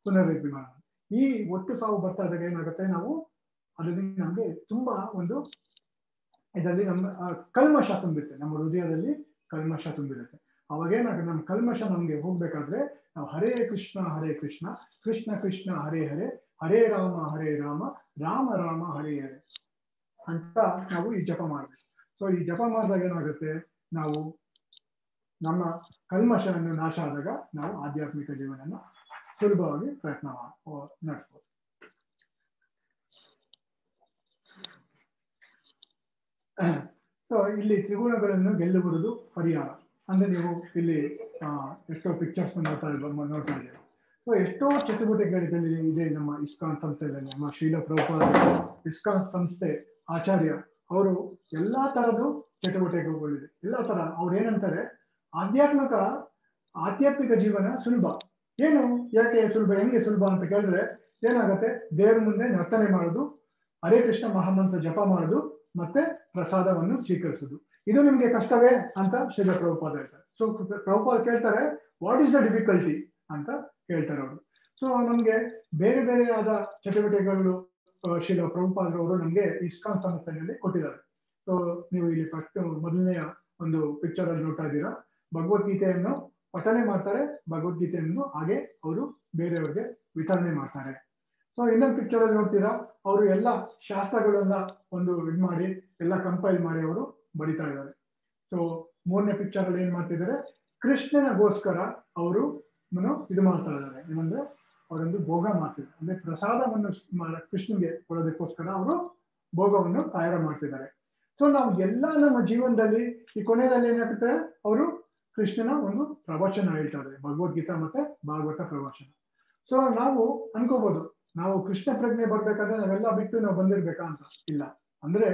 ಪುನರಪಿ ಮನ ಈ ಒಟ್ಟು ಸಾವು ಬರ್ತಾ ಇದ್ದಾಗ ಏನಾಗುತ್ತೆ? ನಾವು ಅದರಲ್ಲಿ ನಮ್ಗೆ ತುಂಬಾ ಒಂದು ಇದರಲ್ಲಿ ನಮ್ಮ ಕಲ್ಮಶ ತುಂಬಿರುತ್ತೆ. ನಮ್ಮ ಹೃದಯದಲ್ಲಿ ಕಲ್ಮಶ ತುಂಬಿರುತ್ತೆ. ಅವಾಗ ಏನಾಗುತ್ತೆ? ನಮ್ಮ ಕಲ್ಮಶ ನಮ್ಗೆ ಹೋಗ್ಬೇಕಾದ್ರೆ ನಾವು ಹರೇ ಕೃಷ್ಣ ಹರೇ ಕೃಷ್ಣ ಕೃಷ್ಣ ಕೃಷ್ಣ, ಹರೇ ಹರೇ ಹರೇ ರಾಮ ಹರೇ ರಾಮ ರಾಮ ರಾಮ, ಹರೇ ಹರೇ. ಅಂತ ನಾವು ಈ ಜಪ ಮಾಡ್ತೀವಿ ಸೊ ಈ ಜಪ ಮಾಡಿದಾಗ ಏನಾಗುತ್ತೆ? ನಾವು ನಮ್ಮ ಕಲ್ಮಶವನ್ನು ನಾಶ ಆದಾಗ ನಾವು ಆಧ್ಯಾತ್ಮಿಕ ಜೀವನನ ಸುಲಭವಾಗಿ ಪ್ರಯತ್ನ ನಡೆಸ್ಬೋದು. ಸೊ ಇಲ್ಲಿ ತ್ರಿಗುಣಗಳನ್ನು ಗೆಲ್ಲುವುದು ಪರಿಹಾರ. ಅಂದ್ರೆ ನೀವು ಇಲ್ಲಿ ಎಷ್ಟೋ ಪಿಕ್ಚರ್ಸ್ ನೋಡ್ತಾ ನೋಡ್ತಾ ಸೊ ಎಷ್ಟೋ ಚಟುವಟಿಕೆಗಳಲ್ಲಿ ಇದೆ ನಮ್ಮ ಇಸ್ಕಾನ್ ಸಂಸ್ಥೆಯಲ್ಲಿ, ನಮ್ಮ ಶೀಲ ಪ್ರಭುಪಾದ ಇಸ್ಕಾನ್ ಸಂಸ್ಥೆ. ಆಚಾರ್ಯ, ಅವರು ಎಲ್ಲಾ ತರದ್ದು ಚಟುವಟಿಕೆಗಳಿದೆ ಎಲ್ಲಾ ತರ. ಅವ್ರು ಏನಂತಾರೆ? ಆಧ್ಯಾತ್ಮಿಕ ಆಧ್ಯಾತ್ಮಿಕ ಜೀವನ ಸುಲಭ. ಏನು? ಯಾಕೆ ಸುಲಭ? ಹೆಂಗೆ ಸುಲಭ ಅಂತ ಕೇಳಿದ್ರೆ ಏನಾಗುತ್ತೆ? ದೇವ್ರ ಮುಂದೆ ನರ್ತನೆ ಮಾಡೋದು, ಹರೇ ಕೃಷ್ಣ ಮಹಾಮಂತ್ರ ಜಪ ಮಾಡೋದು, ಮತ್ತೆ ಪ್ರಸಾದವನ್ನು ಸ್ವೀಕರಿಸುದು. ಇದು ನಿಮ್ಗೆ ಕಷ್ಟವೇ ಅಂತ ಶ್ರೀಲ ಪ್ರಭುಪಾದ ಹೇಳ್ತಾರೆ. ಸೊ ಪ್ರಭುಪಾದ ಕೇಳ್ತಾರೆ ವಾಟ್ ಈಸ್ ದ ಡಿಫಿಕಲ್ಟಿ ಅಂತ ಕೇಳ್ತಾರೆ ಅವರು. ಸೊ ನಮ್ಗೆ ಬೇರೆ ಬೇರೆ ಆದ ಚಟುವಟಿಕೆಗಳು ಶ್ರೀಲ ಪ್ರಭುಪಾದ್ರವರು ನಮಗೆ ಇಸ್ಕಾನ್ ಸಂಸ್ಥೆಯಲ್ಲಿ ಕೊಟ್ಟಿದ್ದಾರೆ. ಸೊ ನೀವು ಇಲ್ಲಿ ಫಸ್ಟ್ ಮೊದಲನೆಯ ಒಂದು ಪಿಕ್ಚರ್ ಅಲ್ಲಿ ನೋಡ್ತಾ ಇದ್ದೀರಾ. ಭಗವದ್ಗೀತೆಯನ್ನು ಪಠನೆ ಮಾಡ್ತಾರೆ. ಭಗವದ್ಗೀತೆಯನ್ನು ಹಾಗೆ ಅವರು ಬೇರೆಯವ್ರಿಗೆ ವಿತರಣೆ ಮಾಡ್ತಾರೆ. ಸೊ ಇನ್ನೊಂದು ಪಿಕ್ಚರ್ ಅಲ್ಲಿ ನೋಡ್ತೀರಾ. ಅವರು ಎಲ್ಲ ಶಾಸ್ತ್ರಗಳೆಲ್ಲ ಒಂದು ಇದು ಮಾಡಿ, ಎಲ್ಲ ಕಂಪೈಲ್ ಮಾಡಿ ಅವರು ಬಡಿತಾ ಇದ್ದಾರೆ. ಸೊ ಮೂರನೇ ಪಿಕ್ಚರ್ ಅಲ್ಲಿ ಏನ್ ಮಾಡ್ತಿದ್ದಾರೆ? ಕೃಷ್ಣನಗೋಸ್ಕರ ಅವರು ಇದು ಮಾಡ್ತಾ ಇದ್ದಾರೆ. ಏನಂದ್ರೆ ಅವರೊಂದು ಭೋಗ ಮಾಡ್ತಿದ್ದಾರೆ. ಅಂದ್ರೆ ಪ್ರಸಾದವನ್ನು ಕೃಷ್ಣನ್ಗೆ ಕೊಡೋದಕ್ಕೋಸ್ಕರ ಅವರು ಭೋಗವನ್ನು ತಯಾರು ಮಾಡ್ತಿದ್ದಾರೆ. ಸೊ ನಾವು ಎಲ್ಲ ನಮ್ಮ ಜೀವನದಲ್ಲಿ, ಈ ಕೊನೆಯಲ್ಲಿ ಏನಾಗುತ್ತೆ ಅವರು ಕೃಷ್ಣನ ಒಂದು ಪ್ರವಚನ ಹೇಳ್ತಾರೆ. ಭಗವದ್ಗೀತಾ ಮತ್ತೆ ಭಾಗವತ ಪ್ರವಚನ. ಸೊ ನಾವು ಅನ್ಕೋಬಹುದು ನಾವು ಕೃಷ್ಣ ಪ್ರಜ್ಞೆ ಬರ್ಬೇಕಾದ್ರೆ ನಾವೆಲ್ಲ ಬಿಟ್ಟು ನಾವು ಬಂದಿರ್ಬೇಕಾ ಅಂತ? ಇಲ್ಲ. ಅಂದ್ರೆ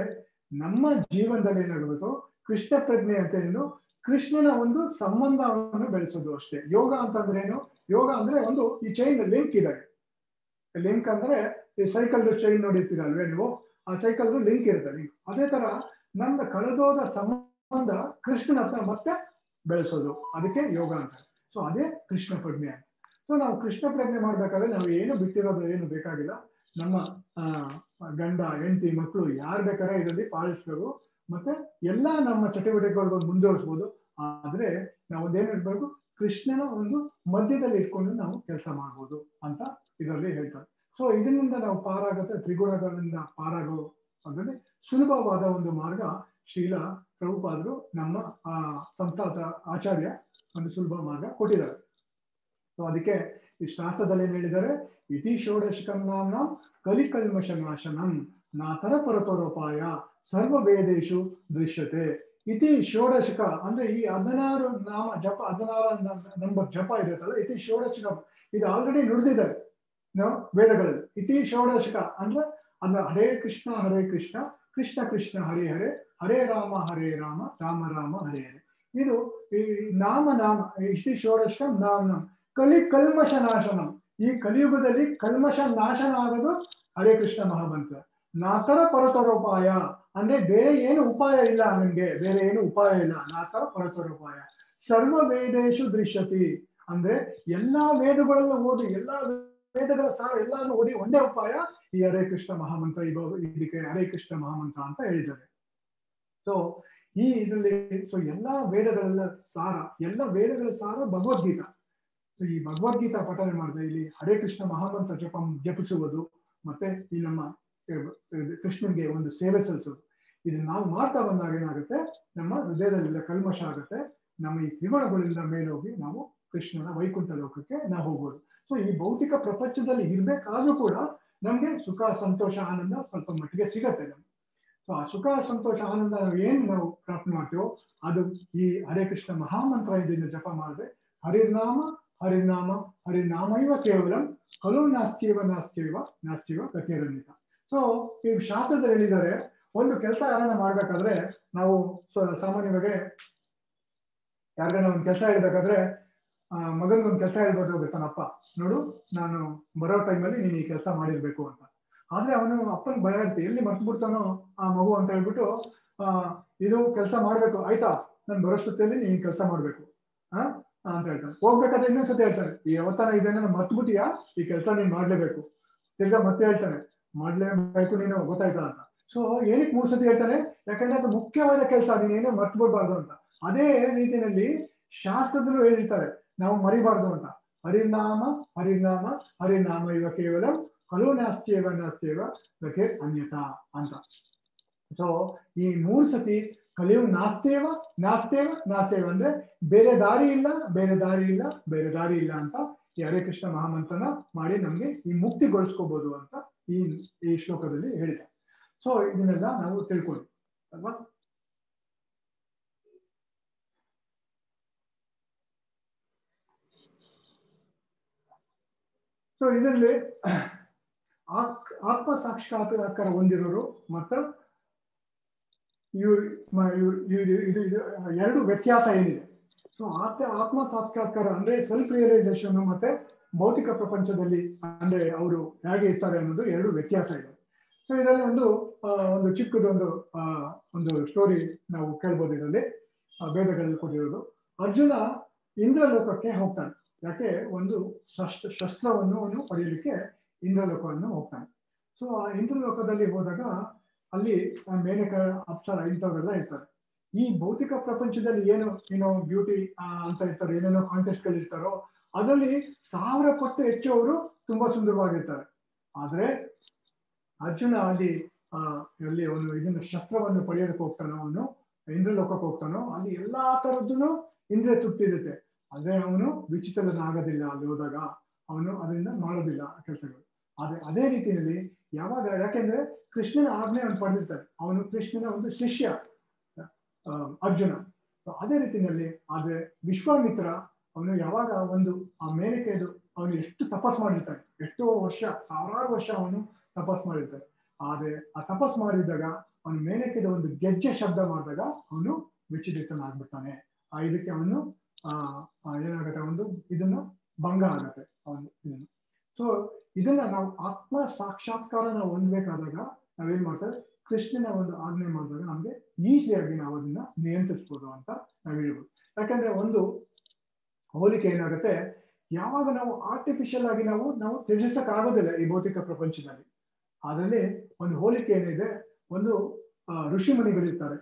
ನಮ್ಮ ಜೀವನದಲ್ಲಿ ಏನಾಗಬೇಕು ಕೃಷ್ಣ ಪ್ರಜ್ಞೆ ಅಂತ ಏನು? ಕೃಷ್ಣನ ಒಂದು ಸಂಬಂಧವನ್ನು ಬೆಳೆಸೋದು ಅಷ್ಟೇ. ಯೋಗ ಅಂತಂದ್ರೆ ಏನು? ಯೋಗ ಅಂದ್ರೆ ಒಂದು ಈ ಚೈನ್ ಲಿಂಕ್ ಇದೆ. ಲಿಂಕ್ ಅಂದ್ರೆ ಈ ಸೈಕಲ್ ಚೈನ್ ನೋಡಿರ್ತೀರಲ್ವೇ ನೀವು? ಆ ಸೈಕಲ್ ಲಿಂಕ್ ಇರುತ್ತೆ ಲಿಂಕ್ ಅದೇ ತರ ನನ್ನ ಕಳೆದೋದ ಸಂಬಂಧ ಕೃಷ್ಣನ ಹತ್ರ ಮತ್ತೆ ಬೆಳೆಸೋದು. ಅದಕ್ಕೆ ಯೋಗ ಅಂತ. ಸೊ ಅದೇ ಕೃಷ್ಣ ಪ್ರಜ್ಞೆ. ಸೊ ನಾವು ಕೃಷ್ಣ ಪ್ರಜ್ಞೆ ಮಾಡ್ಬೇಕಾದ್ರೆ ನಾವು ಏನು ಬಿಟ್ಟಿರೋದು ಏನು ಬೇಕಾಗಿಲ್ಲ. ನಮ್ಮ ಗಂಡ, ಹೆಂಡತಿ ಮಕ್ಕಳು ಯಾರು ಬೇಕಾದ್ರೆ ಇದರಲ್ಲಿ ಪಾಲಿಸ್ಬೇಕು ಮತ್ತೆ ಎಲ್ಲಾ ನಮ್ಮ ಚಟುವಟಿಕೆಗಳಿಗೂ ಮುಂದುವರಿಸ್ಬೋದು. ಆದ್ರೆ ನಾವು ಒಂದೇನು ಇರ್ಬೇಕು ಕೃಷ್ಣನ ಒಂದು ಮಧ್ಯದಲ್ಲಿ ಇಟ್ಕೊಂಡು ನಾವು ಕೆಲಸ ಮಾಡ್ಬೋದು ಅಂತ ಇದರಲ್ಲಿ ಹೇಳ್ತಾರೆ. ಸೊ ಇದರಿಂದ ನಾವು ಪಾರಾಗತ್ತೆ, ತ್ರಿಗುಣಗಳಿಂದ ಪಾರಾಗೋ ಅಂದ್ರೆ ಸುಲಭವಾದ ಒಂದು ಮಾರ್ಗ ಶೀಲ, ಪ್ರಭುಪಾದರು ನಮ್ಮ, ಆ, ಸಂತಾತ ಆಚಾರ್ಯ ಒಂದು ಸುಲಭ ಮಾರ್ಗ ಕೊಟ್ಟಿದ್ದಾರೆ. ಸೊ ಅದಕ್ಕೆ ಈ ಶಾಸ್ತ್ರದಲ್ಲಿ ಏನ್ ಹೇಳಿದ್ದಾರೆ? ಇತಿ ಷೋಡಶಕಂ ನಾಮ್ನ ಕಲಿಕಲ್ಮಶ ನಾಶನಂ ನಾತರ ಪರತರೋಪಾಯ ಸರ್ವ ವೇದೇಶು ದೃಶ್ಯತೆ. ಇತಿ ಷೋಡಶಕ ಅಂದ್ರೆ ಈ ಹದಿನಾರು ನಾಮ ಜಪ, ಹದಿನಾರು ನಂಬರ್ ಜಪ ಇರುತ್ತಲ್ಲ, ಇತಿ ಷೋಡಶಕ. ಇದು ಆಲ್ರೆಡಿ ನುಡಿದಿದ್ದಾರೆ ವೇದಗಳಲ್ಲಿ. ಇತಿ ಷೋಡಶಕ ಅಂದ್ರೆ ಅಂದ್ರೆ ಹರೇ ಕೃಷ್ಣ ಹರೇ ಕೃಷ್ಣ ಕೃಷ್ಣ ಕೃಷ್ಣ, ಹರೇ ಹರೇ ಹರೇ ರಾಮ ಹರೇ ರಾಮ ರಾಮ ರಾಮ, ಹರೇ ಹರೇ. ಇದು ಈ ನಾಮ ನಾಮ ಇಷ್ಟಿ ಷೋಡಶಕ, ನಾಮ ನಾಮ. ಕಲಿ ಕಲ್ಮಶ ನಾಶನಂ. ಈ ಕಲಿಯುಗದಲ್ಲಿ ಕಲ್ಮಶ ನಾಶನ ಆಗೋದು ಹರೇ ಕೃಷ್ಣ ಮಹಾಮಂತ್ರ. ನಾತರ ಪರತರೋಪಾಯ. ಅಂದ್ರೆ ಬೇರೆ ಏನು ಉಪಾಯ ಇಲ್ಲ ನನಗೆ ಬೇರೆ ಏನು ಉಪಾಯ ಇಲ್ಲ. ಆತರ ಪರತರ ಉಪಾಯ. ಸರ್ವ ವೇದೇಶು ದೃಶ್ಯತಿ. ಅಂದ್ರೆ ಎಲ್ಲಾ ವೇದಗಳಲ್ಲೂ ಓದಿ, ಎಲ್ಲಾ ವೇದಗಳ ಸಾರ ಎಲ್ಲಾನು ಓದಿ ಒಂದೇ ಉಪಾಯ, ಈ ಹರೇ ಕೃಷ್ಣ ಮಹಾಮಂತ್ರ ಇದು ಇದಕ್ಕೆ ಹರೇ ಕೃಷ್ಣ ಮಹಾಮಂತ್ರ ಅಂತ ಹೇಳಿದ್ದಾರೆ. ಸೊ ಈ ಇದರಲ್ಲಿ ಸೊ ಎಲ್ಲಾ ವೇದಗಳೆಲ್ಲ ಸಾರ, ಎಲ್ಲ ವೇದಗಳ ಸಾರ ಭಗವದ್ಗೀತಾ. ಸೊ ಈ ಭಗವದ್ಗೀತಾ ಪಠನೆ ಮಾಡಿದ್ರೆ ಇಲ್ಲಿ ಹರೇ ಕೃಷ್ಣ ಮಹಾಮಂತ್ರ ಜಪ, ಜಪಿಸುವುದು, ಮತ್ತೆ ಈ ನಮ್ಮ ಕೃಷ್ಣನ್ಗೆ ಒಂದು ಸೇವೆ ಸಲ್ಲಿಸೋದು. ಇದನ್ನ ನಾವು ಮಾಡ್ತಾ ಬಂದಾಗ ಏನಾಗುತ್ತೆ? ನಮ್ಮ ಹೃದಯದಲ್ಲಿ ಕಲ್ಮಶ ಆಗುತ್ತೆ. ನಮ್ಮ ಈ ತ್ರಿಗುಣಗಳಿಂದ ಮೇಲೋಗಿ ನಾವು ಕೃಷ್ಣನ ವೈಕುಂಠ ಲೋಕಕ್ಕೆ ನಾವು ಹೋಗ್ಬೋದು. ಸೊ ಈ ಭೌತಿಕ ಪ್ರಪಂಚದಲ್ಲಿ ಇರ್ಬೇಕಾದ್ರೂ ಕೂಡ ನಮ್ಗೆ ಸುಖ, ಸಂತೋಷ, ಆನಂದ ಸ್ವಲ್ಪ ಮಟ್ಟಿಗೆ ಸಿಗತ್ತೆ ನಮ್ಗೆ. ಸೊ ಆ ಸುಖ, ಸಂತೋಷ, ಆನಂದ ನಾವು ಏನ್ ನಾವು ಪ್ರಾರ್ಥನೆ ಮಾಡ್ತೀವೋ, ಅದು ಈ ಹರೇ ಕೃಷ್ಣ ಮಹಾಮಂತ್ರ ಇದನ್ನು ಜಪ ಮಾಡಿದ್ರೆ ಹರಿನಾಮ ಹರಿನಾಮ ಇವ ಕೇವಲ ಹಲವು ನಾಸ್ತಿವ ನಾಸ್ತಿವ ನಾಸ್ತಿವ ಗತಿರನ್ವಿತ ಸೊ ಈ ಶಾಸ್ತ್ರದಲ್ಲಿ ಹೇಳಿದ್ದಾರೆ ಒಂದು ಕೆಲಸ ಯಾರನ್ನ ಮಾಡ್ಬೇಕಾದ್ರೆ ನಾವು ಸಾಮಾನ್ಯವಾಗಿ ಯಾರಿಗಾನ ಒಂದು ಕೆಲಸ ಹೇಳ್ಬೇಕಾದ್ರೆ ಆ, ಮಗನ್ಗೊಂದು ಕೆಲಸ ಹೇಳ್ಬೋದು ಗೊತ್ತಾನಪ್ಪ ನೋಡು ನಾನು ಬರೋ ಟೈಮಲ್ಲಿ ನೀನು ಈ ಕೆಲಸ ಮಾಡಿರ್ಬೇಕು ಅಂತ. ಆದ್ರೆ ಅವನು ಅಪ್ಪನ ಭಯ ಇರ್ತಿ ಎಲ್ಲಿ ಮರ್ತ್ಬಿಡ್ತಾನೋ ಆ ಮಗು ಅಂತ ಹೇಳ್ಬಿಟ್ಟು ಆ ಇದು ಕೆಲಸ ಮಾಡ್ಬೇಕು. ಆಯ್ತಾ? ನಾನು ಬರೋಷ್ಟೊತ್ತಲ್ಲಿ ನೀನ್ ಕೆಲಸ ಮಾಡ್ಬೇಕು. ಆ ಅಂತ ಹೇಳ್ತಾನೆ. ಹೋಗ್ಬೇಕಾದ್ರೆ ಇನ್ನೊಂದ್ಸತಿ ಹೇಳ್ತಾನೆ ಈ ಯಾವತ್ತಾನ ಇದನ್ನ ಮರ್ತ್ಬಿಟ್ಟಿಯಾ ಈ ಕೆಲಸ ನೀನ್ ಮಾಡ್ಲೇಬೇಕು. ತಿರ್ಗಾ ಮತ್ತೆ ಹೇಳ್ತಾನೆ ಮಾಡ್ಲೇಬೇಕು, ನೀನು ಗೊತ್ತಾಯ್ತಾ ಅಂತ. ಸೊ ಏನಕ್ಕೆ ಮೂರ್ ಸತಿ ಹೇಳ್ತಾನೆ ಯಾಕಂದ್ರೆ ಅದು ಮುಖ್ಯವಾದ ಕೆಲಸ, ನೀನೇನೋ ಮರ್ತು ಬಿಡ್ಬಾರ್ದು ಅಂತ. ಅದೇ ರೀತಿಯಲ್ಲಿ ಶಾಸ್ತ್ರದಲ್ಲೂ ಹೇಳಿರ್ತಾರೆ, ನಾವು ಮರಿಬಾರ್ದು ಅಂತ. ಹರಿನಾಮ ಹರಿನಾಮ ಹರಿನಾಮ ಇವ ಕೇವಲ ಕಲು ನಾಸ್ತಿಯವ ನಾಸ್ತಿಯವ ಅನ್ಯತಾ ಅಂತ. ಸೊ ಈ ಮೂರು ಸತಿ ಕಲಿಯು ನಾಸ್ತೇವ ನಾಸ್ತೇವ ನಾಸ್ತೇವ ಅಂದ್ರೆ ಬೇರೆ ದಾರಿ ಇಲ್ಲ, ಬೇರೆ ದಾರಿ ಇಲ್ಲ, ಬೇರೆ ದಾರಿ ಇಲ್ಲ ಅಂತ ಈ ಹರೇ ಕೃಷ್ಣ ಮಹಾಮಂತ್ರನ ಮಾಡಿ ನಮ್ಗೆ ಈ ಮುಕ್ತಿಗೊಳಿಸ್ಕೋಬಹುದು ಅಂತ ಈ ಈ ಶ್ಲೋಕದಲ್ಲಿ ಹೇಳಿದೆ ಸೊ ಇದನ್ನೆಲ್ಲ ನಾವು ತಿಳ್ಕೊಳ್ಳಿ. ಅಲ್ವಾ? ಸೊ ಇದರಲ್ಲಿ ಆತ್ಮ ಸಾಕ್ಷಾತ್ಕಾರ ಹೊಂದಿರೋರು ಮತ್ತು ಇದು ಇದು ಎರಡು ವ್ಯತ್ಯಾಸ ಏನಿದೆ? ಸೊ ಆತ ಆತ್ಮ ಸಾಕ್ಷಾತ್ಕಾರ ಅಂದ್ರೆ ಸೆಲ್ಫ್ ರಿಯಲೈಸೇಷನ್ ಮತ್ತೆ ಭೌತಿಕ ಪ್ರಪಂಚದಲ್ಲಿ ಅಂದ್ರೆ ಅವರು ಹೇಗೆ ಇರ್ತಾರೆ ಅನ್ನೋದು ಎರಡು ವ್ಯತ್ಯಾಸ ಇದೆ. ಸೊ ಇದರಲ್ಲಿ ಒಂದು ಒಂದು ಚಿಕ್ಕದೊಂದು ಒಂದು ಸ್ಟೋರಿ ನಾವು ಕೇಳ್ಬೋದು ಇದರಲ್ಲಿ ವೇದಗಳಲ್ಲಿ ಕೊಟ್ಟಿರೋದು. ಅರ್ಜುನ ಇಂದ್ರಲೋಕಕ್ಕೆ ಹೋಗ್ತಾನೆ. ಯಾಕೆ? ಒಂದು ಶಸ್ತ್ರ, ಶಸ್ತ್ರವನ್ನು ಅವನು ಪಡೆಯಲಿಕ್ಕೆ ಇಂದ್ರಲೋಕವನ್ನು ಹೋಗ್ತಾನೆ. ಸೊ ಆ ಇಂದ್ರಲೋಕದಲ್ಲಿ ಹೋದಾಗ ಅಲ್ಲಿ ಮೇನಕ, ಅಪ್ಸರ ಇಂಥವರೆಲ್ಲ ಇರ್ತಾರೆ. ಈ ಭೌತಿಕ ಪ್ರಪಂಚದಲ್ಲಿ ಏನು, ಏನೋ ಬ್ಯೂಟಿ ಅಂತ ಇರ್ತಾರೋ, ಏನೇನೋ ಕಾಂಟೆಸ್ಟ್ಗಳಿರ್ತಾರೋ ಅದರಲ್ಲಿ ಸಾವಿರ ಪಟ್ಟು ಹೆಚ್ಚು ಅವರು ತುಂಬಾ ಸುಂದರವಾಗಿರ್ತಾರೆ. ಆದ್ರೆ ಅರ್ಜುನ ಅಲ್ಲಿ, ಆ, ಅಲ್ಲಿ ಅವನು ಇದನ್ನ ಶಸ್ತ್ರವನ್ನು ಪಡೆಯೋದಕ್ಕೆ ಹೋಗ್ತಾನೋ, ಅವನು ಇಂದ್ರಲೋಕಕ್ಕೆ ಹೋಗ್ತಾನೋ, ಅಲ್ಲಿ ಎಲ್ಲಾ ತರದ್ದು ಇಂದ್ರ ತುಟ್ಟಿರುತ್ತೆ ಆದ್ರೆ ಅವನು ವಿಚಿತ್ರನಾಗೋದಿಲ್ಲ ಅಲ್ಲಿ ಹೋದಾಗ. ಅವನು ಅದರಿಂದ ಮಾಡೋದಿಲ್ಲ ಕೆಲಸಗಳು. ಆದ್ರೆ ಅದೇ ರೀತಿಯಲ್ಲಿ ಯಾವಾಗ, ಯಾಕೆಂದ್ರೆ ಕೃಷ್ಣನ ಆಜ್ಞೆ ಅವನು ಪಡೆದಿರ್ತಾರೆ. ಅವನು ಕೃಷ್ಣನ ಒಂದು ಶಿಷ್ಯ. ಅರ್ಜುನ. ಅದೇ ರೀತಿಯಲ್ಲಿ ಆದ್ರೆ ವಿಶ್ವಾಮಿತ್ರ ಅವನು ಯಾವಾಗ ಒಂದು ಆ ಮೇನಕೆದು ಅವನು ಎಷ್ಟು ತಪಸ್ ಮಾಡಿರ್ತಾನೆ. ಎಷ್ಟೋ ವರ್ಷ, ಸಾವಿರಾರು ವರ್ಷ ಅವನು ತಪಸ್ ಮಾಡಿರ್ತಾನೆ. ಆದ್ರೆ ಆ ತಪಸ್ ಮಾಡಿದಾಗ ಅವನು ಮೇಲಕ್ಕಿದ ಒಂದು ಗೆಜ್ಜೆ ಶಬ್ದ ಮಾಡಿದಾಗ ಅವನು ವಿಚಲಿತನಾಗ್ಬಿಡ್ತಾನೆ. ಆ, ಇದಕ್ಕೆ ಅವನು, ಆ ಏನಾಗುತ್ತೆ ಒಂದು ಇದನ್ನ ಭಂಗ ಆಗತ್ತೆ. ಅವನು ಇದನ್ನು. ಸೊ ಇದನ್ನ ನಾವು ಆತ್ಮ ಸಾಕ್ಷಾತ್ಕಾರ ನಾವು ಹೊಂದ್ಬೇಕಾದಾಗ ನಾವೇನ್ ಮಾಡ್ತೇವೆ? ಕೃಷ್ಣನ ಒಂದು ಆಜ್ಞೆ ಮಾಡಿದಾಗ ನಮಗೆ ಈಸಿಯಾಗಿ ನಾವು ಅದನ್ನ ನಿಯಂತ್ರಿಸ್ಬೋದು ಅಂತ ನಾವು ಹೇಳ್ಬೋದು. ಯಾಕಂದ್ರೆ ಒಂದು ಹೋಲಿಕೆ ಏನಾಗುತ್ತೆ, ಯಾವಾಗ ನಾವು ಆರ್ಟಿಫಿಷಿಯಲ್ ಆಗಿ ನಾವು ನಾವು ತ್ಯಜಿಸಕ್ ಆಗೋದಿಲ್ಲ ಈ ಭೌತಿಕ ಪ್ರಪಂಚದಲ್ಲಿ. ಅದರಲ್ಲಿ ಒಂದು ಹೋಲಿಕೆ ಏನಿದೆ, ಒಂದು ಋಷಿಮುನಿಗಳಿರ್ತಾರೆ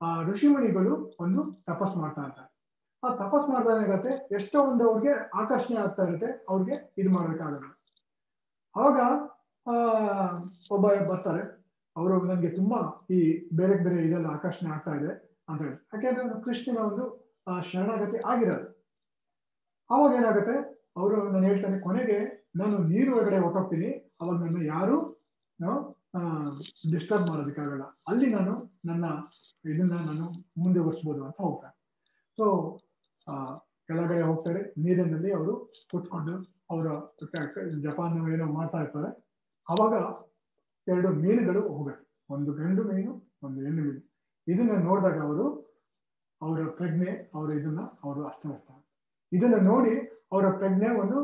ಆ ಋಷಿಮುನಿಗಳು ಒಂದು ತಪಸ್ ಮಾಡ್ತಾ ಇರ್ತಾರೆ. ಆ ತಪಸ್ ಮಾಡ್ದಾಗತ್ತೆ ಎಷ್ಟೋ ಒಂದು ಅವ್ರಿಗೆ ಆಕರ್ಷಣೆ ಆಗ್ತಾ ಇರುತ್ತೆ, ಅವ್ರಿಗೆ ಇದು ಮಾಡೋಕ್ಕಾಗಲ್ಲ ಅವಾಗ ಆ, ಒಬ್ಬ ಬರ್ತಾರೆ ಅವರು ನನಗೆ ತುಂಬಾ ಈ ಬೇರೆ ಬೇರೆ ಇದೆಲ್ಲ ಆಕರ್ಷಣೆ ಆಗ್ತಾ ಇದೆ ಅಂತ ಹೇಳಿ. ಯಾಕೆಂದ್ರೆ ಕೃಷ್ಣನ ಒಂದು ಶರಣಾಗತಿ ಆಗಿರೋದು. ಅವಾಗ ಏನಾಗುತ್ತೆ? ಅವರು ನಾನು ಹೇಳ್ತಾನೆ, ಕೊನೆಗೆ ನಾನು ನೀರು ಒಳಗಡೆ ಹೊಟ್ಟೋಗ್ತೀನಿ ಅವಾಗ ನನ್ನ ಯಾರು ಡಿಸ್ಟರ್ಬ್ ಮಾಡೋದಕ್ಕಾಗಲ್ಲ ಅಲ್ಲಿ ನಾನು ನನ್ನ ಇದನ್ನ ನಾನು ಮುಂದೆ ಒರೆಸ್ಬೋದು ಅಂತ ಹೋಗ್ತಾರೆ. ಸೊ ಕೆಳಗಡೆ ಹೋಗ್ತಾರೆ. ನೀರಿನಲ್ಲಿ ಅವರು ಕೂತ್ಕೊಂಡು ಅವರ ಜಪಾನ್ ಏನೋ ಮಾಡ್ತಾ ಇರ್ತಾರೆ. ಅವಾಗ ಎರಡು ಮೀನುಗಳು ಹೋಗಬೇಕು ಒಂದು ಗಂಡು ಮೀನು, ಒಂದು ಹೆಣ್ಣು ಮೀನು. ಇದನ್ನ ನೋಡಿದಾಗ ಅವರು ಅವರ ಪ್ರಜ್ಞೆ, ಅವರ ಇದನ್ನ ಅವರು ಅಸ್ತವ್ಯಸ್ತ. ಇದನ್ನ ನೋಡಿ ಅವರ ಪ್ರಜ್ಞೆ ಒಂದು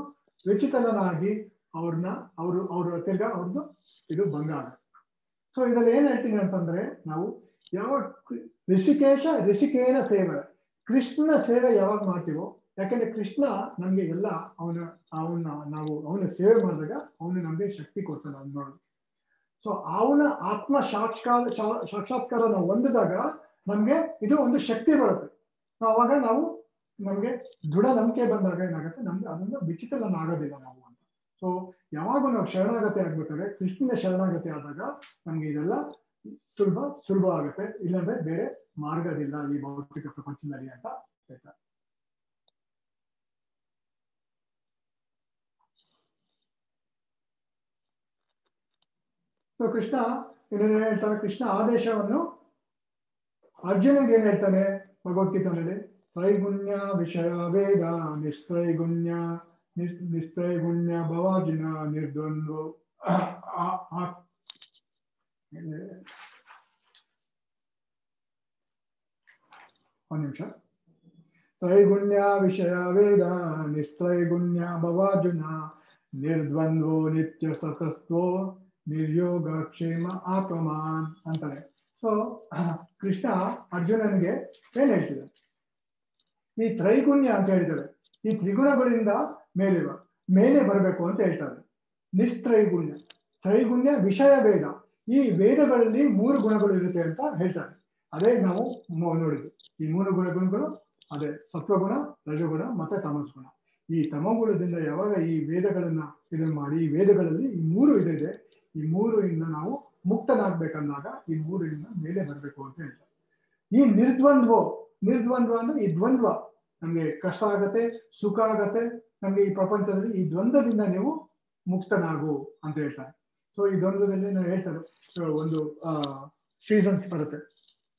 ವಿಚಿತನಾಗಿ ಅವ್ರನ್ನ ಅವರು, ಅವ್ರ ತಿರ್ಗಾ ಅವ್ರದ್ದು ಇದು ಬಂಗಾರ ಸೊ ಇದ್ರಲ್ಲಿ ಏನ್ ಹೇಳ್ತೀನಿ ಅಂತಂದ್ರೆ ನಾವು ಯಾವ ಋಷಿಕೇಶ ಋಷಿಕೇನ ಸೇವೆ. ಕೃಷ್ಣನ ಸೇವೆ ಯಾವಾಗ ಮಾಡ್ತೀವೋ, ಯಾಕಂದ್ರೆ ಕೃಷ್ಣ ನಮ್ಗೆ ಎಲ್ಲ ಅವನ, ಅವನ್ನ ನಾವು, ಅವನ ಸೇವೆ ಮಾಡಿದಾಗ ಅವನು ನಮ್ಗೆ ಶಕ್ತಿ ಕೊಡ್ತಾನೆ ಅವ್ನು ನೋಡು ಸೊ ಅವನ ಆತ್ಮ ಸಾಕ್ಷಾತ್ಕಾರ ಶಾ- ಸಾಕ್ಷಾತ್ಕಾರ ನಾವು ಹೊಂದಿದಾಗ ನಮ್ಗೆ ಇದು ಒಂದು ಶಕ್ತಿ ಬರುತ್ತೆ. ಸೊ ಅವಾಗ ನಾವು ನಮ್ಗೆ ದೃಢ ನಂಬಿಕೆ ಬಂದಾಗ ಏನಾಗುತ್ತೆ? ನಮ್ಗೆ ಅದನ್ನು ವಿಚಿತ್ರನ ಆಗೋದಿಲ್ಲ ನಾವು ಅಂತ. ಸೊ ಯಾವಾಗ ನಾವು ಶರಣಾಗತಿ ಆಗ್ಬೇಕಾದ್ರೆ ಕೃಷ್ಣನ ಶರಣಾಗತಿ ಆದಾಗ ನಮ್ಗೆ ಇದೆಲ್ಲ ಸುಲಭ ಸುಲಭ ಆಗುತ್ತೆ. ಇಲ್ಲಾಂದ್ರೆ ಬೇರೆ ಮಾರ್ಗದಿಲ್ಲ ಈ ಭೌತಿಕ ಪ್ರಪಂಚದಲ್ಲಿ ಅಂತ ಹೇಳ್ತಾರೆ. ಸೊ ಕೃಷ್ಣ ಏನೇನು ಹೇಳ್ತಾರೆ ಕೃಷ್ಣ, ಆದೇಶವನ್ನು ಅರ್ಜುನಿಗೆ ಏನ್ ಹೇಳ್ತಾನೆ? ಭಗವದ್ಗೀತೆಯಲ್ಲಿ ತ್ರೈಗುಣ್ಯ ವಿಷಯ ವೇದ, ನಿಸ್ತ್ರೈಗುಣ್ಯ, ನಿಸ್, ನಿಸ್ತ್ರೈಗುಣ್ಯ ಭವಾರ್ಜುನ ನಿರ್ದ್ವಂದ್ವ. ಆ- ಆ- ಆ- ಒಂದು ನಿಮಿಷ. ತ್ರೈಗುಣ್ಯ ವಿಷಯ ವೇದ, ನಿಸ್ತ್ರೈಗುಣ್ಯ ಭವಾರ್ಜುನ ನಿರ್ದ್ವಂದ್ವೋ, ನಿತ್ಯ ಸತಸ್ತ್ವೋ ನಿರ್ಯೋಗ ಕ್ಷೇಮ ಆತ್ಮಾನ್ ಅಂತಾರೆ. ಸೊ ಕೃಷ್ಣ ಅರ್ಜುನನಿಗೆ ಏನ್ ಹೇಳ್ತಿದ್ದಾರೆ ಈ ತ್ರೈಗುಣ್ಯ ಅಂತ ಹೇಳಿದ್ದಾರೆ. ಈ ತ್ರಿಗುಣಗಳಿಂದ ಮೇಲಿರುವ, ಮೇಲೆ ಬರಬೇಕು ಅಂತ ಹೇಳ್ತಾರೆ. ನಿಸ್ತ್ರೈಗುಣ್ಯ. ತ್ರೈಗುಣ್ಯ ವಿಷಯ ವೇದ. ಈ ವೇದಗಳಲ್ಲಿ ಮೂರು ಗುಣಗಳು ಇರುತ್ತೆ ಅಂತ ಹೇಳ್ತಾರೆ. ಅದೇ ನಾವು ನೋಡಿದ್ವಿ ಈ ಮೂರು ಗುಣ ಗುಣಗಳು ಅದೇ ಸತ್ವಗುಣ, ರಜಗುಣ ಮತ್ತೆ ತಮಸ್ಗುಣ. ಈ ತಮಗುಣದಿಂದ ಯಾವಾಗ ಈ ವೇದಗಳನ್ನ ಇದನ್ನ ಮಾಡಿ, ಈ ವೇದಗಳಲ್ಲಿ ಈ ಮೂರು ಇದೆ ಈ ಮೂರು ಇಂದ ನಾವು ಮುಕ್ತನಾಗ್ಬೇಕಂದಾಗ ಈ ಮೂರಿಂದ ಮೇಲೆ ಬರಬೇಕು ಅಂತ ಹೇಳ್ತಾರೆ. ಈ ನಿರ್ದ್ವಂದ್ವ ನಿರ್ದ್ವಂದ್ವ ಅಂದ್ರೆ ಈ ದ್ವಂದ್ವ ನಮ್ಗೆ ಕಷ್ಟ ಆಗತ್ತೆ, ಸುಖ ಆಗತ್ತೆ, ನಮ್ಗೆ ಈ ಪ್ರಪಂಚದಲ್ಲಿ ಈ ದ್ವಂದ್ವದಿಂದ ನೀವು ಮುಕ್ತನಾಗು ಅಂತ ಹೇಳ್ತಾರೆ. ಸೊ ಈ ದ್ವಂದ್ವದಲ್ಲಿ ನಾವು ಹೇಳ್ತಾರೆ ಒಂದು ಸೀಸನ್ಸ್ ಬರುತ್ತೆ.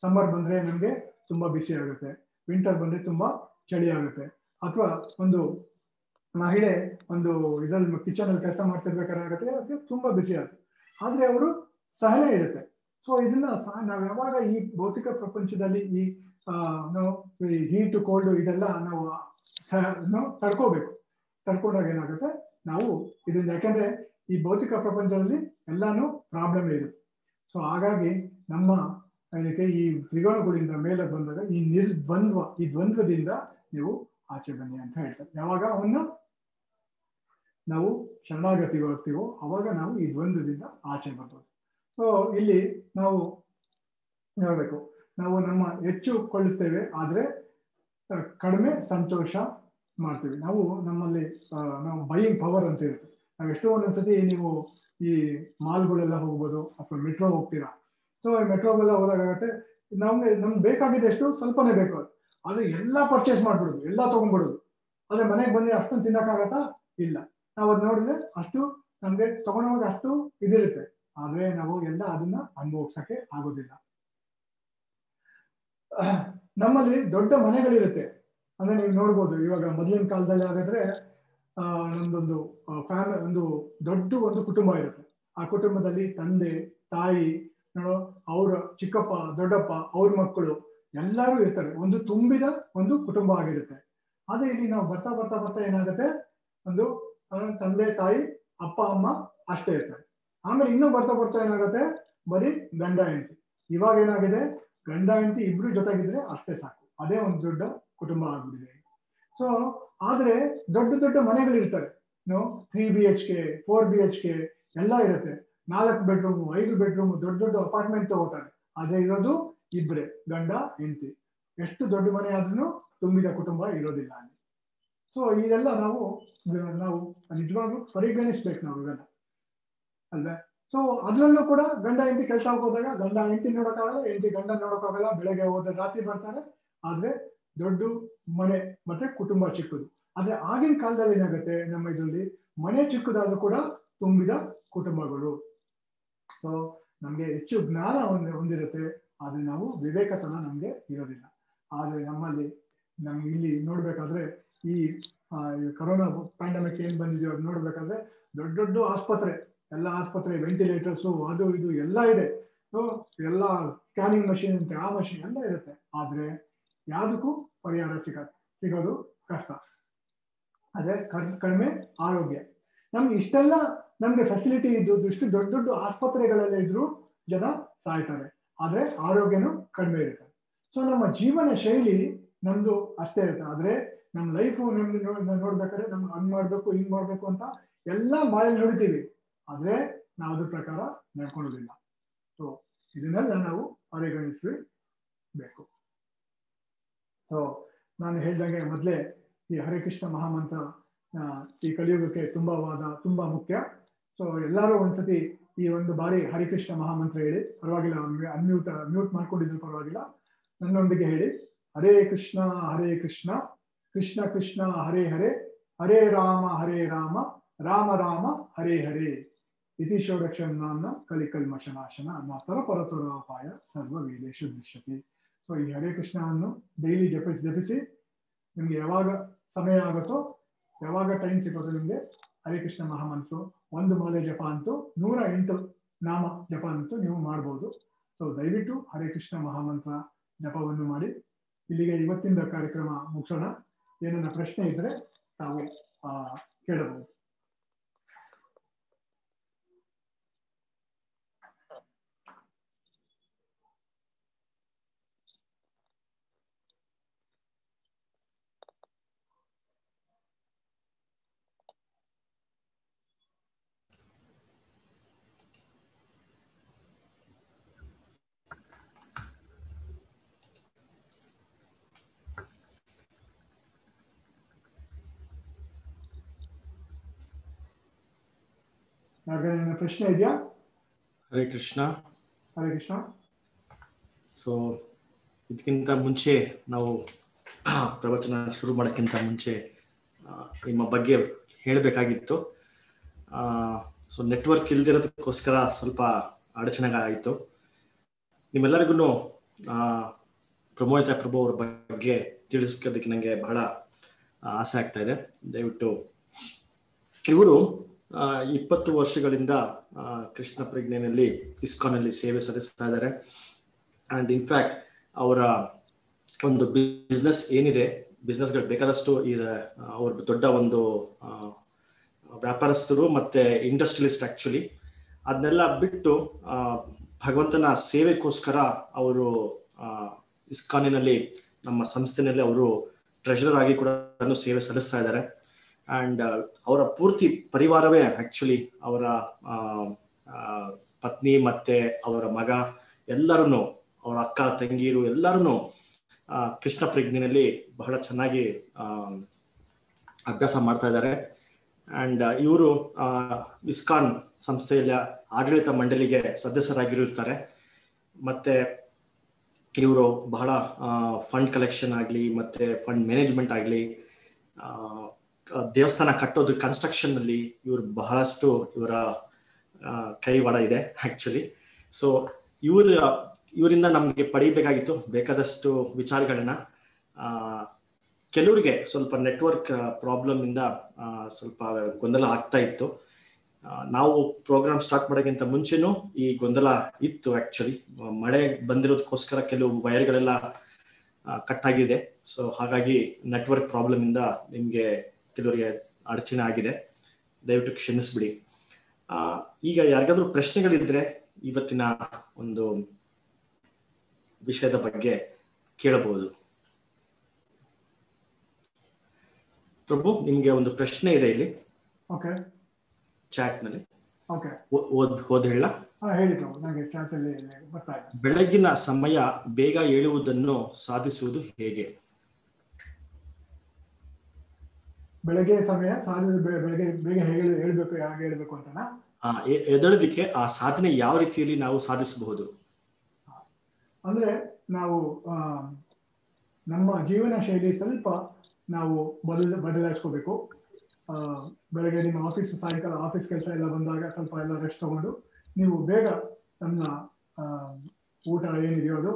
ಸಮ್ಮರ್ ಬಂದ್ರೆ ನಮ್ಗೆ ತುಂಬಾ ಬಿಸಿ ಆಗುತ್ತೆ. ವಿಂಟರ್ ಬಂದ್ರೆ ತುಂಬಾ ಚಳಿ ಆಗುತ್ತೆ. ಅಥವಾ ಒಂದು ಮಹಿಳೆ ಒಂದು ಇದ್ರಲ್ಲಿ ಕಿಚನ್ ಅಲ್ಲಿ ಕೆಲಸ ಮಾಡ್ತಿರ್ಬೇಕಾದ್ರೆ ಆಗುತ್ತೆ ಅದಕ್ಕೆ ತುಂಬಾ ಬಿಸಿ ಆಗುತ್ತೆ. ಆದ್ರೆ ಅವರು ಸಹನೆ ಇರುತ್ತೆ. ಸೊ ಇದನ್ನ ನಾವ್ ಯಾವಾಗ ಈ ಭೌತಿಕ ಪ್ರಪಂಚದಲ್ಲಿ ಈ ಹೀಟ್ ಕೋಲ್ಡ್ ಇದೆಲ್ಲ ನಾವು ನಾವು ತಡ್ಕೋಬೇಕು. ತಡ್ಕೊಂಡಾಗ ಏನಾಗುತ್ತೆ? ನಾವು ಇದರಿಂದ ಯಾಕಂದ್ರೆ ಈ ಭೌತಿಕ ಪ್ರಪಂಚದಲ್ಲಿ ಎಲ್ಲಾನು ಪ್ರಾಬ್ಲಮ್ ಇದೆ. ಸೊ ಹಾಗಾಗಿ ನಮ್ಮ ಇದಕ್ಕೆ ಈ ತ್ರಿಗೋಣಗಳಿಂದ ಮೇಲೆ ಬಂದಾಗ ಈ ನಿರ್ದ್ವಂದ್ವ, ಈ ದ್ವಂದ್ವದಿಂದ ನೀವು ಆಚೆ ಬನ್ನಿ ಅಂತ ಹೇಳ್ತಾರೆ. ಯಾವಾಗ ಅವನ್ನ ನಾವು ಶರಣಾಗತಿ ಹೋಗ್ತೀವೋ ಅವಾಗ ನಾವು ಈ ದ್ವಂದ್ವದಿಂದ ಆಚೆ ಬರ್ಬೋದು ಸೊ ಇಲ್ಲಿ ನಾವು ಹೇಳಬೇಕು ನಾವು ನಮ್ಮ ಹೆಚ್ಚು ಕೊಳ್ಳುತ್ತೇವೆ, ಆದರೆ ಕಡಿಮೆ ಸಂತೋಷ ಮಾಡ್ತೀವಿ. ನಾವು ನಮ್ಮಲ್ಲಿ ನಾವು ಬೈಯಿಂಗ್ ಪವರ್ ಅಂತ ಇರುತ್ತೆ. ನಾವು ಎಷ್ಟೋ ಒಂದೊಂದ್ಸತಿ ನೀವು ಈ ಮಾಲ್ಗಳೆಲ್ಲ ಹೋಗ್ಬೋದು, ಅಥವಾ ಮೆಟ್ರೋ ಹೋಗ್ತೀರಾ. ಸೊ ಮೆಟ್ರೋಗೆಲ್ಲ ಹೋದಾಗತ್ತೆ ನಮ್ಗೆ ನಮ್ಗೆ ಬೇಕಾಗಿದೆ ಎಷ್ಟು? ಸ್ವಲ್ಪನೇ ಬೇಕು ಆದ್ರೆ ಎಲ್ಲ ಪರ್ಚೇಸ್ ಮಾಡ್ಬಿಡೋದು, ಎಲ್ಲ ತಗೊಂಡ್ಬಿಡುದು. ಆದ್ರೆ ಮನೆಗೆ ಬಂದು ಅಷ್ಟೊಂದು ತಿನ್ನಕ್ಕಾಗತ್ತಾ? ಇಲ್ಲ. ನಾವು ಅದ್ ನೋಡಿದ್ರೆ ಅಷ್ಟು ನಮ್ಗೆ ತಗೊಂಡೋಗ ಅಷ್ಟು ಇದಿರುತ್ತೆ. ಆದ್ರೆ ನಾವು ಎಲ್ಲ ಅದನ್ನ ಅನುಭವಿಸಕ್ಕೆ ಆಗೋದಿಲ್ಲ. ನಮ್ಮಲ್ಲಿ ದೊಡ್ಡ ಮನೆಗಳಿರುತ್ತೆ. ಅಂದ್ರೆ ನೀವು ನೋಡ್ಬೋದು ಇವಾಗ ಮೊದಲಿನ ಕಾಲದಲ್ಲಿ ಆಗಿದ್ರೆ ಆ, ನಮ್ದೊಂದು ಫ್ಯಾಮಿಲಿ ಒಂದು ದೊಡ್ಡ ಒಂದು ಕುಟುಂಬ ಇರುತ್ತೆ. ಆ ಕುಟುಂಬದಲ್ಲಿ ತಂದೆ ತಾಯಿ ನೋಡೋ ಅವ್ರ ಚಿಕ್ಕಪ್ಪ ದೊಡ್ಡಪ್ಪ ಅವ್ರ ಮಕ್ಕಳು ಎಲ್ಲರೂ ಇರ್ತಾರೆ. ಒಂದು ತುಂಬಿದ ಒಂದು ಕುಟುಂಬ ಆಗಿರುತ್ತೆ. ಆದ್ರೆ ಇಲ್ಲಿ ನಾವು ಬರ್ತಾ ಬರ್ತಾ ಬರ್ತಾ ಏನಾಗುತ್ತೆ? ಒಂದು ತಂದೆ ತಾಯಿ, ಅಪ್ಪ, ಅಮ್ಮ ಅಷ್ಟೇ ಇರ್ತಾರೆ. ಆಮೇಲೆ ಇನ್ನೂ ಬರ್ತಾ ಬರ್ತಾ ಏನಾಗುತ್ತೆ? ಬರೀ ಗಂಡ, ಹೆಂಡತಿ. ಇವಾಗ ಏನಾಗಿದೆ? ಗಂಡ, ಹೆಂಡತಿ ಇಬ್ರು ಜೊತೆಗಿದ್ರೆ ಅಷ್ಟೇ ಸಾಕು. ಅದೇ ಒಂದು ದೊಡ್ಡ ಕುಟುಂಬ ಆಗ್ಬಿಟ್ಟಿದೆ. ಸೊ ಆದ್ರೆ ದೊಡ್ಡ ದೊಡ್ಡ ಮನೆಗಳಿರ್ತವೆ. No three B H K four B H K ಎಲ್ಲ ಇರುತ್ತೆ. ನಾಲ್ಕು ಬೆಡ್ರೂಮ್ ಐದು ಬೆಡ್ರೂಮ್ ದೊಡ್ಡ ದೊಡ್ಡ ಅಪಾರ್ಟ್ಮೆಂಟ್ ತಗೋತಾರೆ. ಅದೇ ಇರೋದು ಇಬ್ರೆ, ಗಂಡ, ಹೆಂಡತಿ. ಎಷ್ಟು ದೊಡ್ಡ ಮನೆ ಆದ್ರೂ ತುಂಬಿದ ಕುಟುಂಬ ಇರೋದಿಲ್ಲ ಅಲ್ಲಿ. ಸೊ ಇದೆಲ್ಲ ನಾವು ನಾವು ನಿಜವಾಗ್ಲೂ ಪರಿಗಣಿಸ್ಬೇಕು ನಾವು ಇವೆಲ್ಲ ಅಲ್ವೇ? ಸೊ ಅದರಲ್ಲೂ ಕೂಡ ಗಂಡ ಹೆಂಡತಿ ಕೆಲಸ ಹೋದಾಗ ಗಂಡ ಹೆಂಡತಿ ನೋಡೋಕ್ಕಾಗಲ್ಲ, ಹೆಂಡತಿ ಗಂಡ ನೋಡೋಕ್ಕಾಗಲ್ಲ, ಬೆಳಗ್ಗೆ ಹೋದ ರಾತ್ರಿ ಬರ್ತಾರೆ. ಆದ್ರೆ ದೊಡ್ಡ ಮನೆ, ಮತ್ತೆ ಕುಟುಂಬ ಚಿಕ್ಕದು. ಆದ್ರೆ ಆಗಿನ ಕಾಲದಲ್ಲಿ ಏನಾಗುತ್ತೆ ನಮ್ಮ ಇದರಲ್ಲಿ? ಮನೆ ಚಿಕ್ಕದಾದ್ರೂ ಕೂಡ ತುಂಬಿದ ಕುಟುಂಬಗಳು. ಸೊ ನಮ್ಗೆ ಹೆಚ್ಚು ಜ್ಞಾನ ಒಂದು ಹೊಂದಿರುತ್ತೆ. ಆದ್ರೆ ನಾವು ವಿವೇಕತನ ನಮ್ಗೆ ಇರೋದಿಲ್ಲ. ಆದ್ರೆ ನಮ್ಮಲ್ಲಿ ನಮ್ಗೆ ಇಲ್ಲಿ ನೋಡ್ಬೇಕಾದ್ರೆ ಈ ಕರೋನಾ ಪ್ಯಾಂಡಮಿಕ್ ಏನ್ ಬಂದಿದೆಯೋ ಅದು ನೋಡ್ಬೇಕಾದ್ರೆ ದೊಡ್ಡ ದೊಡ್ಡ ಆಸ್ಪತ್ರೆ, ಎಲ್ಲ ಆಸ್ಪತ್ರೆ ವೆಂಟಿಲೇಟರ್ಸು ಅದು ಇದು ಎಲ್ಲ ಇದೆ. ಸೊ ಎಲ್ಲ ಸ್ಕ್ಯಾನಿಂಗ್ ಮಷಿನ್ ಅಂತೆ, ಆ ಮಷಿನ್ ಎಲ್ಲ ಇರುತ್ತೆ. ಆದ್ರೆ ಯಾವುದಕ್ಕೂ ಪರಿಹಾರ ಸಿಗ, ಸಿಗೋದು ಕಷ್ಟ. ಅದೇ ಕಡ್- ಕಡಿಮೆ ಆರೋಗ್ಯ. ನಮ್ಗೆ ಇಷ್ಟೆಲ್ಲ ನಮ್ಗೆ ಫೆಸಿಲಿಟಿ ಇದ್ದು ಇಷ್ಟು ದೊಡ್ಡ ದೊಡ್ಡ ಆಸ್ಪತ್ರೆಗಳಲ್ಲೇ ಇದ್ರು ಜನ ಸಾಯ್ತಾರೆ. ಆದ್ರೆ ಆರೋಗ್ಯನೂ ಕಡಿಮೆ ಇರುತ್ತೆ. ಸೊ ನಮ್ಮ ಜೀವನ ಶೈಲಿ ನಮ್ದು ಅಷ್ಟೇ ಇರುತ್ತೆ. ಆದ್ರೆ ನಮ್ಮ ಲೈಫು ನಮ್ಗೆ ನೋಡ್ಬೇಕಾದ್ರೆ ನಮ್ಗೆ ಹಂಗ್ ಮಾಡ್ಬೇಕು, ಹಿಂಗ್ ಮಾಡ್ಬೇಕು ಅಂತ ಎಲ್ಲ ಬಾಯಲ್ಲಿ ನೋಡ್ತೀವಿ ಆದ್ರೆ ನಾವು ಅದ್ರ ಪ್ರಕಾರ ನಡ್ಕೊಳ್ಳೋದಿಲ್ಲ. ಸೊ ಇದನ್ನೆಲ್ಲ ನಾವು ಪರಿಗಣಿಸಬೇಕು. ಸೊ ನಾನು ಹೇಳ್ದಂಗೆ ಮೊದಲೇ ಈ ಹರೇ ಕೃಷ್ಣ ಮಹಾಮಂತ್ರ ಈ ಕಲಿಯುಗಕ್ಕೆ ತುಂಬಾ ವಾದ, ತುಂಬಾ ಮುಖ್ಯ. ಸೊ ಎಲ್ಲರೂ ಒಂದ್ಸತಿ ಈ ಒಂದು ಬಾರಿ ಹರಿಕೃಷ್ಣ ಮಹಾಮಂತ್ರ ಹೇಳಿ, ಪರವಾಗಿಲ್ಲ ಅನ್ಮ್ಯೂಟ್ ಮ್ಯೂಟ್ ಮಾಡ್ಕೊಂಡಿದ್ರು ಪರವಾಗಿಲ್ಲ. ನನ್ನೊಂದಿಗೆ ಹೇಳಿ. ಹರೇ ಕೃಷ್ಣ ಹರೇ ಕೃಷ್ಣ. ಕೃಷ್ಣ ಕೃಷ್ಣ ಹರೇ ಹರೇ ಹರೇ ರಾಮ ಹರೇ ರಾಮ ರಾಮ ರಾಮ, ಹರೇ ಹರೇ. ಇತಿ ಷೋಡಕ್ಷರ ನಾಮ್ನ ಕಲಿಕಲ್ಮಶನಾಶನ ಮಾತರ ಪರತುರಾಪಾಯ ಸರ್ವ ವೇದೇಶು ದೃಶ್ಯತೆ ಸೊ ಈ ಹರೇ ಕೃಷ್ಣವನ್ನು ಡೈಲಿ ಜಪಿಸಿ ಜಪಿಸಿ, ನಿಮ್ಗೆ ಯಾವಾಗ ಸಮಯ ಆಗುತ್ತೋ, ಯಾವಾಗ ಟೈಮ್ ಸಿಗುತ್ತೋ ನಿಮ್ಗೆ ಹರೇ ಕೃಷ್ಣ ಮಹಾಮಂತ್ರ, ಒಂದು ಮಾಲೆ ಜಪ ಅಂತೂ, ನೂರ ಎಂಟು ನಾಮ ಜಪ ಅಂತೂ ನೀವು ಮಾಡ್ಬೋದು. ಸೊ ದಯವಿಟ್ಟು ಹರೇ ಕೃಷ್ಣ ಮಹಾಮಂತ್ರ ಜಪವನ್ನು ಮಾಡಿ. ಇಲ್ಲಿಗೆ ಇವತ್ತಿನ ಕಾರ್ಯಕ್ರಮ ಮುಗಿಸೋಣ. ಏನನ್ನ ಪ್ರಶ್ನೆ ಇದ್ರೆ ತಾವು ಆ, ಕೇಳಬಹುದು. ನನ್ನ ಪ್ರಶ್ನೆ ಇದೆಯಾ? ಹರೇ ಕೃಷ್ಣ ಹರೇ ಕೃಷ್ಣ ಸೊ ಇದಕ್ಕಿಂತ ಮುಂಚೆ ನಾವು ಪ್ರವಚನ ಶುರು ಮಾಡೋಕ್ಕಿಂತ ಮುಂಚೆ ನಿಮ್ಮ ಬಗ್ಗೆ ಹೇಳಬೇಕಾಗಿತ್ತು. ಸೊ ನೆಟ್ವರ್ಕ್ ಇಲ್ದಿರೋದಕ್ಕೋಸ್ಕರ ಸ್ವಲ್ಪ ಅಡಚಣೆಗಳಾಯಿತು. ನಿಮ್ಮೆಲ್ಲರಿಗೂ ಪ್ರಮೋಹಿತ ಪ್ರಭು ಅವ್ರ ಬಗ್ಗೆ ತಿಳಿಸ್ಕೋದಕ್ಕೆ ನನಗೆ ಬಹಳ ಆಸೆ ಆಗ್ತಾ ಇದೆ. ದಯವಿಟ್ಟು ಇವರು ಇಪ್ಪತ್ತು ವರ್ಷಗಳಿಂದ ಕೃಷ್ಣ ಪ್ರಜ್ಞೆನಲ್ಲಿ ಇಸ್ಕಾನಲ್ಲಿ ಸೇವೆ ಸಲ್ಲಿಸ್ತಾ ಇದ್ದಾರೆ. ಅಂಡ್ ಇನ್ಫ್ಯಾಕ್ಟ್ ಅವರ ಒಂದು ಬಿಸ್ನೆಸ್ ಏನಿದೆ ಬಿಸ್ನೆಸ್ಗಳು ಬೇಕಾದಷ್ಟು ಅವ್ರ ದೊಡ್ಡ ಒಂದು ವ್ಯಾಪಾರಸ್ಥರು ಮತ್ತೆ ಇಂಡಸ್ಟ್ರಿಯಲಿಸ್ಟ್ ಆಕ್ಚುಲಿ ಅದನ್ನೆಲ್ಲ ಬಿಟ್ಟು ಭಗವಂತನ ಸೇವೆಗೋಸ್ಕರ ಅವರು ಇಸ್ಕಾನಿನಲ್ಲಿ ನಮ್ಮ ಸಂಸ್ಥೆನಲ್ಲಿ ಅವರು ಟ್ರೆಷರರ್ ಆಗಿ ಕೂಡ ಸೇವೆ ಸಲ್ಲಿಸ್ತಾ ಇದ್ದಾರೆ. ಅಂಡ್ ಅವರ ಪೂರ್ತಿ ಪರಿವಾರವೇ ಆಕ್ಚುಲಿ ಅವರ ಪತ್ನಿ ಮತ್ತೆ ಅವರ ಮಗ ಎಲ್ಲರೂ ಅವರ ಅಕ್ಕ, ತಂಗೀರು ಎಲ್ಲರೂ ಕೃಷ್ಣ ಪ್ರಜ್ಞೆಯಲ್ಲಿ ಬಹಳ ಚೆನ್ನಾಗಿ ಅಭ್ಯಾಸ ಮಾಡ್ತಾ ಇದ್ದಾರೆ. ಅಂಡ್ ಇವರು ಇಸ್ಕಾನ್ ಸಂಸ್ಥೆಯ ಆಡಳಿತ ಮಂಡಳಿಗೆ ಸದಸ್ಯರಾಗಿರುತ್ತಾರೆ. ಮತ್ತೆ ಇವರು ಬಹಳ ಫಂಡ್ ಕಲೆಕ್ಷನ್ ಆಗಲಿ, ಮತ್ತೆ ಫಂಡ್ ಮ್ಯಾನೇಜ್ಮೆಂಟ್ ಆಗಲಿ ದೇವಸ್ಥಾನ ಕಟ್ಟೋದು ಕನ್ಸ್ಟ್ರಕ್ಷನ್ ಅಲ್ಲಿ ಇವರು ಬಹಳಷ್ಟು ಇವರ ಕೈವಾಡ ಇದೆ ಆಕ್ಚುಲಿ ಸೊ ಇವರ, ಇವರಿಂದ ನಮಗೆ ಪಡಿಬೇಕಾಗಿತ್ತು, ಬೇಕಾದಷ್ಟು ವಿಚಾರಗಳನ್ನ. ಕೆಲವರಿಗೆ ಸ್ವಲ್ಪ ನೆಟ್ವರ್ಕ್ ಪ್ರಾಬ್ಲಮ್ ಇಂದ ಸ್ವಲ್ಪ ಗೊಂದಲ ಆಗ್ತಾ ಇತ್ತು. ನಾವು ಪ್ರೋಗ್ರಾಮ್ ಸ್ಟಾರ್ಟ್ ಮಾಡೋಕ್ಕಿಂತ ಮುಂಚೆನೂ ಈ ಗೊಂದಲ ಇತ್ತು ಆಕ್ಚುಲಿ ಮಳೆ ಬಂದಿರೋದಕ್ಕೋಸ್ಕರ ಕೆಲವು ವೈರ್ಗಳೆಲ್ಲ ಕಟ್ ಆಗಿದೆ. ಸೊ ಹಾಗಾಗಿ ನೆಟ್ವರ್ಕ್ ಪ್ರಾಬ್ಲಮ್ ಇಂದ ನಿಮಗೆ ಕೆಲವರಿಗೆ ಅಡಚಣೆ ಆಗಿದೆ. ದಯವಿಟ್ಟು ಕ್ಷಮಿಸ್ಬಿಡಿ. ಆ, ಈಗ ಯಾರಿಗಾದ್ರೂ ಪ್ರಶ್ನೆಗಳಿದ್ರೆ ಇವತ್ತಿನ ಒಂದು ವಿಷಯದ ಬಗ್ಗೆ ಕೇಳಬಹುದು. ಪ್ರಭು ನಿಮ್ಗೆ ಒಂದು ಪ್ರಶ್ನೆ ಇದೆ ಇಲ್ಲಿ. ಓಕೆ. ಚಾಟ್ನಲ್ಲಿ ಓಕೆ ಓದ್ ಹೇಳ. ಬೆಳಗಿನ ಸಮಯ ಬೇಗ ಏಳುವುದನ್ನು ಸಾಧಿಸುವುದು ಹೇಗೆ? ಬೆಳಗ್ಗೆ ಸಮಯ ಸಾಧನೆ ಬೆಳಗ್ಗೆ ಬೆಳಗ್ಗೆ ಬೇಗ ಹೇಗೆ ಹೇಳ್ಬೇಕು ಯಾವಾಗ ಹೇಳ್ಬೇಕು ಅಂತನಾ? ಆ, ಆ ಸಾಧನೆ ಯಾವ ರೀತಿಯಲ್ಲಿ ನಾವು ಸಾಧಿಸಬಹುದು? ಅಂದ್ರೆ ನಾವು ನಮ್ಮ ಜೀವನ ಶೈಲಿ ಸ್ವಲ್ಪ ನಾವು ಬದಲ ಬದಲಾಯಿಸ್ಕೋಬೇಕು. ಆ, ಬೆಳಗ್ಗೆ ನಿಮ್ಮ ಆಫೀಸ್ ಸಾಯಂಕಾಲ ಆಫೀಸ್ ಕೆಲಸ ಎಲ್ಲ ಬಂದಾಗ ಸ್ವಲ್ಪ ಎಲ್ಲ ರೆಸ್ಟ್ ತಗೊಂಡು ನೀವು ಬೇಗ ನಮ್ಮ ಊಟ ಏನಿದೆಯೋ ಅದು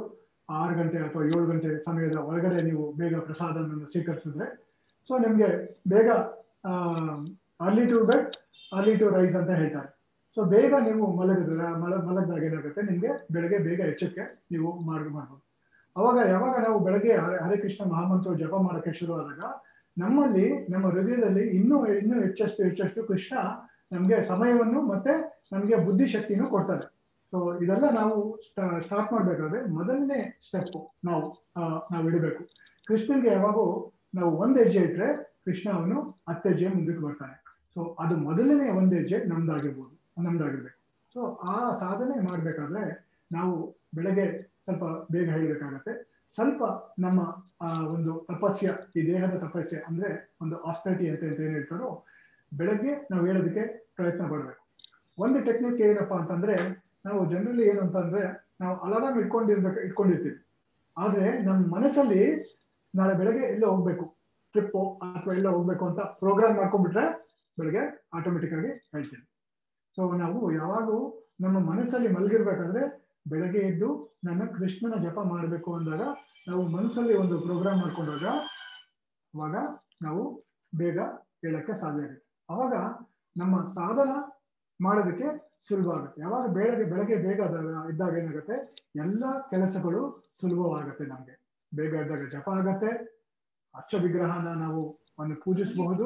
ಆರು ಗಂಟೆ ಅಥವಾ ಏಳು ಗಂಟೆ ಸಮಯದ ಒಳಗಡೆ ನೀವು ಬೇಗ ಪ್ರಸಾದವನ್ನು ಸ್ವೀಕರಿಸಿದ್ರೆ ಸೊ ನಿಮಗೆ ಬೇಗ early to bed early to rise ಅಂತ ಹೇಳ್ತಾರೆ. ಸೊ ಬೇಗ ನೀವು ಮಲಗಿದ್ರೆ, ಮಲ, ಮಲಗಿದಾಗ ಏನಾಗುತ್ತೆ? ನಿಮಗೆ ಬೆಳಗ್ಗೆ ಬೇಗ ಹೆಚ್ಚಕ್ಕೆ ನೀವು ಮಾರ್ಗ ಮಾಡ್ಬೋದು ಅವಾಗ, ಯಾವಾಗ ನಾವು ಬೆಳಗ್ಗೆ ಹರೆ ಕೃಷ್ಣ ಮಹಾಮಂತ್ರ ಜಪ ಮಾಡಕ್ಕೆ ಶುರು ಆದಾಗ, ನಮ್ಮಲ್ಲಿ, ನಮ್ಮ ಹೃದಯದಲ್ಲಿ ಇನ್ನೂ ಇನ್ನೂ ಹೆಚ್ಚಷ್ಟು ಹೆಚ್ಚಷ್ಟು ಕೃಷ್ಣ ನಮಗೆ ಸಮಯವನ್ನು ಮತ್ತೆ ನಮಗೆ ಬುದ್ಧಿಶಕ್ತಿನೂ ಕೊಡ್ತಾರೆ ಸೊ ಇದೆಲ್ಲ ನಾವು ಸ್ಟಾರ್ಟ್ ಮಾಡ್ಬೇಕಾದ್ರೆ ಮೊದಲನೇ ಸ್ಟೆಪ್ ನಾವು ನಾವು ಇಡಬೇಕು. ಕೃಷ್ಣನ್ಗೆ ಯಾವಾಗೂ ನಾವು ಒಂದ್ ಹೆಜ್ಜೆ ಇಟ್ರೆ ಕೃಷ್ಣ ಅವನು ಹತ್ತು ಹೆಜ್ಜೆ ಮುಂದಕ್ಕೆ ಬರ್ತಾನೆ. ಸೊ ಅದು ಮೊದಲನೇ ಒಂದ್ ಹೆಜ್ಜೆ ನಮ್ದಾಗಿರ್ಬೋದು, ನಮ್ದಾಗಿರ್ಬೇಕು. ಸೊ ಆ ಸಾಧನೆ ಮಾಡ್ಬೇಕಾದ್ರೆ ನಾವು ಬೆಳಗ್ಗೆ ಸ್ವಲ್ಪ ಬೇಗ ಹೇಳಬೇಕಾಗತ್ತೆ ಸ್ವಲ್ಪ ನಮ್ಮ, ಆ, ಒಂದು ತಪಸ್ಯ, ಈ ದೇಹದ ತಪಸ್ಯ ಅಂದ್ರೆ ಒಂದು ಆಸ್ಪೆಟಿ ಅಂತ ಅಂತ ಏನ್ ಹೇಳ್ತಾರೋ, ಬೆಳಗ್ಗೆ ನಾವು ಹೇಳೋದಕ್ಕೆ ಪ್ರಯತ್ನ ಪಡ್ಬೇಕು. ಒಂದು ಟೆಕ್ನಿಕ್ ಏನಪ್ಪಾ ಅಂತಂದ್ರೆ, ನಾವು ಜನರಲಿ ಏನು ಅಂತಂದ್ರೆ ನಾವು ಅಲಾರಾಮ್ ಇಟ್ಕೊಂಡಿರ್ಬೇಕು, ಇಟ್ಕೊಂಡಿರ್ತೀವಿ. ಆದ್ರೆ, ನಮ್ಮ ಮನಸ್ಸಲ್ಲಿ ನಾಳೆ ಬೆಳಗ್ಗೆ ಎಲ್ಲ ಹೋಗ್ಬೇಕು. ಟ್ರಿಪ್ ಅಥವಾ ಎಲ್ಲೋ ಹೋಗ್ಬೇಕು ಅಂತ ಪ್ರೋಗ್ರಾಮ್ ಮಾಡ್ಕೊಂಡ್ಬಿಟ್ರೆ ಬೆಳಗ್ಗೆ ಆಟೋಮೆಟಿಕ್ ಆಗಿ ಹೇಳ್ತೀನಿ. ಸೊ ನಾವು ಯಾವಾಗೂ ನಮ್ಮ ಮನಸ್ಸಲ್ಲಿ ಮಲಗಿರ್ಬೇಕಾದ್ರೆ ಬೆಳಗ್ಗೆ ಎದ್ದು ನನ್ನ ಕೃಷ್ಣನ ಜಪ ಮಾಡಬೇಕು ಅಂದಾಗ ನಾವು ಮನಸ್ಸಲ್ಲಿ ಒಂದು ಪ್ರೋಗ್ರಾಮ್ ಮಾಡ್ಕೊಂಡಾಗ ಅವಾಗ ನಾವು ಬೇಗ ಹೇಳಕ್ಕೆ ಸಾಧ್ಯ ಆಗುತ್ತೆ. ಅವಾಗ ನಮ್ಮ ಸಾಧನ ಮಾಡೋದಕ್ಕೆ ಸುಲಭ ಆಗುತ್ತೆ ಯಾವಾಗ ಬೆಳಗ್ಗೆ ಬೆಳಗ್ಗೆ ಬೇಗ ಇದ್ದಾಗ ಏನಾಗುತ್ತೆ? ಎಲ್ಲ ಕೆಲಸಗಳು ಸುಲಭವಾಗುತ್ತೆ ನಮ್ಗೆ. ಬೇಗ ಇದ್ದಾಗ ಜಪ ಆಗತ್ತೆ. ಅಚ್ಚ ವಿಗ್ರಹನ ನಾವು ಒಂದು ಪೂಜಿಸಬಹುದು.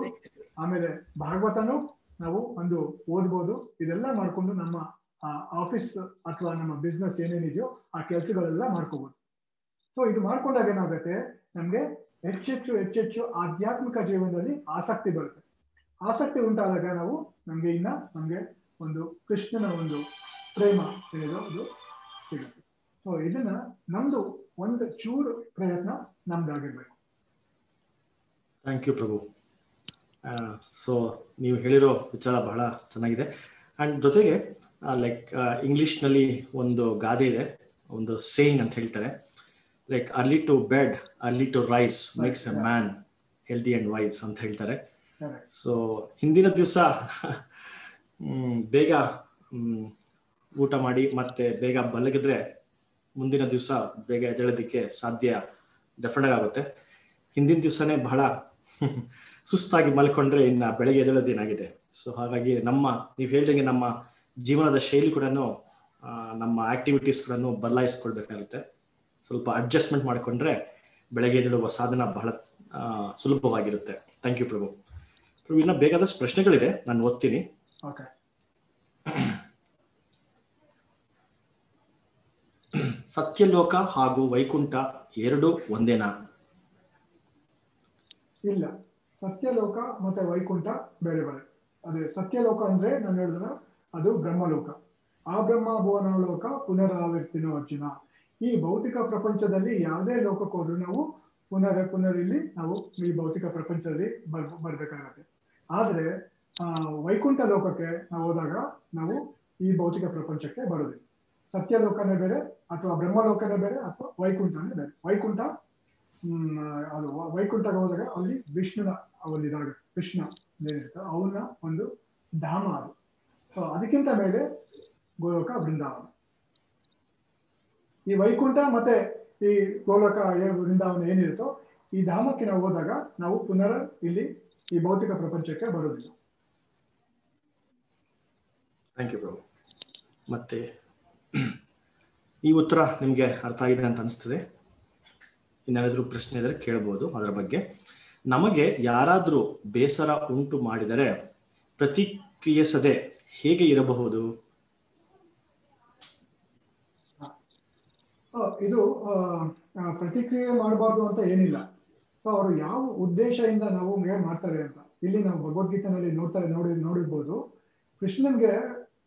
ಆಮೇಲೆ ಭಾಗವತನು ನಾವು ಒಂದು ಓದ್ಬೋದು. ಇದೆಲ್ಲ ಮಾಡ್ಕೊಂಡು ನಮ್ಮ ಆಫೀಸ್ ಅಥವಾ ನಮ್ಮ ಬಿಸ್ನೆಸ್ ಏನೇನಿದೆಯೋ ಆ ಕೆಲಸಗಳೆಲ್ಲ ಮಾಡ್ಕೋಬಹುದು ಸೊ ಇದು ಮಾಡ್ಕೊಂಡಾಗ ಏನಾಗುತ್ತೆ? ನಮ್ಗೆ ಹೆಚ್ಚೆಚ್ಚು ಹೆಚ್ಚೆಚ್ಚು ಆಧ್ಯಾತ್ಮಿಕ ಜೀವನದಲ್ಲಿ ಆಸಕ್ತಿ ಬರುತ್ತೆ. ಆಸಕ್ತಿ ಉಂಟಾದಾಗ ನಾವು ನಮ್ಗೆ ಇನ್ನ ನಮ್ಗೆ ಒಂದು ಕೃಷ್ಣನ ಒಂದು ಪ್ರೇಮ ಅನ್ನೋದು ಸಿಗುತ್ತೆ. ಸೊ ಇದನ್ನ ನಮ್ದು ಒಂದು ಚೂರು ಪ್ರಯತ್ನ ನಮ್ದಾಗಿರ್ಬೇಕು. ಥ್ಯಾಂಕ್ ಯು ಪ್ರಭು ಸೊ ನೀವು ಹೇಳಿರೋ ವಿಚಾರ ಬಹಳ ಚೆನ್ನಾಗಿದೆ. ಅಂಡ್ ಜೊತೆಗೆ ಲೈಕ್ ಇಂಗ್ಲಿಷ್ನಲ್ಲಿ ಒಂದು ಗಾದೆ ಇದೆ ಒಂದು ಸೇಯಿಂಗ್ ಅಂತ ಹೇಳ್ತಾರೆ. Like early to bed early to rise makes a man healthy and wise ಅಂತ ಹೇಳ್ತಾರೆ. ಸೊ ಹಿಂದಿನ ದಿವಸ ಬೇಗ ಊಟ ಮಾಡಿ ಮತ್ತೆ ಬೇಗ ಬಲಗಿದ್ರೆ ಮುಂದಿನ ದಿವಸ ಬೇಗ ಎದ್ದೇಳೋದಕ್ಕೆ ಸಾಧ್ಯ ಡೆಫಿನೆಟ್ ಆಗುತ್ತೆ. ಹಿಂದಿನ ದಿವಸನೇ ಬಹಳ ಸುಸ್ತಾಗಿ ಮಲ್ಕೊಂಡ್ರೆ ಇನ್ನ ಬೆಳಗ್ಗೆ ಎದ್ದೇಳೋದೇನಾಗಿದೆ ಸೊ ಹಾಗಾಗಿ ನಮ್ಮ ನೀವು ಹೇಳ್ದಂಗೆ ನಮ್ಮ ಜೀವನದ ಶೈಲಿ ಕೂಡ ನಮ್ಮ ಆಕ್ಟಿವಿಟೀಸ್ ಕೂಡ ಬದಲಾಯಿಸ್ಕೊಳ್ಬೇಕಾಗುತ್ತೆ. ಸ್ವಲ್ಪ ಅಡ್ಜಸ್ಟ್ಮೆಂಟ್ ಮಾಡಿಕೊಂಡ್ರೆ ಬೆಳಗ್ಗೆ ಎದ್ದೇಳುವ ಸಾಧನ ಬಹಳ ಸುಲಭವಾಗಿರುತ್ತೆ. ಥ್ಯಾಂಕ್ ಯು ಪ್ರಭು. ಪ್ರಭು ಇನ್ನ ಬೇಕಾದಷ್ಟು ಪ್ರಶ್ನೆಗಳಿದೆ. ನಾನು ಓದ್ತೀನಿ. ಓಕೆ ಸತ್ಯಲೋಕ ಹಾಗೂ ವೈಕುಂಠ ಎರಡು ಒಂದೇನಾ? ಇಲ್ಲ. ಸತ್ಯಲೋಕ ಮತ್ತೆ ವೈಕುಂಠ ಬೇರೆ ಬೇರೆ. ಅದೇ ಸತ್ಯಲೋಕ ಅಂದ್ರೆ ನಾನು ಹೇಳಿದ್ರೆ ಅದು ಬ್ರಹ್ಮಲೋಕ. ಆ ಬ್ರಹ್ಮ ಭುವನ ಲೋಕ ಪುನರಾವರ್ತಿನೋ ಅರ್ಜುನ. ಈ ಭೌತಿಕ ಪ್ರಪಂಚದಲ್ಲಿ ಯಾವುದೇ ಲೋಕಕ್ಕೆ ಹೋದ್ರೂ ನಾವು ಪುನರ್ ಪುನರ್ ಇಲ್ಲಿ ನಾವು ಈ ಭೌತಿಕ ಪ್ರಪಂಚದಲ್ಲಿ ಬರ್, ಬರ್ಬೇಕಾಗತ್ತೆ. ಆದ್ರೆ, ಆ, ವೈಕುಂಠ ಲೋಕಕ್ಕೆ ನಾವು ಹೋದಾಗ ನಾವು ಈ ಭೌತಿಕ ಪ್ರಪಂಚಕ್ಕೆ ಬರೋದಿಲ್ಲ. ಸತ್ಯಲೋಕನೇ ಬೇರೆ ಅಥವಾ ಬ್ರಹ್ಮಲೋಕನೇ ಬೇರೆ ಅಥವಾ ವೈಕುಂಠನೇ ಬೇರೆ. ವೈಕುಂಠ ಅದು ವೈಕುಂಠಕ್ಕೆ ಹೋದಾಗ ಅಲ್ಲಿ ವಿಷ್ಣುನ ಒಂದು ಇದಾಗ ಕೃಷ್ಣ ಏನಿರ್ತ ಅವನ ಒಂದು ಧಾಮ ಅದು. ಸೊ ಅದಕ್ಕಿಂತ ಮೇಲೆ ಗೋಲೋಕ ಬೃಂದಾವನ ಈ ವೈಕುಂಠ ಮತ್ತೆ ಈ ಗೋಲೋಕ ಬೃಂದಾವನ ಏನಿರುತ್ತೋ ಈ ಧಾಮಕ್ಕೆ ನಾವು ಹೋದಾಗ ನಾವು ಪುನರ್ ಇಲ್ಲಿ ಈ ಭೌತಿಕ ಪ್ರಪಂಚಕ್ಕೆ ಬರೋದಿಲ್ಲ ಥ್ಯಾಂಕ್ ಯು ಪ್ರಭು ಮತ್ತೆ ಈ ಉತ್ತರ ನಿಮಗೆ ಅರ್ಥ ಆಗಿದೆ ಅಂತ ಅನಿಸ್ತದೆ. ಇನ್ನೇನಾದರೂ ಪ್ರಶ್ನೆ ಇದ್ರೆ ಕೇಳ್ಬೋದು ಅದರ ಬಗ್ಗೆ. ನಮಗೆ ಯಾರಾದರೂ ಬೇಸರ ಉಂಟು ಮಾಡಿದರೆ ಪ್ರತಿಕ್ರಿಯಿಸದೆ ಹೇಗೆ ಇರಬಹುದು? ಇದು ಪ್ರತಿಕ್ರಿಯೆ ಮಾಡಬಾರ್ದು ಅಂತ ಏನಿಲ್ಲ. ಸೊ, ಅವರು ಯಾವ ಉದ್ದೇಶದಿಂದ ನಾವು ಮೇಲ್ ಮಾಡ್ತಾರೆ ಅಂತ. ಇಲ್ಲಿ ನಾವು ಭಗವದ್ಗೀತೆನಲ್ಲಿ ನೋಡ್ತಾ, ನೋಡಿ, ನೋಡಿರ್ಬೋದು. ಕೃಷ್ಣನ್ಗೆ,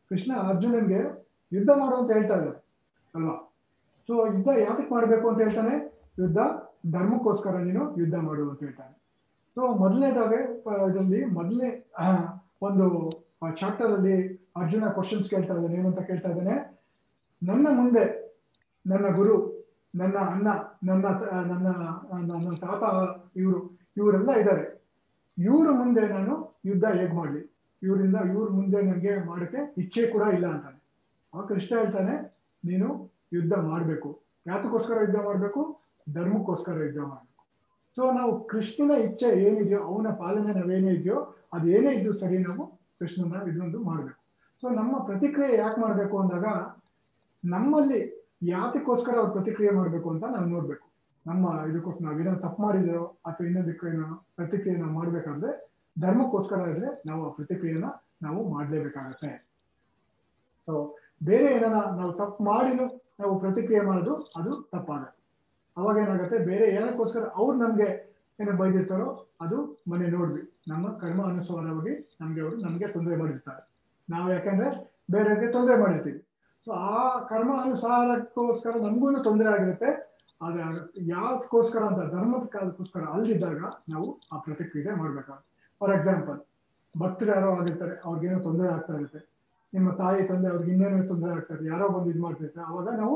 ಕೃಷ್ಣ ಅರ್ಜುನನ್ಗೆ ಯುದ್ಧ ಮಾಡು ಅಂತ ಹೇಳ್ತಾ ಇದ್ದಾರೆ ಅಲ್ವಾ? ಸೊ ಯುದ್ಧ ಯಾತಕ್ಕೆ ಮಾಡಬೇಕು ಅಂತ ಹೇಳ್ತಾನೆ? ಯುದ್ಧ ಧರ್ಮಕ್ಕೋಸ್ಕರ ನೀನು ಯುದ್ಧ ಮಾಡು ಅಂತ ಹೇಳ್ತಾನೆ. ಸೊ ಮೊದಲನೇದಾಗೆ ಇದರಲ್ಲಿ ಮೊದಲನೇ ಒಂದು ಚಾಪ್ಟರ್ ಅಲ್ಲಿ ಅರ್ಜುನ ಕ್ವಶನ್ಸ್ ಕೇಳ್ತಾ ಇದ್ದಾನೆ. ಏನಂತ ಕೇಳ್ತಾ ಇದ್ದಾನೆ? ನನ್ನ ಮುಂದೆ ನನ್ನ ಗುರು, ನನ್ನ ಅಣ್ಣ, ನನ್ನ ನನ್ನ ನನ್ನ ತಾತ, ಇವರು, ಇವರೆಲ್ಲ ಇದ್ದಾರೆ. ಇವ್ರ ಮುಂದೆ ನಾನು ಯುದ್ಧ ಹೇಗ್ ಮಾಡ್ಲಿ? ಇವರಿಂದ ಇವ್ರ ಮುಂದೆ ನನಗೆ ಮಾಡಕ್ಕೆ ಇಚ್ಛೆ ಕೂಡ ಇಲ್ಲ ಅಂತಾನೆ ಆ ಕೃಷ್ಣ ಹೇಳ್ತಾನೆ, ನೀನು ಯುದ್ಧ ಮಾಡಬೇಕು. ಯಾತಕ್ಕೋಸ್ಕರ ಯುದ್ಧ ಮಾಡಬೇಕು? ಧರ್ಮಕ್ಕೋಸ್ಕರ ಯುದ್ಧ ಮಾಡಬೇಕು. ಸೊ ನಾವು ಕೃಷ್ಣನ ಇಚ್ಛೆ ಏನಿದೆಯೋ, ಅವನ ಪಾಲನೆ ನಾವೇನೇ ಇದೆಯೋ, ಅದು ಏನೇ ಇದ್ದು ಸರಿ ನಾವು ಕೃಷ್ಣನ ಇದೊಂದು ಮಾಡಬೇಕು. ಸೊ ನಮ್ಮ ಪ್ರತಿಕ್ರಿಯೆ ಯಾಕೆ ಮಾಡಬೇಕು ಅಂದಾಗ, ನಮ್ಮಲ್ಲಿ ಯಾತಕ್ಕೋಸ್ಕರ ಅವ್ರು ಪ್ರತಿಕ್ರಿಯೆ ಮಾಡಬೇಕು ಅಂತ ನಾವು ನೋಡಬೇಕು. ನಮ್ಮ ಇದಕ್ಕೋಸ್ಕರ ನಾವೇನೋ ತಪ್ಪು ಮಾಡಿದ್ರು ಅಥವಾ ಇನ್ನೊಂದಕ್ಕೆ ಏನೋ ಪ್ರತಿಕ್ರಿಯೆ ನಾವು ಮಾಡ್ಬೇಕಂದ್ರೆ, ಧರ್ಮಕ್ಕೋಸ್ಕರ ಆದರೆ ನಾವು ಆ ಪ್ರತಿಕ್ರಿಯೆನ ನಾವು ಮಾಡಲೇಬೇಕಾಗತ್ತೆ. ಸೊ ಬೇರೆ ಏನಾರ ನಾವು ತಪ್ಪು ಮಾಡಿನೂ ನಾವು ಪ್ರತಿಕ್ರಿಯೆ ಮಾಡೋದು, ಅದು ತಪ್ಪಾಗತ್ತೆ ಅವಾಗ ಏನಾಗುತ್ತೆ, ಬೇರೆ ಏನಕ್ಕೋಸ್ಕರ ಅವ್ರು ನಮ್ಗೆ ಏನು ಬೈದಿರ್ತಾರೋ, ಅದು ಮನೆ ನೋಡ್ವಿ ನಮ್ಮ ಕರ್ಮ ಅನುಸಾರವಾಗಿ ನಮ್ಗೆ ಅವರು ನಮ್ಗೆ ತೊಂದರೆ ಮಾಡಿರ್ತಾರೆ. ನಾವು ಯಾಕಂದ್ರೆ ಬೇರೆಯವ್ರಿಗೆ ತೊಂದರೆ ಮಾಡಿರ್ತೀವಿ. ಸೊ ಆ ಕರ್ಮ ಅನುಸಾರಕ್ಕೋಸ್ಕರ ನಮಗೂ ತೊಂದರೆ ಆಗಿರುತ್ತೆ. ಆದ್ರೆ ಯಾವ್ದಕ್ಕೋಸ್ಕರ ಅಂತ, ಧರ್ಮದ ಕಾಲಕ್ಕೋಸ್ಕರ ಅಲ್ಲಿದ್ದಾಗ ನಾವು ಆ ಪ್ರತಿಕ್ರಿಯೆ ಮಾಡ್ಬೇಕಾಗುತ್ತೆ. ಫಾರ್ ಎಕ್ಸಾಂಪಲ್ ಭಕ್ತರು ಯಾರೋ ಆಗಿರ್ತಾರೆ, ಅವ್ರಿಗೇನೋ ತೊಂದರೆ ಆಗ್ತಾ ಇರುತ್ತೆ. ನಿಮ್ಮ ತಾಯಿ ತಂದೆ ಅವ್ರಿಗೆ ಇನ್ನೇನೋ ತೊಂದರೆ ಆಗ್ತಾರೆ ಯಾರೋ ಬಂದು ಇದು ಮಾಡ್ತಿರ್ತಾರೆ ಅವಾಗ ನಾವು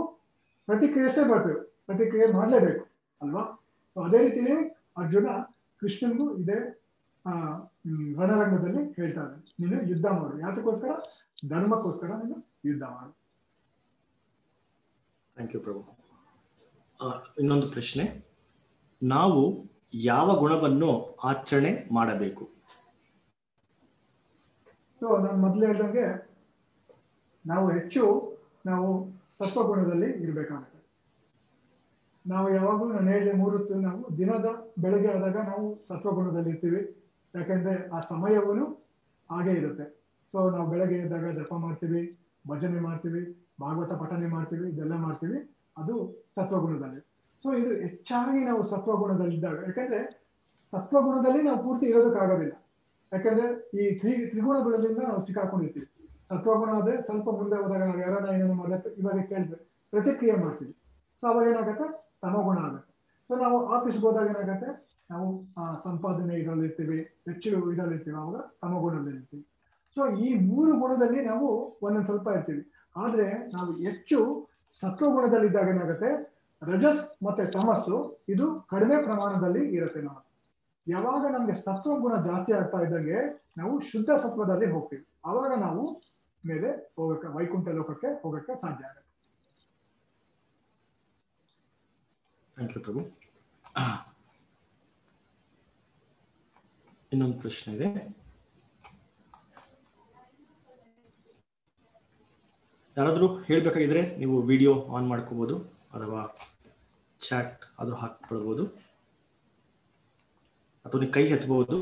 ಪ್ರತಿಕ್ರಿಯಿಸೇ ಬರ್ತೇವೆ ಪ್ರತಿಕ್ರಿಯೆ ಮಾಡಲೇಬೇಕು ಅಲ್ವಾ? ಸೊ ಅದೇ ರೀತಿಯೇ ಅರ್ಜುನ ಕೃಷ್ಣನ್ಗೂ ಇದೇ ರಣರಂಗದಲ್ಲಿ ಹೇಳ್ತಾ ಇದ್ದಾನೆ ನೀನು ಯುದ್ಧ ಮಾಡು. ಯಾತಕ್ಕೋಸ್ಕರ? ಧರ್ಮಕ್ಕೋಸ್ಕರ ನೀನು ಯುದ್ಧ ಮಾಡು. ಥ್ಯಾಂಕ್ ಯು ಪ್ರಭು. ಇನ್ನೊಂದು ಪ್ರಶ್ನೆ. ನಾವು ಯಾವ ಗುಣವನ್ನು ಆಚರಣೆ ಮಾಡಬೇಕು? ಸೊ ನಾನು ಮೊದಲು ಹೇಳ್ದಂಗೆ ನಾವು ಹೆಚ್ಚು ನಾವು ಸತ್ವಗುಣದಲ್ಲಿ ಇರಬೇಕಾಗುತ್ತೆ. ನಾವು ಯಾವಾಗಲೂ ನಾನು ಹೇಳಿದೆ ಮೂರು ನಾವು ದಿನದ ಬೆಳಗ್ಗೆ ಆದಾಗ ನಾವು ಸತ್ವಗುಣದಲ್ಲಿ ಇರ್ತೀವಿ. ಯಾಕೆಂದ್ರೆ ಆ ಸಮಯವೂ ಹಾಗೆ ಇರುತ್ತೆ. ಸೊ ನಾವು ಬೆಳಗ್ಗೆ ಎದ್ದಾಗ ಜಪ ಮಾಡ್ತೀವಿ, ಭಜನೆ ಮಾಡ್ತೀವಿ, ಭಾಗವತ ಪಠನೆ ಮಾಡ್ತೀವಿ, ಇದೆಲ್ಲ ಮಾಡ್ತೀವಿ. ಅದು ಸತ್ವಗುಣದಲ್ಲಿ. ಸೊ ಇದು ಹೆಚ್ಚಾಗಿ ನಾವು ಸತ್ವಗುಣದಲ್ಲಿದ್ದಾಗ ಯಾಕಂದ್ರೆ ಸತ್ವಗುಣದಲ್ಲಿ ನಾವು ಪೂರ್ತಿ ಇರೋದಕ್ಕಾಗೋದಿಲ್ಲ. ಯಾಕಂದ್ರೆ ಈ ತ್ರಿ ತ್ರಿಗುಣಗಳಿಂದ ನಾವು ಸಿಕ್ಕಾಕೊಂಡಿರ್ತೀವಿ ಸತ್ವಗುಣ ಆದ್ರೆ ಸ್ವಲ್ಪ ಮುಂದೆ ಹೋದಾಗ ನಾವು ಯಾರನ್ನ ಏನೇನು ಮಾಡಕ್ಕೆ ಇವಾಗ ಕೇಳಿದ್ರೆ ಪ್ರತಿಕ್ರಿಯೆ ಮಾಡ್ತೀವಿ. ಸೊ ಅವಾಗ ಏನಾಗುತ್ತೆ? ತಮಗುಣ ಆಗುತ್ತೆ. ಸೊ ನಾವು ಆಫೀಸ್ಗೆ ಹೋದಾಗ ಏನಾಗುತ್ತೆ? ನಾವು ಸಂಪಾದನೆ ಇದರಲ್ಲಿ ಇರ್ತೀವಿ, ಹೆಚ್ಚು ಇದರಲ್ಲಿ ಇರ್ತೀವಿ, ಅವಾಗ ತಮಗುಣದಲ್ಲಿ ಇರ್ತೀವಿ. ಸೊ ಈ ಮೂರು ಗುಣದಲ್ಲಿ ನಾವು ಒಂದೊಂದು ಸ್ವಲ್ಪ ಇರ್ತೀವಿ. ಆದ್ರೆ, ನಾವು ಹೆಚ್ಚು ಸತ್ವಗುಣದಲ್ಲಿದ್ದಾಗ ಏನಾಗುತ್ತೆ? ರಜಸ್ ಮತ್ತೆ ತಮಸ್ಸು, ಇದು ಕಡಿಮೆ ಪ್ರಮಾಣದಲ್ಲಿ ಇರುತ್ತೆ ನಾವು ಯಾವಾಗ ನಮ್ಗೆ ಸತ್ವ ಗುಣ ಜಾಸ್ತಿ ಆಗ್ತಾ ಇದ್ದಂಗೆ ನಾವು ಶುದ್ಧ ಸತ್ವದಲ್ಲಿ ಹೋಗ್ತೀವಿ. ಅವಾಗ ನಾವು ಮೇಲೆ ಹೋಗಕ್ಕೆ ವೈಕುಂಠ ಲೋಕಕ್ಕೆ ಹೋಗಕ್ಕೆ ಸಾಧ್ಯ ಆಗುತ್ತೆ. ಥ್ಯಾಂಕ್ ಯು ಪ್ರಭು. ಇನ್ನೊಂದು ಪ್ರಶ್ನೆ ಇದೆ. ಯಾರಾದರೂ ಹೇಳಬೇಕಾಗಿದ್ರೆ ನೀವು ವಿಡಿಯೋ ಆನ್ ಮಾಡ್ಕೋಬಹುದು ಅಥವಾ ಚಾಟ್ ಆದರೂ ಹಾಕ್ಬಿಡ್ಬೋದು. ಅಥವಾ ನೀವು ಕೈ ಎತ್ತಬಹುದು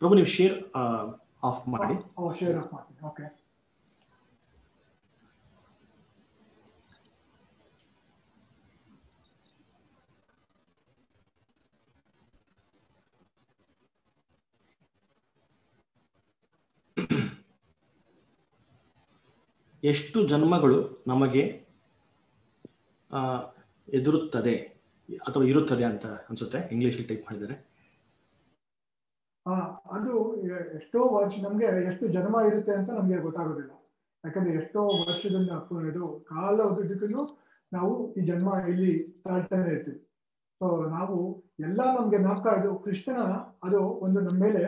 ಪ್ರಭು ನೀವು ಶೇರ್ ಆಫ್ ಮಾಡಿ. ಶೇರ್ ಆಫ್ ಮಾಡಿ. ಓಕೆ ಎಷ್ಟು ಜನ್ಮಗಳು ನಮಗೆ ಎದುರುತ್ತದೆ ಅಥವಾ ಇರುತ್ತದೆ ಅಂತ ಅನ್ಸುತ್ತೆ? ಇಂಗ್ಲಿಷ್ ಟೈಪ್ ಮಾಡಿದರೆ. ಅದು ಎಷ್ಟೋ ವರ್ಷ ನಮ್ಗೆ ಎಷ್ಟು ಜನ್ಮ ಇರುತ್ತೆ ಅಂತ ನಮ್ಗೆ ಗೊತ್ತಾಗೋದಿಲ್ಲ. ಯಾಕಂದ್ರೆ ಎಷ್ಟೋ ವರ್ಷದಿಂದ ಇದು ಕಾಲ ಉದ್ದಕ್ಕೂ ನಾವು ಈ ಜನ್ಮ ಇಲ್ಲಿ ತಾಳ್ತಾನೆ ಇರ್ತೀವಿ. ಸೊ ನಾವು ಎಲ್ಲ ನಮ್ಗೆ ನಾಲ್ಕ ಇದು ಕೃಷ್ಣನ ಅದು ಒಂದು ನಮ್ಮ ಮೇಲೆ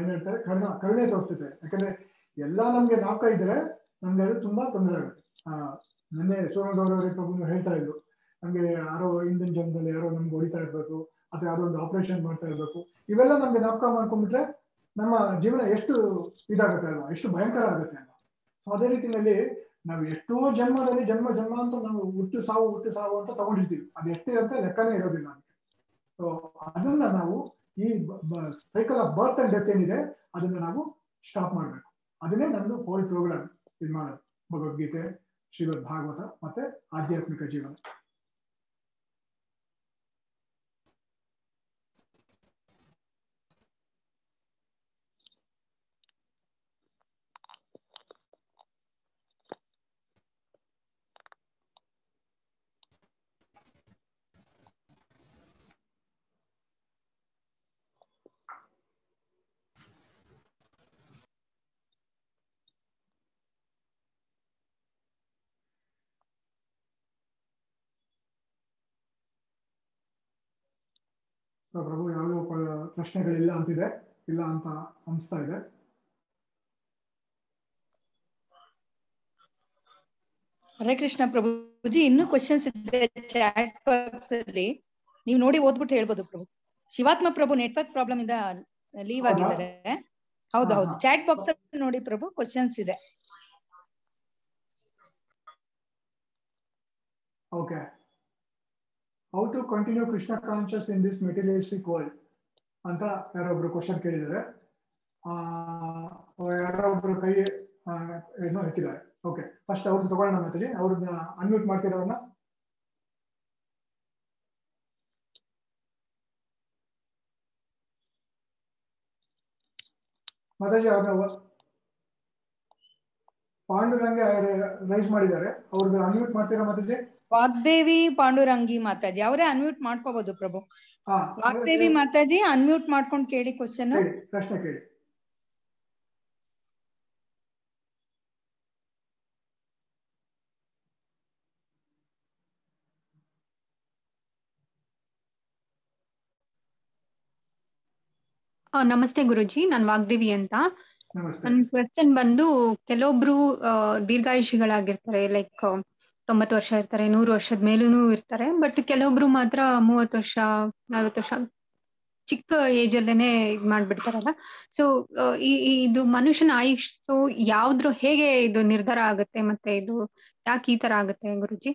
ಏನ್ ಹೇಳ್ತಾರೆ, ಕರ್ಣ, ಕರುಣೆ ತೋರಿಸುತ್ತೆ. ಯಾಕಂದ್ರೆ ಎಲ್ಲ ನಮ್ಗೆ ನಾಲ್ಕ ಇದ್ರೆ ನಮ್ಗೆ ಅದು ತುಂಬಾ ತೊಂದರೆ ಆಗುತ್ತೆ. ನಿನ್ನೆ ಸೋಮಗೌಡ ಅವರೇ ಪ್ರಭು ಹೇಳ್ತಾ ಇದ್ರು. ನಮ್ಗೆ ಯಾರೋ ಹಿಂದಿನ ಜನ್ಮದಲ್ಲಿ ಯಾರೋ ನಮ್ಗೆ ಹೊಡಿತಾ ಇರ್ಬೇಕು ಅಥವಾ ಯಾವ್ದೋ ಒಂದು ಆಪರೇಷನ್ ಮಾಡ್ತಾ ಇರ್ಬೇಕು. ಇವೆಲ್ಲ ನಮ್ಗೆ ಜ್ಞಾಪಕ ಮಾಡ್ಕೊಂಡ್ಬಿಟ್ರೆ ನಮ್ಮ ಜೀವನ ಎಷ್ಟು ಇದಾಗುತ್ತೆ ಅಲ್ವಾ? ಎಷ್ಟು ಭಯಂಕರ ಆಗುತ್ತೆ ಅಲ್ವಾ? ಸೊ ಅದೇ ರೀತಿಯಲ್ಲಿ ನಾವು ಎಷ್ಟೋ ಜನ್ಮದಲ್ಲಿ ಜನ್ಮ ಜನ್ಮ ಅಂತ ನಾವು ಹುಟ್ಟು ಸಾವು ಹುಟ್ಟು ಸಾವು ಅಂತ ತಗೊಂಡಿರ್ತೀವಿ. ಅದು ಎಷ್ಟೇ ಅಂತ ಲೆಕ್ಕನೇ ಇರೋದಿಲ್ಲ ಅಂತ ಸೊ ಅದನ್ನ ನಾವು ಈ cycle of birth and death ಏನಿದೆ, ಅದನ್ನ ನಾವು ಸ್ಟಾಪ್ ಮಾಡಬೇಕು. ಅದನ್ನೇ ನಮ್ದು ಹೋಲ್ ಪ್ರೋಗ್ರಾಮ್ ಇದು ಮಾಡೋದು ಭಗವದ್ಗೀತೆ ಶ್ರೀಮದ್ ಭಾಗವತ ಮತ್ತೆ ಆಧ್ಯಾತ್ಮಿಕ ಜೀವನ. ಪ್ರಭು ಯಾವುದೋ ಪ- ಪ್ರಶ್ನೆಗಳಿಲ್ಲ ಅಂತಿದೆ ಇಲ್ಲ ಅಂತ ಅನಿಸ್ತಾ ಇದೆ. ಹರೇ ಕೃಷ್ಣ ಪ್ರಭುಜಿ ಇನ್ನೂ ಕ್ವಶನ್ಸ್ ಇದೆ ಚಾಟ್ ಬಾಕ್ಸ್ ಅಲ್ಲಿ. ನೀವು ನೋಡಿ ಓದ್ಬಿಟ್ಟು ಹೇಳ್ಬೋದು ಪ್ರಭು. ಶಿವಾತ್ಮ ಪ್ರಭು ನೆಟ್ವರ್ಕ್ ಪ್ರಾಬ್ಲಮ್ ಇಂದ ಲೀವ್ ಆಗಿದ್ದಾರೆ. ಹೌದು ಹೌದು. ಚಾಟ್ ಬಾಕ್ಸ್ ಅಲ್ಲಿ ನೋಡಿ ಪ್ರಭು ಕ್ವಶನ್ಸ್ ಇದೆ. Okay how to continue Krishna conscious in this materialistic world ಅಂತ ಯಾರೊಬ್ರು ಕ್ವಶನ್ ಕೇಳಿದ್ದಾರೆ. ಯಾರೊಬ್ರು ಕೈ ಏನೋ ಎತ್ತಿದ್ದಾರೆ. ಓಕೆ ಫಸ್ಟ್ ಅವ್ರದ್ದು ತಗೊಳ್ಳೋಣ ಮತ್ತೆ ಅವ್ರನ್ನ ಅನ್ಮ್ಯೂಟ್ ಮಾಡ್ತೀರವ್ರನ್ನ ಮಾತಾಜಿ ಅವ್ರನ್ನ ಪಾಂಡುರಂಗ ರೈಸ್ ಮಾಡಿದ್ದಾರೆ. ಅವ್ರದ್ದು ಅನ್ಮ್ಯೂಟ್ ಮಾಡ್ತೀರಾ ಮಾತಾಜಿ ವಾಗ್ದೇವಿ ಪಾಂಡುರಂಗಿ ಮಾತಾಜಿ ಅವರೇ ಅನ್ಮ್ಯೂಟ್ ಮಾಡ್ಕೋಬಹುದು ಪ್ರಭು. ಹಾ ವಾಗ್ದೇವಿ ಮಾತಾಜಿ ಅನ್ಮ್ಯೂಟ್ ಮಾಡ್ಕೊಂಡು ಕೇಳಿ ಕ್ವಶನ್ ಕೇಳಿ ಪ್ರಶ್ನೆ ಕೇಳಿ. ಆ, ನಮಸ್ತೆ ಗುರುಜಿ ನಾನು ವಾಗ್ದೇವಿ ಅಂತ. ನನ್ನ ಕ್ವೆಶ್ಚನ್ ಬಂದು ಕೆಲವೊಬ್ರು ದೀರ್ಘಾಯುಷಿಗಳಾಗಿರ್ತಾರೆ ಲೈಕ್ ತೊಂಬತ್ತು ವರ್ಷ ಇರ್ತಾರೆ ನೂರು ವರ್ಷದ ಮೇಲೂ ಇರ್ತಾರೆ ಬಟ್ ಕೆಲವೊಬ್ರು ಮಾತ್ರ ಮೂವತ್ತು ವರ್ಷ ನಲ್ವತ್ತು ವರ್ಷ ಚಿಕ್ಕ ಏಜ್ ಅಲ್ಲೇನೆ ಇದ್ ಮಾಡ್ಬಿಡ್ತಾರಲ್ಲ. ಸೊ ಇದು ಮನುಷ್ಯನ ಆಯುಷ್ ಯಾವ್ದ್ರ ಹೇಗೆ ಇದು ನಿರ್ಧಾರ ಆಗುತ್ತೆ ಮತ್ತೆ ಇದು ಯಾಕೆ ಈ ತರ ಆಗುತ್ತೆ ಗುರುಜಿ?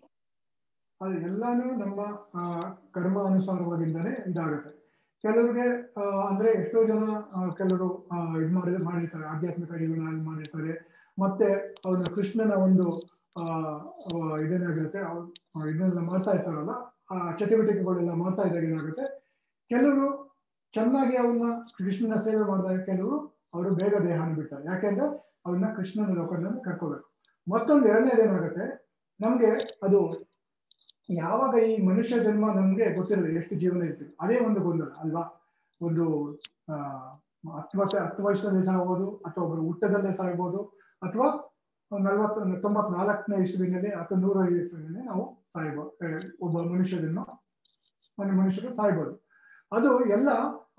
ಅದು ಎಲ್ಲಾನು ನಮ್ಮ ಕರ್ಮ ಅನುಸಾರವಾಗಿದ್ದರೆ ಇದಾಗುತ್ತೆ. ಕೆಲವರಿಗೆ ಅಂದ್ರೆ ಎಷ್ಟೋ ಜನ ಕೆಲವರು ಇದು ಇದ್ ಮಾಡಿ ಮಾಡಿರ್ತಾರೆ, ಆಧ್ಯಾತ್ಮಿಕ ಇದು ಮಾಡಿರ್ತಾರೆ. ಮತ್ತೆ ಅವ್ರ ಕೃಷ್ಣನ ಒಂದು, ಆ ಇದೇನಾಗಿರುತ್ತೆ ಇದನ್ನೆಲ್ಲ ಮಾಡ್ತಾ ಇರ್ತಾರಲ್ಲ, ಆ ಚಟುವಟಿಕೆಗಳೆಲ್ಲ ಮಾಡ್ತಾ ಇದ್ದಾಗ ಏನಾಗುತ್ತೆ, ಕೆಲವರು ಚೆನ್ನಾಗಿ ಅವನ್ನ ಕೃಷ್ಣನ ಸೇವೆ ಮಾಡಿದಾಗ ಕೆಲವರು ಅವರು ಬೇಗ ದೇಹನ ಬಿಡ್ತಾರೆ. ಯಾಕೆಂದ್ರೆ ಅವನ್ನ ಕೃಷ್ಣನ ಲೋಕದಲ್ಲಿ ಕರ್ಕೋಬೇಕು. ಮತ್ತೊಂದು ಎರಡನೇದೇನಾಗುತ್ತೆ, ನಮ್ಗೆ ಅದು ಯಾವಾಗ ಈ ಮನುಷ್ಯ ಜನ್ಮ ನಮ್ಗೆ ಗೊತ್ತಿರಲ್ಲ ಎಷ್ಟು ಜೀವನ ಇರ್ತದೆ ಅದೇ ಒಂದು ಗೊಂದಲ, ಅಲ್ವಾ? ಒಂದು, ಆ ಹತ್ತು ವರ್ಷ ಹತ್ತು ವಯಸ್ಸಲ್ಲಿ ಸಾಗ್ಬೋದು, ಅಥವಾ ಒಬ್ಬರು ಹುಟ್ಟದಲ್ಲೇ ಸಾಯ್ಬೋದು ಅಥವಾ ನಲ್ವತ್ತು, ತೊಂಬತ್ನಾಲ್ಕನೇ ಇಸ್ವಿನಲ್ಲಿ ಅಥವಾ ನೂರ ಇಸ್ವಿನಲ್ಲಿ ನಾವು ಸಾಯ್ಬೋದು ಒಬ್ಬ ಮನುಷ್ಯ ಮನೆ ಮನುಷ್ಯರು ಸಾಯ್ಬೋದು. ಅದು ಎಲ್ಲ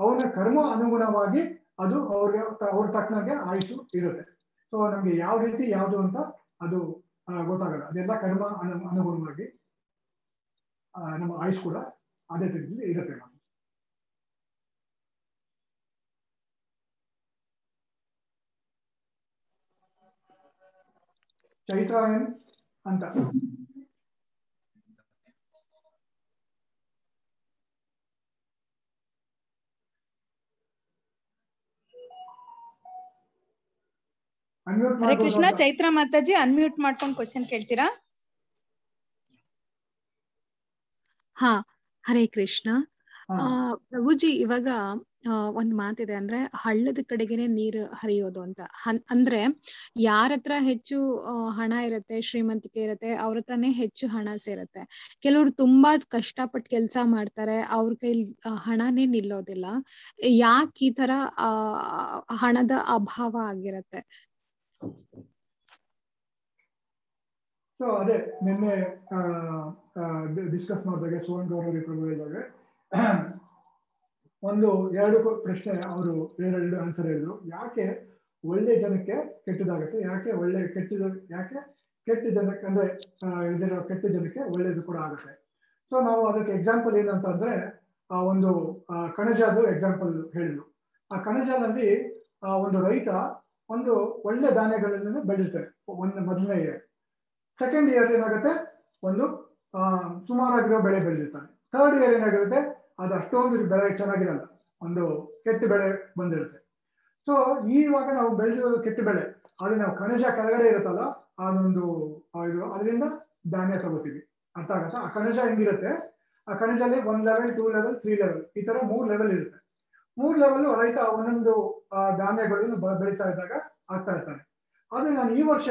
ಅವನ ಕರ್ಮ ಅನುಗುಣವಾಗಿ ಅದು ಅವ್ರಿಗೆ, ಅವ್ರ ತಕ್ಕನಾಗೆ ಆಯುಷು ಇರುತ್ತೆ. ಸೊ ನಮ್ಗೆ ಯಾವ ರೀತಿ, ಯಾವುದು ಅಂತ ಅದು ಗೊತ್ತಾಗಲ್ಲ. ಅದೆಲ್ಲ ಕರ್ಮ ಅನು, ಅನುಗುಣವಾಗಿ ನಮ್ಮ ಆಯುಷ್ ಕೂಡ ಅದೇ ರೀತಿಯಲ್ಲಿ ಇರುತ್ತೆ ನಮ್ಗೆ. ಚೈತ್ರ ಏನ್ ಅಂತ ಅನ್ಮ್ಯೂಟ್ ಹರೇ ಕೃಷ್ಣ ಮಾಡ್ಬೋದು ಚೈತ್ರ ಮಾತಾಜಿ ಅನ್ಮ್ಯೂಟ್ ಮಾಡ್ಕೊಂಡು ಕ್ವಶನ್ ಕೇಳ್ತೀರಾ ಹಾ ಹರೇ ಕೃಷ್ಣ. ಆ ಪ್ರಭುಜಿ ಇವಾಗ ಒಂದ್ ಮಾತಿದೆ ಅಂದ್ರೆ ಹಳ್ಳದ ಕಡೆಗೆನೆ ನೀರು ಹರಿಯೋದು ಅಂತ. ಅಂದ್ರೆ ಯಾರ ಹತ್ರ ಹೆಚ್ಚು ಹಣ ಇರುತ್ತೆ ಶ್ರೀಮಂತಿಕೆ ಇರುತ್ತೆ ಅವ್ರ ಹತ್ರನೇ ಹೆಚ್ಚು ಹಣ ಸೇರುತ್ತೆ. ಕೆಲವ್ರು ತುಂಬಾ ಕಷ್ಟಪಟ್ಟು ಕೆಲ್ಸ ಮಾಡ್ತಾರೆ ಅವ್ರ ಕೈಲಿ ಹಣನೇ ನಿಲ್ಲೋದಿಲ್ಲ. ಯಾಕೆ ಈ ತರ ಹಣದ ಅಭಾವ ಆಗಿರತ್ತೆ? ಸೊ ಅದೇ ನಿನ್ನೆ ಡಿಸ್ಕಸ್ ಮಾಡಿದಾಗ ಸುವರ್ಣ ಗೌರವ ಪ್ರಭು ಒಂದು ಎರಡು ಪ್ರಶ್ನೆ ಅವರು ಎರಡು ಆನ್ಸರ್ ಹೇಳಿದ್ರು. ಯಾಕೆ ಒಳ್ಳೆ ಜನಕ್ಕೆ ಕೆಟ್ಟದಾಗುತ್ತೆ? ಯಾಕೆ ಒಳ್ಳೆ ಕೆಟ್ಟದ ಯಾಕೆ ಕೆಟ್ಟ ಜನಕ್ಕೆ ಅಂದ್ರೆ ಇದರ ಕೆಟ್ಟ ಜನಕ್ಕೆ ಒಳ್ಳೇದು ಕೂಡ ಆಗುತ್ತೆ. ಸೊ ನಾವು ಅದಕ್ಕೆ ಎಕ್ಸಾಂಪಲ್ ಏನಂತಂದ್ರೆ ಆ ಒಂದು ಕಣಜಾದು ಎಕ್ಸಾಂಪಲ್ ಹೇಳಿದ್ರು. ಆ ಕಣಜಾದಲ್ಲಿ ಆ, ಒಂದು ರೈತ ಒಂದು ಒಳ್ಳೆ ಧಾನ್ಯಗಳನ್ನು ಬೆಳೀತಾರೆ ಒಂದು ಮೊದಲನೇ ಇಯರ್ ಸೆಕೆಂಡ್ ಇಯರ್ ಏನಾಗುತ್ತೆ? ಒಂದು ಸುಮಾರಾಗಿರೋ ಬೆಳೆ ಬೆಳೆದಿರ್ತಾನೆ. ಥರ್ಡ್ ಇಯರ್ ಏನಾಗಿರುತ್ತೆ? ಅದು ಅಷ್ಟೊಂದು ಬೆಳೆ ಚೆನ್ನಾಗಿರಲ್ಲ. ಒಂದು ಕೆಟ್ಟ ಬೆಳೆ ಬಂದಿರುತ್ತೆ. ಸೊ ಈವಾಗ ನಾವು ಬೆಳೆದಿರೋದು ಕೆಟ್ಟ ಬೆಳೆ. ಅಲ್ಲಿ ನಾವು ಕಣಜ ಕೆಳಗಡೆ ಇರುತ್ತಲ್ಲ, ಅದೊಂದು ಇದು, ಅದರಿಂದ ಧಾನ್ಯ ತಗೋತೀವಿ. ಅರ್ಥ ಆಗತ್ತಾ? ಆ ಕಣಜ ಹೆಂಗಿರುತ್ತೆ? ಆ ಕಣಜಲ್ಲಿ one level two level three level ಈ ತರ ಮೂರ್ ಲೆವೆಲ್ ಇರುತ್ತೆ. ಮೂರ್ ಲೆವೆಲ್ ರೈತ ಒಂದೊಂದು ಧಾನ್ಯಗಳನ್ನು ಬೆಳೀತಾ ಇದ್ದಾಗ ಆಗ್ತಾ ಇರ್ತಾನೆ. ಆದ್ರೆ ನಾನು ಈ ವರ್ಷ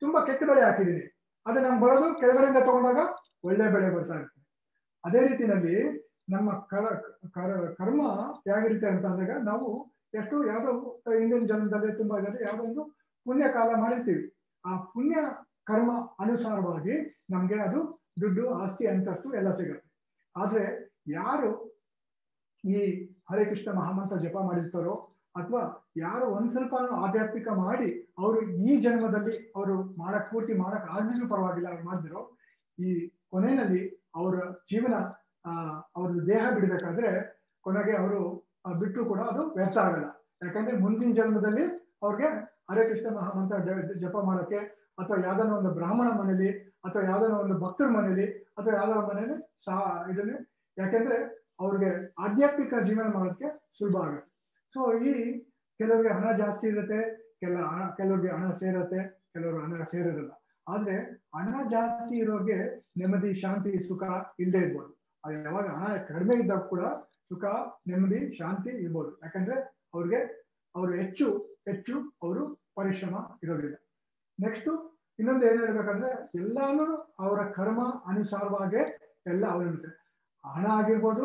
ತುಂಬಾ ಕೆಟ್ಟ ಬೆಳೆ ಹಾಕಿದ್ದೀನಿ ಅದೇ ನಮ್ಗೆ ಬರೋದು ಕೆಳಗಡೆಯಿಂದ ತಗೊಂಡಾಗ ಒಳ್ಳೆ ಬೆಳೆ ಬರ್ತಾ ಇರ್ತದೆ ಅದೇ ರೀತಿಯಲ್ಲಿ ನಮ್ಮ ಕರ, ಕರ- ಕರ್ಮ ಹೇಗಿರುತ್ತೆ ಅಂತ ಅಂದಾಗ ನಾವು ಎಷ್ಟು ಯಾವ್ದೋ ಹಿಂದಿನ ಜನ್ಮದಲ್ಲಿ ತುಂಬಾ ಇದ್ದಾರೆ ಯಾವ್ದೊಂದು ಪುಣ್ಯ ಕಾಲ ಮಾಡಿರ್ತೀವಿ. ಆ ಪುಣ್ಯ ಕರ್ಮ ಅನುಸಾರವಾಗಿ ನಮ್ಗೆ ಅದು ದುಡ್ಡು, ಆಸ್ತಿ, ಅಂತಸ್ತು ಎಲ್ಲ ಸಿಗುತ್ತೆ. ಆದ್ರೆ ಯಾರು ಈ ಹರೇ ಕೃಷ್ಣ ಮಹಾಮಂತ್ರ ಜಪ ಮಾಡಿರ್ತಾರೋ ಅಥವಾ ಯಾರು ಒಂದ್ ಸ್ವಲ್ಪ ಆಧ್ಯಾತ್ಮಿಕ ಮಾಡಿ ಅವರು ಈ ಜನ್ಮದಲ್ಲಿ ಅವರು ಮಾಡಕ್ ಪೂರ್ತಿ ಮಾಡಕ್ ಆದ್ರೂ ಪರವಾಗಿಲ್ಲ ಅವ್ರು ಮಾಡಿದ್ರು, ಈ ಕೊನೆಯಲ್ಲಿ ಅವರ ಜೀವನ, ಆ ದೇಹ ಬಿಡ್ಬೇಕಾದ್ರೆ ಕೊನೆಗೆ ಅವರು ಬಿಟ್ಟು ಕೂಡ ಅದು ವ್ಯರ್ಥ ಆಗಲ್ಲ. ಯಾಕಂದ್ರೆ ಮುಂದಿನ ಜನ್ಮದಲ್ಲಿ ಅವ್ರಿಗೆ ಹರೇ ಕೃಷ್ಣ ಮಹಾಮಂತ್ರ ಜಪ ಮಾಡಕ್ಕೆ ಅಥವಾ ಯಾವ್ದಾನ ಒಂದು ಬ್ರಾಹ್ಮಣ ಮನೇಲಿ ಅಥವಾ ಯಾವ್ದಾನ ಒಂದು ಭಕ್ತರ ಮನೇಲಿ ಅಥವಾ ಯಾವ್ದಾರ ಮನೇಲಿ ಸಹ ಇದನ್ನ, ಯಾಕೆಂದ್ರೆ ಅವ್ರಿಗೆ ಆಧ್ಯಾತ್ಮಿಕ ಜೀವನ ಮಾಡೋದಕ್ಕೆ ಸುಲಭ ಆಗುತ್ತೆ. ಸೊ ಈ ಕೆಲವರಿಗೆ ಹಣ ಜಾಸ್ತಿ ಇರುತ್ತೆ, ಕೆಲ ಹಣ, ಕೆಲವ್ರಿಗೆ ಹಣ ಸೇರತ್ತೆ, ಕೆಲವರು ಹಣ ಸೇರಿರಲ್ಲ ಆದ್ರೆ ಹಣ ಜಾಸ್ತಿ ಇರೋರಿಗೆ ನೆಮ್ಮದಿ, ಶಾಂತಿ, ಸುಖ ಇಲ್ಲದೆ ಇರ್ಬೋದು. ಅದು ಯಾವಾಗ ಹಣ ಕಡಿಮೆ ಇದ್ದಾಗ ಕೂಡ ಸುಖ, ನೆಮ್ಮದಿ, ಶಾಂತಿ ಇರ್ಬೋದು. ಯಾಕಂದ್ರೆ ಅವ್ರಿಗೆ ಅವರು ಹೆಚ್ಚು ಹೆಚ್ಚು ಅವರು ಪರಿಶ್ರಮ ಇರೋದಿಲ್ಲ. ನೆಕ್ಸ್ಟ್ ಇನ್ನೊಂದು ಏನ್ ಹೇಳ್ಬೇಕಂದ್ರೆ ಎಲ್ಲಾನು ಅವರ ಕರ್ಮ ಅನುಸಾರವಾಗೇ ಎಲ್ಲ ಅವಲಂಬಿತ. ಹಣ ಆಗಿರ್ಬೋದು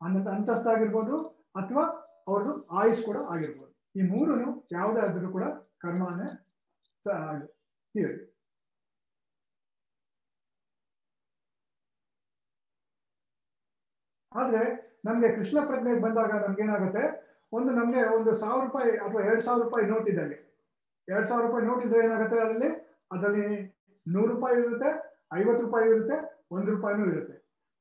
ಅಂತಸ್ತಾಗಿರ್ಬೋದು ಅಥವಾ ಅವ್ರದ್ದು ಆಯುಸ್ ಕೂಡ ಆಗಿರ್ಬೋದು. ಈ ಮೂರು ಯಾವುದಾದ್ರೂ ಕೂಡ ಕರ್ಮನೇ ಥಿಯರಿ ಆದ್ರೆ ನಮ್ಗೆ ಕೃಷ್ಣ ಪ್ರಜ್ಞೆಗೆ ಬಂದಾಗ ನಮ್ಗೆ ಏನಾಗುತ್ತೆ ಒಂದು ನಮ್ಗೆ ಒಂದು ಸಾವಿರ ರೂಪಾಯಿ ಅಥವಾ ಎರಡ್ ಸಾವಿರ ರೂಪಾಯಿ ನೋಟ್ ಇದ್ದಲ್ಲಿ. ಎರಡ್ ಸಾವಿರ ರೂಪಾಯಿ ನೋಟ್ ಇದ್ರೆ ಏನಾಗುತ್ತೆ ಅದರಲ್ಲಿ ಅದರಲ್ಲಿ ನೂರು ರೂಪಾಯಿ ಇರುತ್ತೆ, ಐವತ್ತು ರೂಪಾಯಿ ಇರುತ್ತೆ, ಒಂದು ರೂಪಾಯಿನೂ ಇರುತ್ತೆ.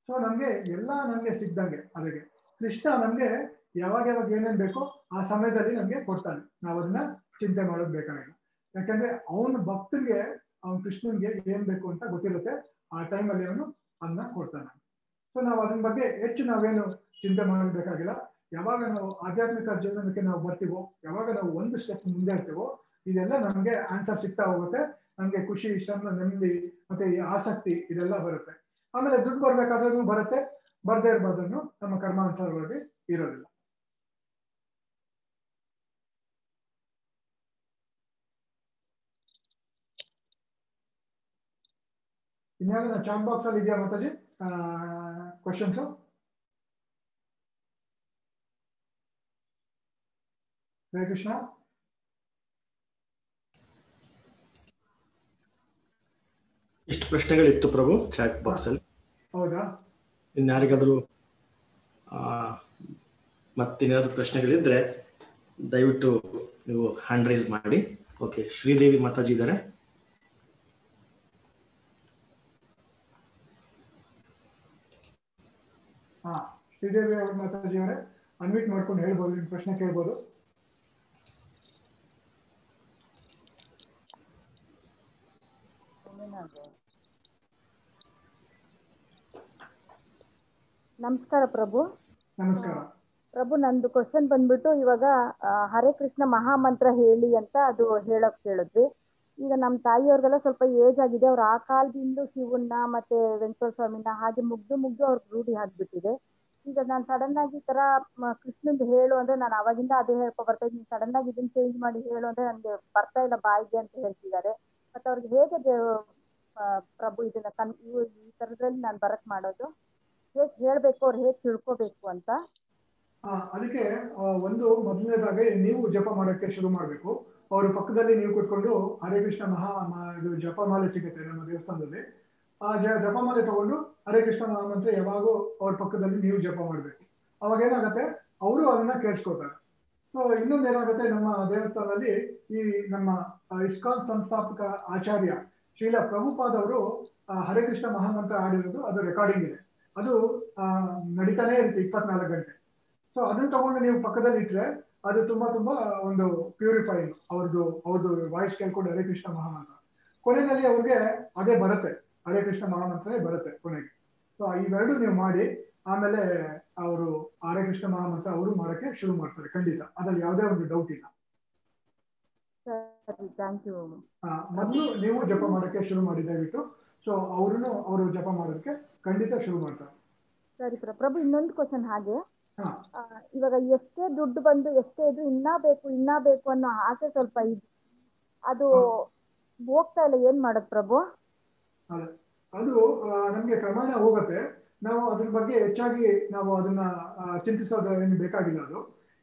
ಸೊ ನಮ್ಗೆ ಎಲ್ಲ ನಮ್ಗೆ ಸಿಗ್ದಂಗೆ, ಅದಕ್ಕೆ ಕೃಷ್ಣ ನಮ್ಗೆ ಯಾವಾಗ ಯಾವಾಗ ಏನೇನ್ ಬೇಕೋ ಆ ಸಮಯದಲ್ಲಿ ನಮ್ಗೆ ಕೊಡ್ತಾನೆ. ನಾವು ಅದನ್ನ ಚಿಂತೆ ಮಾಡೋದು ಬೇಕಾಗಿಲ್ಲ ಯಾಕಂದ್ರೆ ಅವನ ಭಕ್ತರಿಗೆ, ಅವನ್ ಕೃಷ್ಣನ್ಗೆ ಏನ್ ಬೇಕು ಅಂತ ಗೊತ್ತಿರುತ್ತೆ. ಆ ಟೈಮಲ್ಲಿ ಅವನು ಅದನ್ನ ಕೊಡ್ತಾನೆ. ಸೊ ನಾವು ಅದನ್ನ ಬಗ್ಗೆ ಹೆಚ್ಚು ನಾವೇನು ಚಿಂತೆ ಮಾಡಬೇಕಾಗಿಲ್ಲ. ಯಾವಾಗ ನಾವು ಆಧ್ಯಾತ್ಮಿಕ ಜೀವನಕ್ಕೆ ನಾವು ಬರ್ತೀವೋ, ಯಾವಾಗ ನಾವು ಒಂದು ಸ್ಟೆಪ್ ಮುಂದೆ ಇರ್ತೀವೋ, ಇದೆಲ್ಲ ನಮ್ಗೆ ಆನ್ಸರ್ ಸಿಗ್ತಾ ಹೋಗುತ್ತೆ. ನಮ್ಗೆ ಖುಷಿ, ಶ್ರಮ, ನೆಮ್ಮದಿ ಮತ್ತೆ ಈ ಆಸಕ್ತಿ ಇದೆಲ್ಲ ಬರುತ್ತೆ. ಆಮೇಲೆ ದುಡ್ಡು ಬರ್ಬೇಕಾದ್ರೂ ಬರುತ್ತೆ. ಬರ್ದೇ ಇರ್ಬೋದನ್ನು ನಮ್ಮ ಕರ್ಮಾನುಸಾರವಾಗಿ ಇರೋದಿಲ್ಲ. ಇನ್ಯಾವ ಚಾಟ್ ಬಾಕ್ಸ್ ಅಲ್ಲಿ ಇದೆಯಾ ಮಾತಾಜಿ? ಕ್ವಶನ್ಸ್ ಹರೇ ಕೃಷ್ಣ. ಇಷ್ಟು ಪ್ರಶ್ನೆಗಳಿತ್ತು ಪ್ರಭು ಚಾಟ್ ಬಾಕ್ಸ್ ಅಲ್ಲಿ. ಹೌದಾ? ಇನ್ಯಾರಿಗಾದ್ರೂ ಆ, ಮತ್ತಿನ್ಯಾದ್ರು ಪ್ರಶ್ನೆಗಳಿದ್ರೆ ದಯವಿಟ್ಟು ನೀವು ಹ್ಯಾಂಡ್ ರೈಸ್ ಮಾಡಿ. ಓಕೆ ಶ್ರೀದೇವಿ ಮಾತಾಜಿ ಇದ್ದಾರೆ ಹಾ ಶ್ರೀದೇವಿ ಅವ್ರ ಮಾತಾಜಿ ಅವರೇ ಅನ್ವಿಟ್ ಮಾಡ್ಕೊಂಡು ಹೇಳ್ಬೋದು ನಿಮ್ ಪ್ರಶ್ನೆ ಕೇಳ್ಬೋದು. ನಮಸ್ಕಾರ ಪ್ರಭು. ನಮಸ್ಕಾರ. ಪ್ರಭು ನಂದು ಕ್ವಶನ್ ಬಂದ್ಬಿಟ್ಟು ಇವಾಗ ಹರೇ ಕೃಷ್ಣ ಮಹಾಮಂತ್ರ ಹೇಳಿ ಅಂತ ಅದು ಹೇಳಕ್ ಕೇಳಿದ್ವಿ. ಈಗ ನಮ್ಮ ತಾಯಿಯವ್ರಿಗೆಲ್ಲ ಸ್ವಲ್ಪ ಏಜ್ ಆಗಿದೆ. ಅವ್ರು ಆ ಕಾಲದಿಂದ ಶಿವನ್ನ ಮತ್ತೆ ವೆಂಕಟೇಶ್ವರ ಸ್ವಾಮಿನ ಹಾಗೆ ಮುಗ್ದು ಮುಗ್ದು ಅವ್ರಿಗೆ ರೂಢಿ ಆಗ್ಬಿಟ್ಟಿದೆ. ಈಗ ನಾನು ಸಡನ್ ಆಗಿ ಈ ಮ- ಕೃಷ್ಣಂದು ಹೇಳು ಅಂದ್ರೆ ನಾನು ಅವಾಗಿಂದ ಅದೇ ಹೇಳ್ಕೊ ಬರ್ತಾ ಇದ್ದೀನಿ. ಸಡನ್ ಆಗಿ ಇದನ್ನ ಚೇಂಜ್ ಮಾಡಿ ಹೇಳು ಅಂದ್ರೆ ನನಗೆ ಬರ್ತಾ ಇಲ್ಲ ಬಾಯಿಗೆ ಅಂತ ಹೇಳ್ತಿದ್ದಾರೆ. ಮತ್ತೆ ಅವ್ರಿಗೆ ಹೇಗೆ ಪ್ರಭು ಇದನ್ನ ಕನ್, ಈ ತರದಲ್ಲಿ ನಾನು ಬರಕ್ ಮಾಡೋದು? ಹೇಗೆ ಹೇಳ್ಬೇಕು, ಅವ್ರು ಹೇಗೆ ತಿಳ್ಕೊಬೇಕು ಅಂತ? ಅದಕ್ಕೆ ಒಂದು ಮೊದಲನೇದಾಗಿ ನೀವು ಜಪ ಮಾಡಕ್ಕೆ ಶುರು ಮಾಡಬೇಕು. ಅವ್ರ ಪಕ್ಕದಲ್ಲಿ ನೀವು ಕುತ್ಕೊಂಡು ಹರೇ ಕೃಷ್ಣ ಮಹಾ ಇದು ಜಪಮಾಲೆ ಸಿಗುತ್ತೆ ನಮ್ಮ ದೇವಸ್ಥಾನದಲ್ಲಿ. ಆ ಜ ಜಪಮಾಲೆ ತಗೊಂಡು ಹರೇ ಕೃಷ್ಣ ಮಹಾಮಂತ್ರ ಯಾವಾಗೂ ಅವ್ರ ಪಕ್ಕದಲ್ಲಿ ನೀವು ಜಪ ಮಾಡಬೇಕು. ಅವಾಗ ಏನಾಗುತ್ತೆ? ಅವರು ಅದನ್ನ ಕೇಳಿಸ್ಕೋತಾರೆ ಸೊ ಇನ್ನೊಂದು ಏನಾಗುತ್ತೆ? ನಮ್ಮ ದೇವಸ್ಥಾನದಲ್ಲಿ ಈ ನಮ್ಮ ಇಸ್ಕಾನ್ ಸಂಸ್ಥಾಪಕ ಆಚಾರ್ಯ ಶ್ರೀಲ ಪ್ರಭುಪಾದ್ ಅವರು ಆ, ಹರೇ ಕೃಷ್ಣ ಮಹಾಮಂತ್ರ ಆಡಿರೋದು ಅದು ರೆಕಾರ್ಡಿಂಗ್ ಇದೆ. ಅದು ಆ, ನಡೀತಾನೆ ಇರುತ್ತೆ ಇಪ್ಪತ್ನಾಲ್ಕು ಗಂಟೆ. ಸೊ ಅದನ್ನ ತಗೊಂಡು ನೀವು ಪಕ್ಕದಲ್ಲಿ ಇಟ್ರೆ ಅದು ತುಂಬಾ ತುಂಬಾ ಒಂದು ಪ್ಯೂರಿಫೈಯಿಂಗ್ ಅವ್ರದ್ದು ಅವ್ರದ್ದು ವಾಯ್ಸ್ ಕೇಳ್ಕೊಂಡು ಹರೇ ಕೃಷ್ಣ ಮಹಾಮಂತ್ರ. ಕೊನೆಯಲ್ಲಿ ಅವ್ರಿಗೆ ಅದೇ ಬರುತ್ತೆ. ಹರೇ ಕೃಷ್ಣ ಮಹಾಮಂತ್ರನೇ ಬರುತ್ತೆ ಕೊನೆಗೆ. ಸೊ ಇವೆರಡು ನೀವು ಮಾಡಿ ಆಮೇಲೆ ಅವರು ಹರೇ ಕೃಷ್ಣ ಮಹಾಮಂತ್ರ ಅವರು ಮಾಡಕ್ಕೆ ಶುರು ಮಾಡ್ತಾರೆ ಖಂಡಿತ. ಅದ್ರಲ್ಲಿ ಯಾವುದೇ ಒಂದು ಡೌಟ್ ಇಲ್ಲ. ಮೊದಲು ನೀವು ಜಪ ಮಾಡಕ್ಕೆ ಶುರು ಮಾಡಿ ದಯವಿಟ್ಟು. ಸೊ ಅವ್ರನ್ನು ಅವರು ಜಪ ಮಾಡೋದಕ್ಕೆ ಖಂಡಿತ ಶುರು ಮಾಡ್ತಾರೆ. ಸರಿ ಪ್ರ- ಪ್ರಭು ಇನ್ನೊಂದು ಕ್ವಶನ್ ಹಾಗೆ. ಇವಾಗ ಎಷ್ಟೇ ದುಡ್ಡು ಬಂದು ಎಷ್ಟೇ ಇದು ಇನ್ನ ಬೇಕು ಇನ್ನ ಬೇಕು ಅನ್ನೋ ಆಸೆ ಸ್ವಲ್ಪ ಇದೆ. ಅದು ಹೋಗ್ತಾ ಇಲ್ಲ. ಏನ್ ಮಾಡೋದು ಪ್ರಭು? ಅದು. ನಮ್ಗೆ ಪ್ರಮಾಣ ಹೋಗುತ್ತೆ. ನಾವು ಅದ್ರ ಬಗ್ಗೆ ಹೆಚ್ಚಾಗಿ ನಾವು ಅದನ್ನ ಚಿಂತಿಸೋದ ಏನು ಬೇಕಾಗಿಲ್ಲ ಅದು.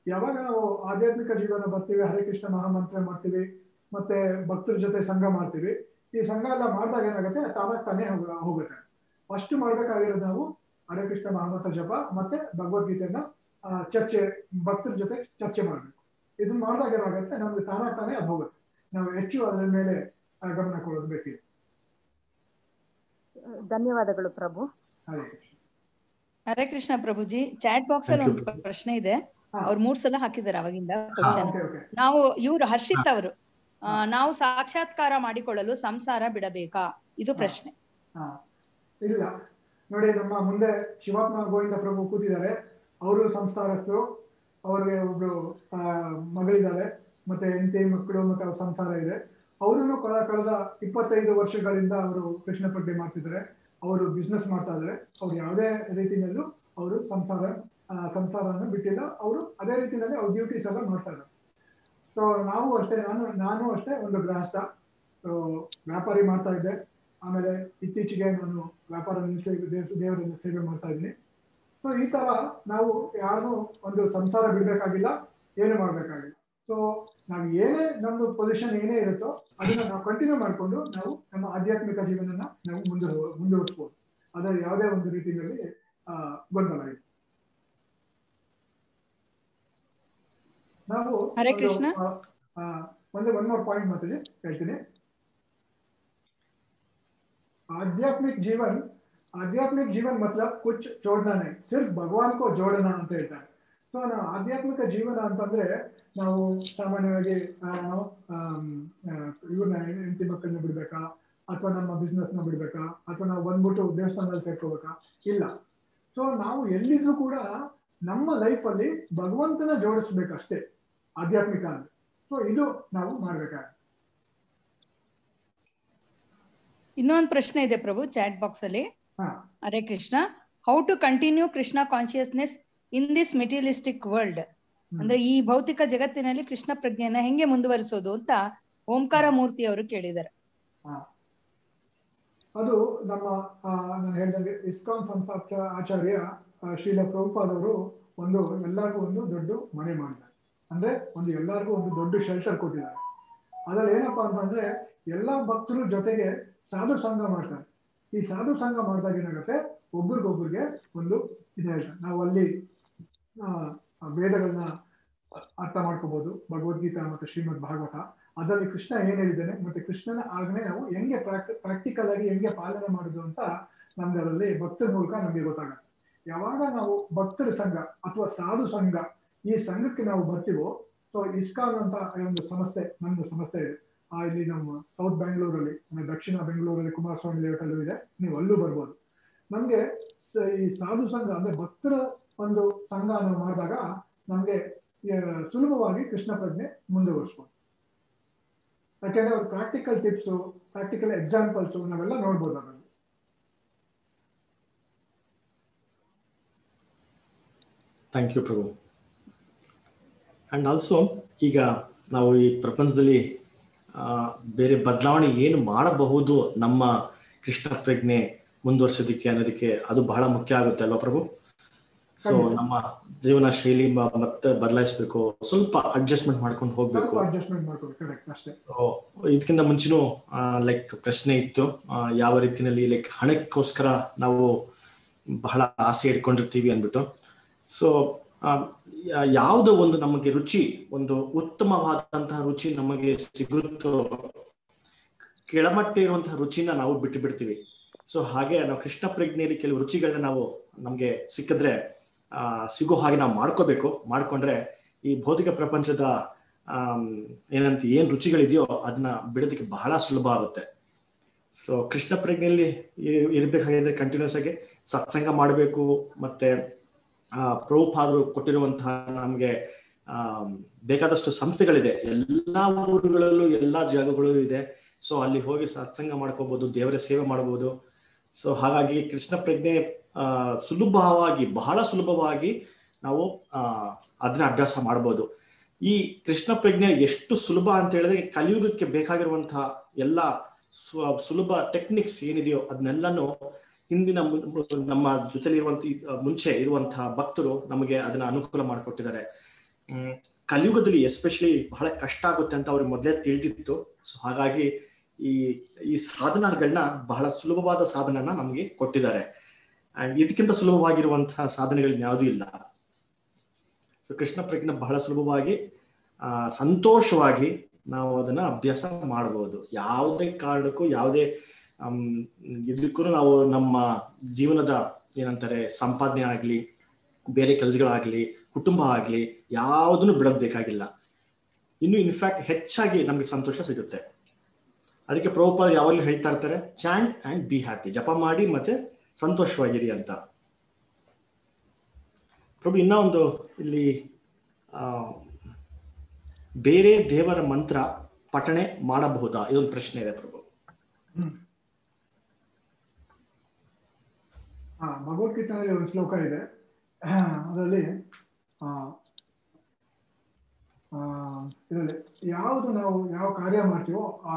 ಯಾವಾಗ ನಾವು ಆಧ್ಯಾತ್ಮಿಕ ಜೀವನ ಬರ್ತೀವಿ ಹರೇ ಕೃಷ್ಣ ಮಹಾಮಂತ್ರ ಮಾಡ್ತೀವಿ ಮತ್ತೆ ಭಕ್ತರ ಜೊತೆ ಸಂಘ ಮಾಡ್ತೀವಿ ಈ ಸಂಘ ಎಲ್ಲ ಮಾಡಿದಾಗ ಏನಾಗುತ್ತೆ ತಾನಾಗ್ ತಾನೇ ಹೋಗ- ಹೋಗುತ್ತೆ. ಫಸ್ಟ್ ಮಾಡ್ಬೇಕಾಗಿರೋದು ನಾವು ಹರೇ ಕೃಷ್ಣ ಮಹಾಮಂತ್ರ ಜಪ ಮತ್ತೆ ಭಗವದ್ಗೀತೆಯನ್ನ ಚರ್ಚೆ ಭಕ್ತರ ಜೊತೆ ಚರ್ಚೆ ಮಾಡಬೇಕು. ಇದನ್ನ ಮಾಡಿದಾಗ ಏನಾಗುತ್ತೆ? ನಮ್ಗೆ ತಾನ ತಾನೇ ಅದು ಹೋಗುತ್ತೆ. ನಾವು ಹೆಚ್ಚು ಅದರ ಮೇಲೆ ಗಮನ ಕೊಡೋದು ಬೇಕಿದೆ. ಧನ್ಯವಾದಗಳು ಪ್ರಭು. ಹರೇ ಕೃಷ್ಣ. ಹರೇ ಕೃಷ್ಣ ಪ್ರಭುಜಿ. ಚಾಟ್ ಬಾಕ್ಸ್ ಅಲ್ಲಿ ಒಂದು ಪ್ರಶ್ನೆ ಇದೆ. ಅವ್ರು ಮೂರ್ ಸಲ ಹಾಕಿದ್ದಾರೆ ಅವಾಗಿಂದ ನಾವು ಇವ್ರು ಹರ್ಷಿತ್ ಅವರು. ನಾವು ಸಾಕ್ಷಾತ್ಕಾರ ಮಾಡಿಕೊಳ್ಳಲು ಸಂಸಾರ ಬಿಡಬೇಕಾ? ಇದು ಪ್ರಶ್ನೆ. ಹಾ. ಇಲ್ಲ. ನೋಡಿ, ನಮ್ಮ ಮುಂದೆ ಶಿವಾತ್ಮ ಗೋವಿಂದ ಪ್ರಭು ಕೂತಿದ್ದಾರೆ. ಅವರು ಸಂಸಾರಸ್ಥರು. ಅವ್ರಿಗೆ ಒಬ್ರು ಮಗಳಿದ್ದಾರೆ. ಮತ್ತೆ ಹೆಂಡತಿ, ಮಕ್ಕಳು ಮತ್ತೆ ಅವ್ರ ಸಂಸಾರ ಇದೆ. ಅವರನ್ನು ಕಳ, ಕಳೆದ ಇಪ್ಪತ್ತೈದು ವರ್ಷಗಳಿಂದ ಅವರು ಕೃಷ್ಣ ಪಡ್ಡೆ ಮಾಡ್ತಿದ್ದಾರೆ. ಅವರು ಬಿಸ್ನೆಸ್ ಮಾಡ್ತಾ ಇದ್ದಾರೆ. ಅವ್ರು ಯಾವುದೇ ರೀತಿಯಲ್ಲೂ ಅವರು ಸಂಸಾರ ಸಂಸಾರವನ್ನು ಬಿಟ್ಟಿಲ್ಲ. ಅವರು ಅದೇ ರೀತಿಯಲ್ಲಿ ಅವ್ರ ಡ್ಯೂಟೀಸ್ ಎಲ್ಲ ಮಾಡ್ತಾ ಇದ್ದಾರೆ. ಸೊ ನಾವು ಅಷ್ಟೇ, ನಾನು ನಾನು ಅಷ್ಟೇ ಒಂದು ಗೃಹಸ್ಥ. ಸೊ ವ್ಯಾಪಾರಿ ಮಾಡ್ತಾ ಇದ್ದೆ. ಆಮೇಲೆ ಇತ್ತೀಚೆಗೆ ನಾನು ವ್ಯಾಪಾರ ದೇವರನ್ನು ಸೇವೆ ಮಾಡ್ತಾ ಇದ್ದೀನಿ. ಸೊ ಈ ತರ ನಾವು ಯಾರನ್ನೂ ಒಂದು ಸಂಸಾರ ಬಿಡಬೇಕಾಗಿಲ್ಲ ಏನು ಮಾಡ್ಬೇಕಾಗಿಲ್ಲ. ಸೊ ನಾವು ಏನೇ ನಮ್ದು ಪೊಸಿಷನ್ ಏನೇ ಇರುತ್ತೋ ಅದನ್ನ ನಾವು ಕಂಟಿನ್ಯೂ ಮಾಡಿಕೊಂಡು ನಾವು ನಮ್ಮ ಆಧ್ಯಾತ್ಮಿಕ ಜೀವನನ ನಾವು ಮುಂದೆ ಮುಂದುವರಿಸ್ಬೋದು. ಅದರ ಯಾವುದೇ ಒಂದು ರೀತಿಯಲ್ಲಿ ಗೊಂದಲ ಇದೆ ನಾವು ಹರೇ ಒಂದು, ಒನ್ ಮೋರ್ ಪಾಯಿಂಟ್ ಮಾತಾಡಿ ಹೇಳ್ತೀನಿ. ಆಧ್ಯಾತ್ಮಿಕ ಜೀವನ್ ಆಧ್ಯಾತ್ಮಿಕ ಜೀವನ್ ಮತ್ಲಬ್ ಕುಚ್ ಚೋಡ್ನಾನೆ ಸಿರ್ಫ್ ಭಗವಾನ್ ಕೋ ಜೋಡೋಣ ಅಂತ ಹೇಳ್ತಾರೆ. ಸೊ ನಾವು ಆಧ್ಯಾತ್ಮಿಕ ಜೀವನ ಅಂತಂದ್ರೆ ನಾವು ಸಾಮಾನ್ಯವಾಗಿ ನಾವು ಇವ್ರನ್ನ ಹೆಂಡತಿ ಮಕ್ಕಳನ್ನ ಬಿಡಬೇಕಾ, ಅಥವಾ ನಮ್ಮ ಬಿಸ್ನೆಸ್ನ ಬಿಡ್ಬೇಕಾ, ಅಥವಾ ನಾವು ಬಂದ್ಬಿಟ್ಟು ದೇವಸ್ಥಾನದಲ್ಲಿ ಸೇರ್ಕೋಬೇಕಾ? ಇಲ್ಲ. ಸೊ ನಾವು ಎಲ್ಲಿದ್ರೂ ಕೂಡ ನಮ್ಮ ಲೈಫಲ್ಲಿ ಭಗವಂತನ ಜೋಡಿಸ್ಬೇಕಷ್ಟೇ, ಆಧ್ಯಾತ್ಮಿಕ ಅಂತ ಸೊ ಇದು ನಾವು ಮಾಡ್ಬೇಕಾಗುತ್ತೆ. ಇನ್ನೊಂದು ಪ್ರಶ್ನೆ ಇದೆ ಪ್ರಭು ಚಾಟ್ ಬಾಕ್ಸ್ ಅಲ್ಲಿ. Hare Krishna how to continue Krishna consciousness in this materialistic world ಅಂದ್ರೆ ಈ ಭೌತಿಕ ಜಗತ್ತಿನಲ್ಲಿ ಕೃಷ್ಣ ಪ್ರಜ್ಞೆಯನ್ನ ಹೆಂಗೆ ಮುಂದುವರಿಸೋದು ಅಂತ ಓಂಕಾರ ಮೂರ್ತಿ ಅವರು ಕೇಳಿದ್ದಾರೆ. ಹಾ. ಅದು ನಮ್ಮ ನಾನು ಹೇಳ್ದಂಗೆ ಇಸ್ಕಾನ್ ಸಂಸ್ಥಾಪಕ ಆಚಾರ್ಯ ಶ್ರೀಲ ಶ್ರೀಲ ಪ್ರಭುಪಾದವರು ಒಂದು ಎಲ್ಲರಿಗೂ ಒಂದು ದೊಡ್ಡ ಮನೆ ಮಾಡಿದ್ದಾರೆ. ಅಂದ್ರೆ ಒಂದು ಎಲ್ಲರಿಗೂ ಒಂದು ದೊಡ್ಡ ಶೆಲ್ಟರ್ ಕೊಟ್ಟಿದ್ದಾರೆ. ಅದ್ರಲ್ಲಿ ಏನಪ್ಪಾ ಅಂತಂದ್ರೆ ಎಲ್ಲಾ ಭಕ್ತರು ಜೊತೆಗೆ ಸಾಧು ಸಂಘ ಮಾಡ್ತಾರೆ. ಈ ಸಾಧು ಸಂಘ ಮಾಡಿದಾಗ ಏನಾಗುತ್ತೆ? ಒಬ್ರಿಗೊಬ್ರಿಗೆ ಒಂದು ಇದಾಯ್ತು ನಾವು ಅಲ್ಲಿ ವೇದಗಳನ್ನ ಅರ್ಥ ಮಾಡ್ಕೋಬಹುದು ಭಗವದ್ಗೀತಾ ಮತ್ತು ಶ್ರೀಮದ್ ಭಾಗವತ. ಅದರಲ್ಲಿ ಕೃಷ್ಣ ಏನ್ ಹೇಳಿದ್ದಾನೆ? ಮತ್ತೆ ಕೃಷ್ಣನ ಆಜ್ಞೆ ನಾವು ಹೆಂಗೆ ಪ್ರಾಕ್ಟಿಕಲ್ ಆಗಿ ಹೆಂಗೆ ಪಾಲನೆ ಮಾಡುದು ಅಂತ ನಮ್ಗೆ ಅದರಲ್ಲಿ ಭಕ್ತರ ಮೂಲಕ ನಮ್ಗೆ ಗೊತ್ತಾಗುತ್ತೆ. ಯಾವಾಗ ನಾವು ಭಕ್ತರ ಸಂಘ ಅಥವಾ ಸಾಧು ಸಂಘ ಈ ಸಂಘಕ್ಕೆ ನಾವು ಬರ್ತೀವೋ, ಸೊ ಇಸ್ಕಾನ್ ಅಂತ ಒಂದು ಸಂಸ್ಥೆ ನಮ್ದು ಸಂಸ್ಥೆ ಇದೆ. ಇಲ್ಲಿ ನಮ್ಮ ಸೌತ್ ಬೆಂಗಳೂರಲ್ಲಿ ಅಂದ್ರೆ ದಕ್ಷಿಣ ಬೆಂಗಳೂರಲ್ಲಿ ಕುಮಾರಸ್ವಾಮಿ ಲೇಔಟ್ ಅಲ್ಲೂ ಇದೆ. ನೀವು ಅಲ್ಲೂ ಬರ್ಬೋದು. ನಮ್ಗೆ ಈ ಸಾಧು ಸಂಘ ಅಂದ್ರೆ ಭಕ್ತರ ಒಂದು ಸಂಘ ನಾವು ಮಾಡಿದಾಗ ನಮ್ಗೆ ಸುಲಭವಾಗಿ ಕೃಷ್ಣ ಪ್ರಜ್ಞೆ ಮುಂದುವರಿಸ್ಬೋದು. ಯಾಕೆಂದ್ರೆ ಅವ್ರ ಪ್ರಾಕ್ಟಿಕಲ್ ಟಿಪ್ಸು ಪ್ರಾಕ್ಟಿಕಲ್ ಎಕ್ಸಾಂಪಲ್ಸು ನಾವೆಲ್ಲ ನೋಡ್ಬೋದು ಅದನ್ನು thank you Prabhu and also ಈಗ ನಾವು ಈ ಪ್ರಪಂಚದಲ್ಲಿ ಬೇರೆ ಬದಲಾವಣೆ ಏನು ಮಾಡಬಹುದು ನಮ್ಮ ಕೃಷ್ಣ ಪ್ರಜ್ಞೆ ಮುಂದುವರ್ಸೋದಿಕ್ಕೆ ಅನ್ನೋದಕ್ಕೆ ಅದು ಬಹಳ ಮುಖ್ಯ ಆಗುತ್ತೆ ಅಲ್ವಾ ಪ್ರಭು? ಸೊ ನಮ್ಮ ಜೀವನ ಶೈಲಿ ಮತ್ತೆ ಬದಲಾಯಿಸ್ಬೇಕು. ಸ್ವಲ್ಪ ಅಡ್ಜಸ್ಟ್ಮೆಂಟ್ ಮಾಡ್ಕೊಂಡು ಹೋಗ್ಬೇಕು. ಇದಕ್ಕಿಂತ ಮುಂಚೆನೂ ಲೈಕ್ ಪ್ರಶ್ನೆ ಇತ್ತು. ಯಾವ ರೀತಿನಲ್ಲಿ ಲೈಕ್ ಹಣಕ್ಕೋಸ್ಕರ ನಾವು ಬಹಳ ಆಸೆ ಇಟ್ಕೊಂಡಿರ್ತೀವಿ ಅಂದ್ಬಿಟ್ಟು. ಸೊ ಯಾವುದೋ ಒಂದು ನಮಗೆ ರುಚಿ, ಒಂದು ಉತ್ತಮವಾದಂತಹ ರುಚಿ ನಮಗೆ ಸಿಗುತ್ತೋ ಕೆಳಮಟ್ಟ ಇರುವಂತಹ ರುಚಿನ ನಾವು ಬಿಟ್ಟು ಬಿಡ್ತೀವಿ. ಸೊ ಹಾಗೆ ನಾವು ಕೃಷ್ಣ ಪ್ರಜ್ಞೆಯಲ್ಲಿ ಕೆಲವು ರುಚಿಗಳನ್ನ ನಾವು ನಮ್ಗೆ ಸಿಕ್ಕಿದ್ರೆ, ಆ, ಸಿಗೋ ಹಾಗೆ ನಾವು ಮಾಡ್ಕೋಬೇಕು. ಮಾಡ್ಕೊಂಡ್ರೆ ಈ ಭೌತಿಕ ಪ್ರಪಂಚದ ಏನಂತ, ಏನ್ ರುಚಿಗಳಿದೆಯೋ ಅದನ್ನ ಬಿಡೋದಕ್ಕೆ ಬಹಳ ಸುಲಭ ಆಗುತ್ತೆ. ಸೊ ಕೃಷ್ಣ ಪ್ರಜ್ಞೆಯಲ್ಲಿ ಇರ್ಬೇಕಾಗಿದ್ರೆ ಕಂಟಿನ್ಯೂಸ್ ಆಗಿ ಸತ್ಸಂಗ ಮಾಡಬೇಕು, ಮತ್ತೆ ಪ್ರಭುಪಾದರು ಕೊಟ್ಟಿರುವಂತಹ ನಮಗೆ, ಆ, ಬೇಕಾದಷ್ಟು ಸಂಸ್ಥೆಗಳಿದೆ. ಎಲ್ಲಾ ಊರುಗಳಲ್ಲೂ ಎಲ್ಲಾ ಜಾಗಗಳು ಇದೆ. ಸೊ ಅಲ್ಲಿ ಹೋಗಿ ಸತ್ಸಂಗ ಮಾಡ್ಕೋಬಹುದು ದೇವರ ಸೇವೆ ಮಾಡಬಹುದು ಸೊ ಹಾಗಾಗಿ ಕೃಷ್ಣ ಪ್ರಜ್ಞೆ ಸುಲಭವಾಗಿ, ಬಹಳ ಸುಲಭವಾಗಿ ನಾವು ಅದನ್ನ ಅಭ್ಯಾಸ ಮಾಡಬಹುದು ಈ ಕೃಷ್ಣ ಪ್ರಜ್ಞೆ ಎಷ್ಟು ಸುಲಭ ಅಂತ ಹೇಳಿದ್ರೆ, ಕಲಿಯುಗಕ್ಕೆ ಬೇಕಾಗಿರುವಂತಹ ಎಲ್ಲ ಸುಲಭ ಟೆಕ್ನಿಕ್ಸ್ ಏನಿದೆಯೋ ಅದನ್ನೆಲ್ಲನೂ ಹಿಂದಿನ ನಮ್ಮ ಜೊತೆಲಿ ಇರುವಂತ ಮುಂಚೆ ಇರುವಂತಹ ಭಕ್ತರು ನಮಗೆ ಅದನ್ನ ಅನುಕೂಲ ಮಾಡಿಕೊಟ್ಟಿದ್ದಾರೆ. ಹ್ಮ್, ಕಲಿಯುಗದಲ್ಲಿ ಎಸ್ಪೆಷಲಿ ಬಹಳ ಕಷ್ಟ ಆಗುತ್ತೆ ಅಂತ ಅವ್ರಿಗೆ ಮೊದಲೇ ತಿಳಿದಿತ್ತು. ಸೊ ಹಾಗಾಗಿ ಈ ಈ ಸಾಧನಗಳನ್ನ ಬಹಳ ಸುಲಭವಾದ ಸಾಧನನ ನಮಗೆ ಕೊಟ್ಟಿದ್ದಾರೆ. ಅಂಡ್ ಇದಕ್ಕಿಂತ ಸುಲಭವಾಗಿರುವಂತಹ ಸಾಧನೆಗಳು ಯಾವುದೂ ಇಲ್ಲ. ಸೊ ಕೃಷ್ಣ ಪ್ರಜ್ಞೆ ಬಹಳ ಸುಲಭವಾಗಿ ಸಂತೋಷವಾಗಿ ನಾವು ಅದನ್ನ ಅಭ್ಯಾಸ ಮಾಡಬಹುದು ಯಾವುದೇ ಕಾರಣಕ್ಕೂ, ಯಾವುದೇ ಇದಕ್ಕೂ ನಾವು ನಮ್ಮ ಜೀವನದ ಏನಂತಾರೆ ಸಂಪಾದನೆ ಆಗ್ಲಿ, ಬೇರೆ ಕೆಲಸಗಳಾಗ್ಲಿ, ಕುಟುಂಬ ಆಗ್ಲಿ ಯಾವುದನ್ನು ಬಿಡೋದ್ ಬೇಕಾಗಿಲ್ಲ. ಇನ್ನು ಇನ್ಫ್ಯಾಕ್ಟ್ ಹೆಚ್ಚಾಗಿ ನಮ್ಗೆ ಸಂತೋಷ ಸಿಗುತ್ತೆ. ಅದಕ್ಕೆ ಪ್ರಭುಪಾದ ಯಾವಾಗಲೂ ಹೇಳ್ತಾ ಇರ್ತಾರೆ ಚಾಂಗ್ ಅಂಡ್ ಬಿ ಹ್ಯಾಪಿ ಜಪ ಮಾಡಿ ಮತ್ತೆ ಸಂತೋಷವಾಗಿರಿ ಅಂತ. ಪ್ರಭು ಇನ್ನ ಒಂದು ಇಲ್ಲಿ ಬೇರೆ ದೇವರ ಮಂತ್ರ ಪಠಣೆ ಮಾಡಬಹುದಾ? ಇದೊಂದು ಪ್ರಶ್ನೆ ಇದೆ ಪ್ರಭು ಹಾ ಭಗವದ್ಗೀತೆಯಲ್ಲಿ ಒಂದು ಶ್ಲೋಕ ಇದೆ. ಅದರಲ್ಲಿ ಇದರಲ್ಲಿ ಯಾವುದು ನಾವು ಯಾವ ಕಾರ್ಯ ಮಾಡ್ತೀವೋ ಆ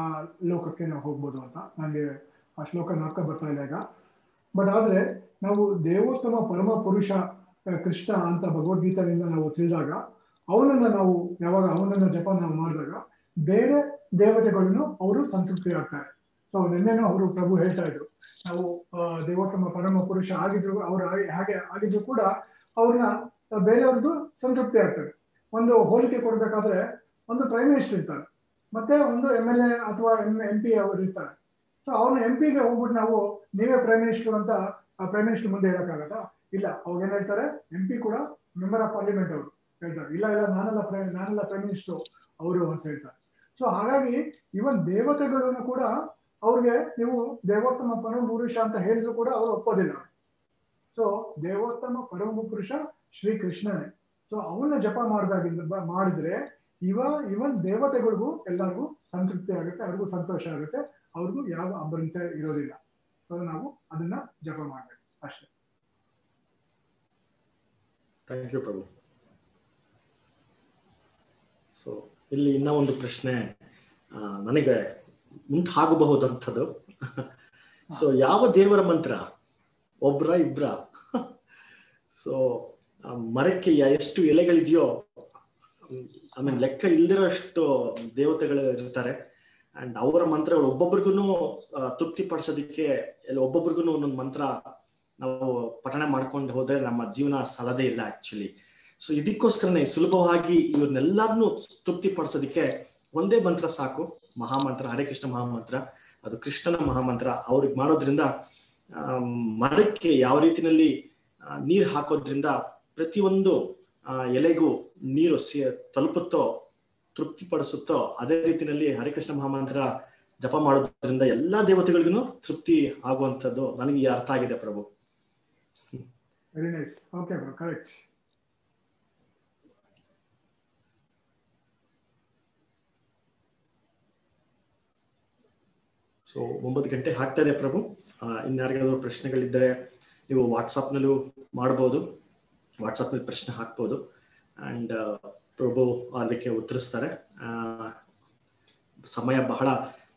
ಲೋಕಕ್ಕೆ ನಾವು ಹೋಗ್ಬೋದು ಅಂತ ನನಗೆ ಆ ಶ್ಲೋಕ ನೋಡ್ಕೊ ಬರ್ತಾ ಇಲ್ಲ ಈಗ. ಬಟ್ ಆದರೆ ನಾವು ದೇವೋತ್ತಮ ಪರಮ ಪುರುಷ ಕೃಷ್ಣ ಅಂತ ಭಗವದ್ಗೀತೆಯಿಂದ ನಾವು ತಿಳಿದಾಗ, ಅವನನ್ನು ನಾವು ಯಾವಾಗ ಅವನನ್ನ ಜಪ ನಾವು ಮಾಡಿದಾಗ ಬೇರೆ ದೇವತೆಗಳನ್ನು ಅವರು ಸಂತೃಪ್ತಿ ಆಗ್ತಾರೆ ಸೊ ನಿನ್ನೆನೂ ಅವರು ಪ್ರಭು ಹೇಳ್ತಾ ಇದ್ರು ನಾವು ದೇವೋತ್ತಮ ಪರಮ ಪುರುಷ ಆಗಿದ್ರು, ಅವ್ರು ಹಾಗೆ- ಆಗಿದ್ರು ಕೂಡ ಅವ್ರನ್ನ ಬೇರೆಯವ್ರದ್ದು ಸಂತೃಪ್ತಿ ಆಗ್ತದೆ. ಒಂದು ಹೋಲಿಕೆ ಕೊಡ್ಬೇಕಾದ್ರೆ ಒಂದು ಪ್ರೈಮ್ ಮಿನಿಸ್ಟರ್ ಇರ್ತಾರೆ. ಮತ್ತೆ ಒಂದು ಎಂ ಎಲ್ ಎ ಅಥವಾ ಎಂ ಎಂ ಪಿ ಅವರು ಇರ್ತಾರೆ. ಸೊ ಅವ್ರನ್ನ ಎಂ ಪಿಗೆ ಹೋಗ್ಬಿಟ್ಟು ನಾವು ನೀವೇ ಪ್ರೈಮ್ ಮಿನಿಸ್ಟರ್ ಅಂತ ಆ ಪ್ರೈಮ್ ಮಿನಿಸ್ಟರ್ ಮುಂದೆ ಹೇಳೋಕ್ಕಾಗಲ್ಲ ಇಲ್ಲ, ಅವ್ರು ಏನ್ ಹೇಳ್ತಾರೆ? ಎಂ ಪಿ ಕೂಡ ಮೆಂಬರ್ ಆಫ್ ಪಾರ್ಲಿಮೆಂಟ್ ಅವರು ಹೇಳ್ತಾರೆ. ಇಲ್ಲ ಇಲ್ಲ, ನಾನೆಲ್ಲ ಪ್ರೈ- ನಾನೆಲ್ಲ ಪ್ರೈಮ್ ಮಿನಿಸ್ಟರ್ ಅವರು ಅಂತ ಹೇಳ್ತಾರೆ. ಸೊ ಹಾಗಾಗಿ ಇವನ್ ದೇವತೆಗಳನ್ನು ಕೂಡ ಅವ್ರಿಗೆ ನೀವು ದೇವೋತ್ತಮ ಪರಮ ಪುರುಷ ಅಂತ ಹೇಳಿದ್ರು ಕೂಡ ಅವರು ಒಪ್ಪೋದಿಲ್ಲ. ಸೊ ದೇವೋತ್ತಮ ಪರಮ ಪುರುಷ ಶ್ರೀ ಕೃಷ್ಣನೇ ಸೊ ಅವನ್ನ ಜಪ ಮಾಡಿದಾಗ ಮಾಡಿದ್ರೆ ಇವ, ಇವನ್ ದೇವತೆಗಳಿಗೂ ಎಲ್ಲರಿಗೂ ಸಂತೃಪ್ತಿ ಆಗುತ್ತೆ, ಅವ್ರಿಗೂ ಸಂತೋಷ ಆಗುತ್ತೆ, ಅವ್ರಿಗೂ ಯಾವ ಅಭ್ಯಂತರ ಇರೋದಿಲ್ಲ. ಸೊ ನಾವು ಅದನ್ನ ಜಪ ಮಾಡಬೇಕು. ಅಷ್ಟೇ. ಥ್ಯಾಂಕ್ ಯು ಪ್ರಭು ಸೊ ಇಲ್ಲಿ ಇನ್ನ ಒಂದು ಪ್ರಶ್ನೆ ನನಗೆ ಉಂಟಾಗಬಹುದಂಥದ್ದು ಸೊ ಯಾವ ದೇವರ ಮಂತ್ರ? ಒಬ್ರ ಇಬ್ರ. ಸೊ ಮರಕ್ಕೆ ಎಷ್ಟು ಎಲೆಗಳಿದೆಯೋ ಐ ಮೀನ್ ಲೆಕ್ಕ ಇಲ್ದಿರೋಷ್ಟು ದೇವತೆಗಳು ಇರ್ತಾರೆ. ಅಂಡ್ ಅವರ ಮಂತ್ರಗಳು ಒಬ್ಬೊಬ್ರಿಗೂ ತೃಪ್ತಿ ಪಡಿಸೋದಿಕ್ಕೆ ಎಲ್ಲ ಒಬ್ಬೊಬ್ರಿಗೂ ಒಂದೊಂದು ಮಂತ್ರ ನಾವು ಪಠಣ ಮಾಡ್ಕೊಂಡು ಹೋದ್ರೆ ನಮ್ಮ ಜೀವನ ಸಲದೇ ಇಲ್ಲ ಆಕ್ಚುಲಿ ಸೊ ಇದಕ್ಕೋಸ್ಕರನೇ ಸುಲಭವಾಗಿ ಇವ್ರನ್ನೆಲ್ಲರನ್ನೂ ತೃಪ್ತಿ ಪಡಿಸೋದಿಕ್ಕೆ ಒಂದೇ ಮಂತ್ರ ಸಾಕು. ಮಹಾಮಂತ್ರ, ಹರೇ ಕೃಷ್ಣ ಮಹಾಮಂತ್ರ, ಅದು ಕೃಷ್ಣನ ಮಹಾಮಂತ್ರ, ಅವ್ರಿಗೆ ಮಾಡೋದ್ರಿಂದ ಮರಕ್ಕೆ ಯಾವ ರೀತಿನಲ್ಲಿ ನೀರು ಹಾಕೋದ್ರಿಂದ ಪ್ರತಿಯೊಂದು ಎಲೆಗೂ ನೀರು ಸಿ, ತಲುಪುತ್ತೋ, ತೃಪ್ತಿಪಡಿಸುತ್ತೋ, ಅದೇ ರೀತಿಯಲ್ಲಿ ಹರಿಕೃಷ್ಣ ಮಹಾಮಂತ್ರ ಜಪ ಮಾಡೋದ್ರಿಂದ ಎಲ್ಲಾ ದೇವತೆಗಳಿಗೂ ತೃಪ್ತಿ ಆಗುವಂಥದ್ದು ನನಗೆ ಅರ್ಥ ಆಗಿದೆ ಪ್ರಭು very nice okay bro correct so ಒಂಬತ್ತು ಗಂಟೆ ಆಗ್ತಾ ಇದೆ ಪ್ರಭು. ಇನ್ಯಾರಿಗಾದ್ರೂ ಪ್ರಶ್ನೆಗಳಿದ್ದರೆ ನೀವು ವಾಟ್ಸಪ್ನಲ್ಲೂ ಮಾಡ್ಬೋದು. ವಾಟ್ಸಪ್ನಲ್ಲಿ ಪ್ರಶ್ನೆ ಹಾಕ್ಬೋದು. ಆ್ಯಂಡ್ ಪ್ರಭು ಅದಕ್ಕೆ ಉತ್ತರಿಸ್ತಾರೆ. ಸಮಯ ಬಹಳ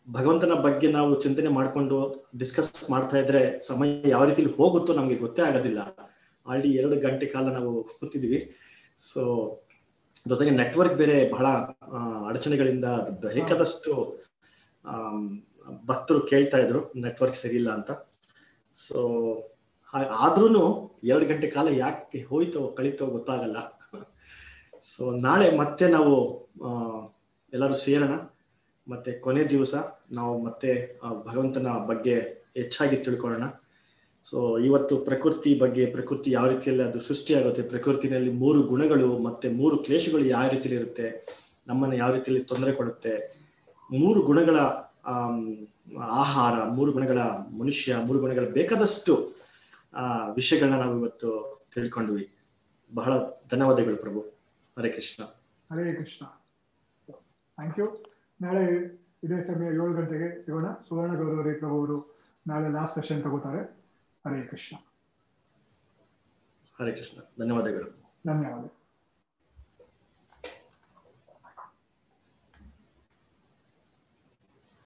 ಭಗವಂತನ ಬಗ್ಗೆ ನಾವು ಚಿಂತನೆ ಮಾಡಿಕೊಂಡು ಡಿಸ್ಕಸ್ ಮಾಡ್ತಾ ಇದ್ರೆ ಸಮಯ ಯಾವ ರೀತಿಲಿ ಹೋಗುತ್ತೋ ನಮಗೆ ಗೊತ್ತೇ ಆಗೋದಿಲ್ಲ. ಆಲ್ರೆಡಿ ಎರಡು ಗಂಟೆ ಕಾಲ ನಾವು ಕೂತಿದ್ವಿ ಸೊ ಜೊತೆಗೆ ನೆಟ್ವರ್ಕ್ ಬೇರೆ ಬಹಳ ಅಡಚಣೆಗಳಿಂದ ಬೇಕಾದಷ್ಟು ಭಕ್ತರು ಕೇಳ್ತಾ ಇದ್ರು ನೆಟ್ವರ್ಕ್ ಸರಿಯಿಲ್ಲ ಅಂತ. ಸೊ ಆದ್ರೂ ಎರಡು ಗಂಟೆ ಕಾಲ ಯಾಕೆ ಹೋಯ್ತೋ, ಕಳೀತೋ ಗೊತ್ತಾಗಲ್ಲ. ಸೊ ನಾಳೆ ಮತ್ತೆ ನಾವು ಎಲ್ಲರೂ ಸೇರೋಣ. ಮತ್ತೆ ಕೊನೆ ದಿವಸ ನಾವು ಮತ್ತೆ ಭಗವಂತನ ಬಗ್ಗೆ ಹೆಚ್ಚಾಗಿ ತಿಳ್ಕೊಳ್ಳೋಣ. ಸೊ ಇವತ್ತು ಪ್ರಕೃತಿ ಬಗ್ಗೆ, ಪ್ರಕೃತಿ ಯಾವ ರೀತಿಯಲ್ಲಿ ಅದು ಸೃಷ್ಟಿಯಾಗುತ್ತೆ, ಪ್ರಕೃತಿನಲ್ಲಿ ಮೂರು ಗುಣಗಳು ಮತ್ತೆ ಮೂರು ಕ್ಲೇಶಗಳು ಯಾವ ರೀತಿಯಲ್ಲಿ ಇರುತ್ತೆ, ನಮ್ಮನ್ನು ಯಾವ ರೀತಿಯಲ್ಲಿ ತೊಂದರೆ ಕೊಡುತ್ತೆ, ಮೂರು ಗುಣಗಳ ಆಹಾರ ಮೂರು ಗುಣಗಳ ಮನುಷ್ಯ ಮೂರು ಗುಣಗಳ ಬೇಕಾದಷ್ಟು ಆ ವಿಷಯಗಳನ್ನ ನಾವು ಇವತ್ತು ತಿಳ್ಕೊಂಡ್ವಿ. ಬಹಳ ಧನ್ಯವಾದಗಳು ಪ್ರಭು. ಹರೇ ಕೃಷ್ಣ. ಹರೇ ಕೃಷ್ಣ. ಥ್ಯಾಂಕ್ ಯು ನಾಳೆ ಇದೇ ಸಮಯ ಏಳು ಗಂಟೆಗೆ ಇರೋಣ. ಸುವರ್ಣ ಗೌರವರಿ ಪ್ರಭು ಅವರು ನಾಳೆ ಲಾಸ್ಟ್ ಸೆಷನ್ ತಗೋತಾರೆ. ಹರೇ ಕೃಷ್ಣ. ಹರೇ ಕೃಷ್ಣ. ಧನ್ಯವಾದಗಳು. ಧನ್ಯವಾದ.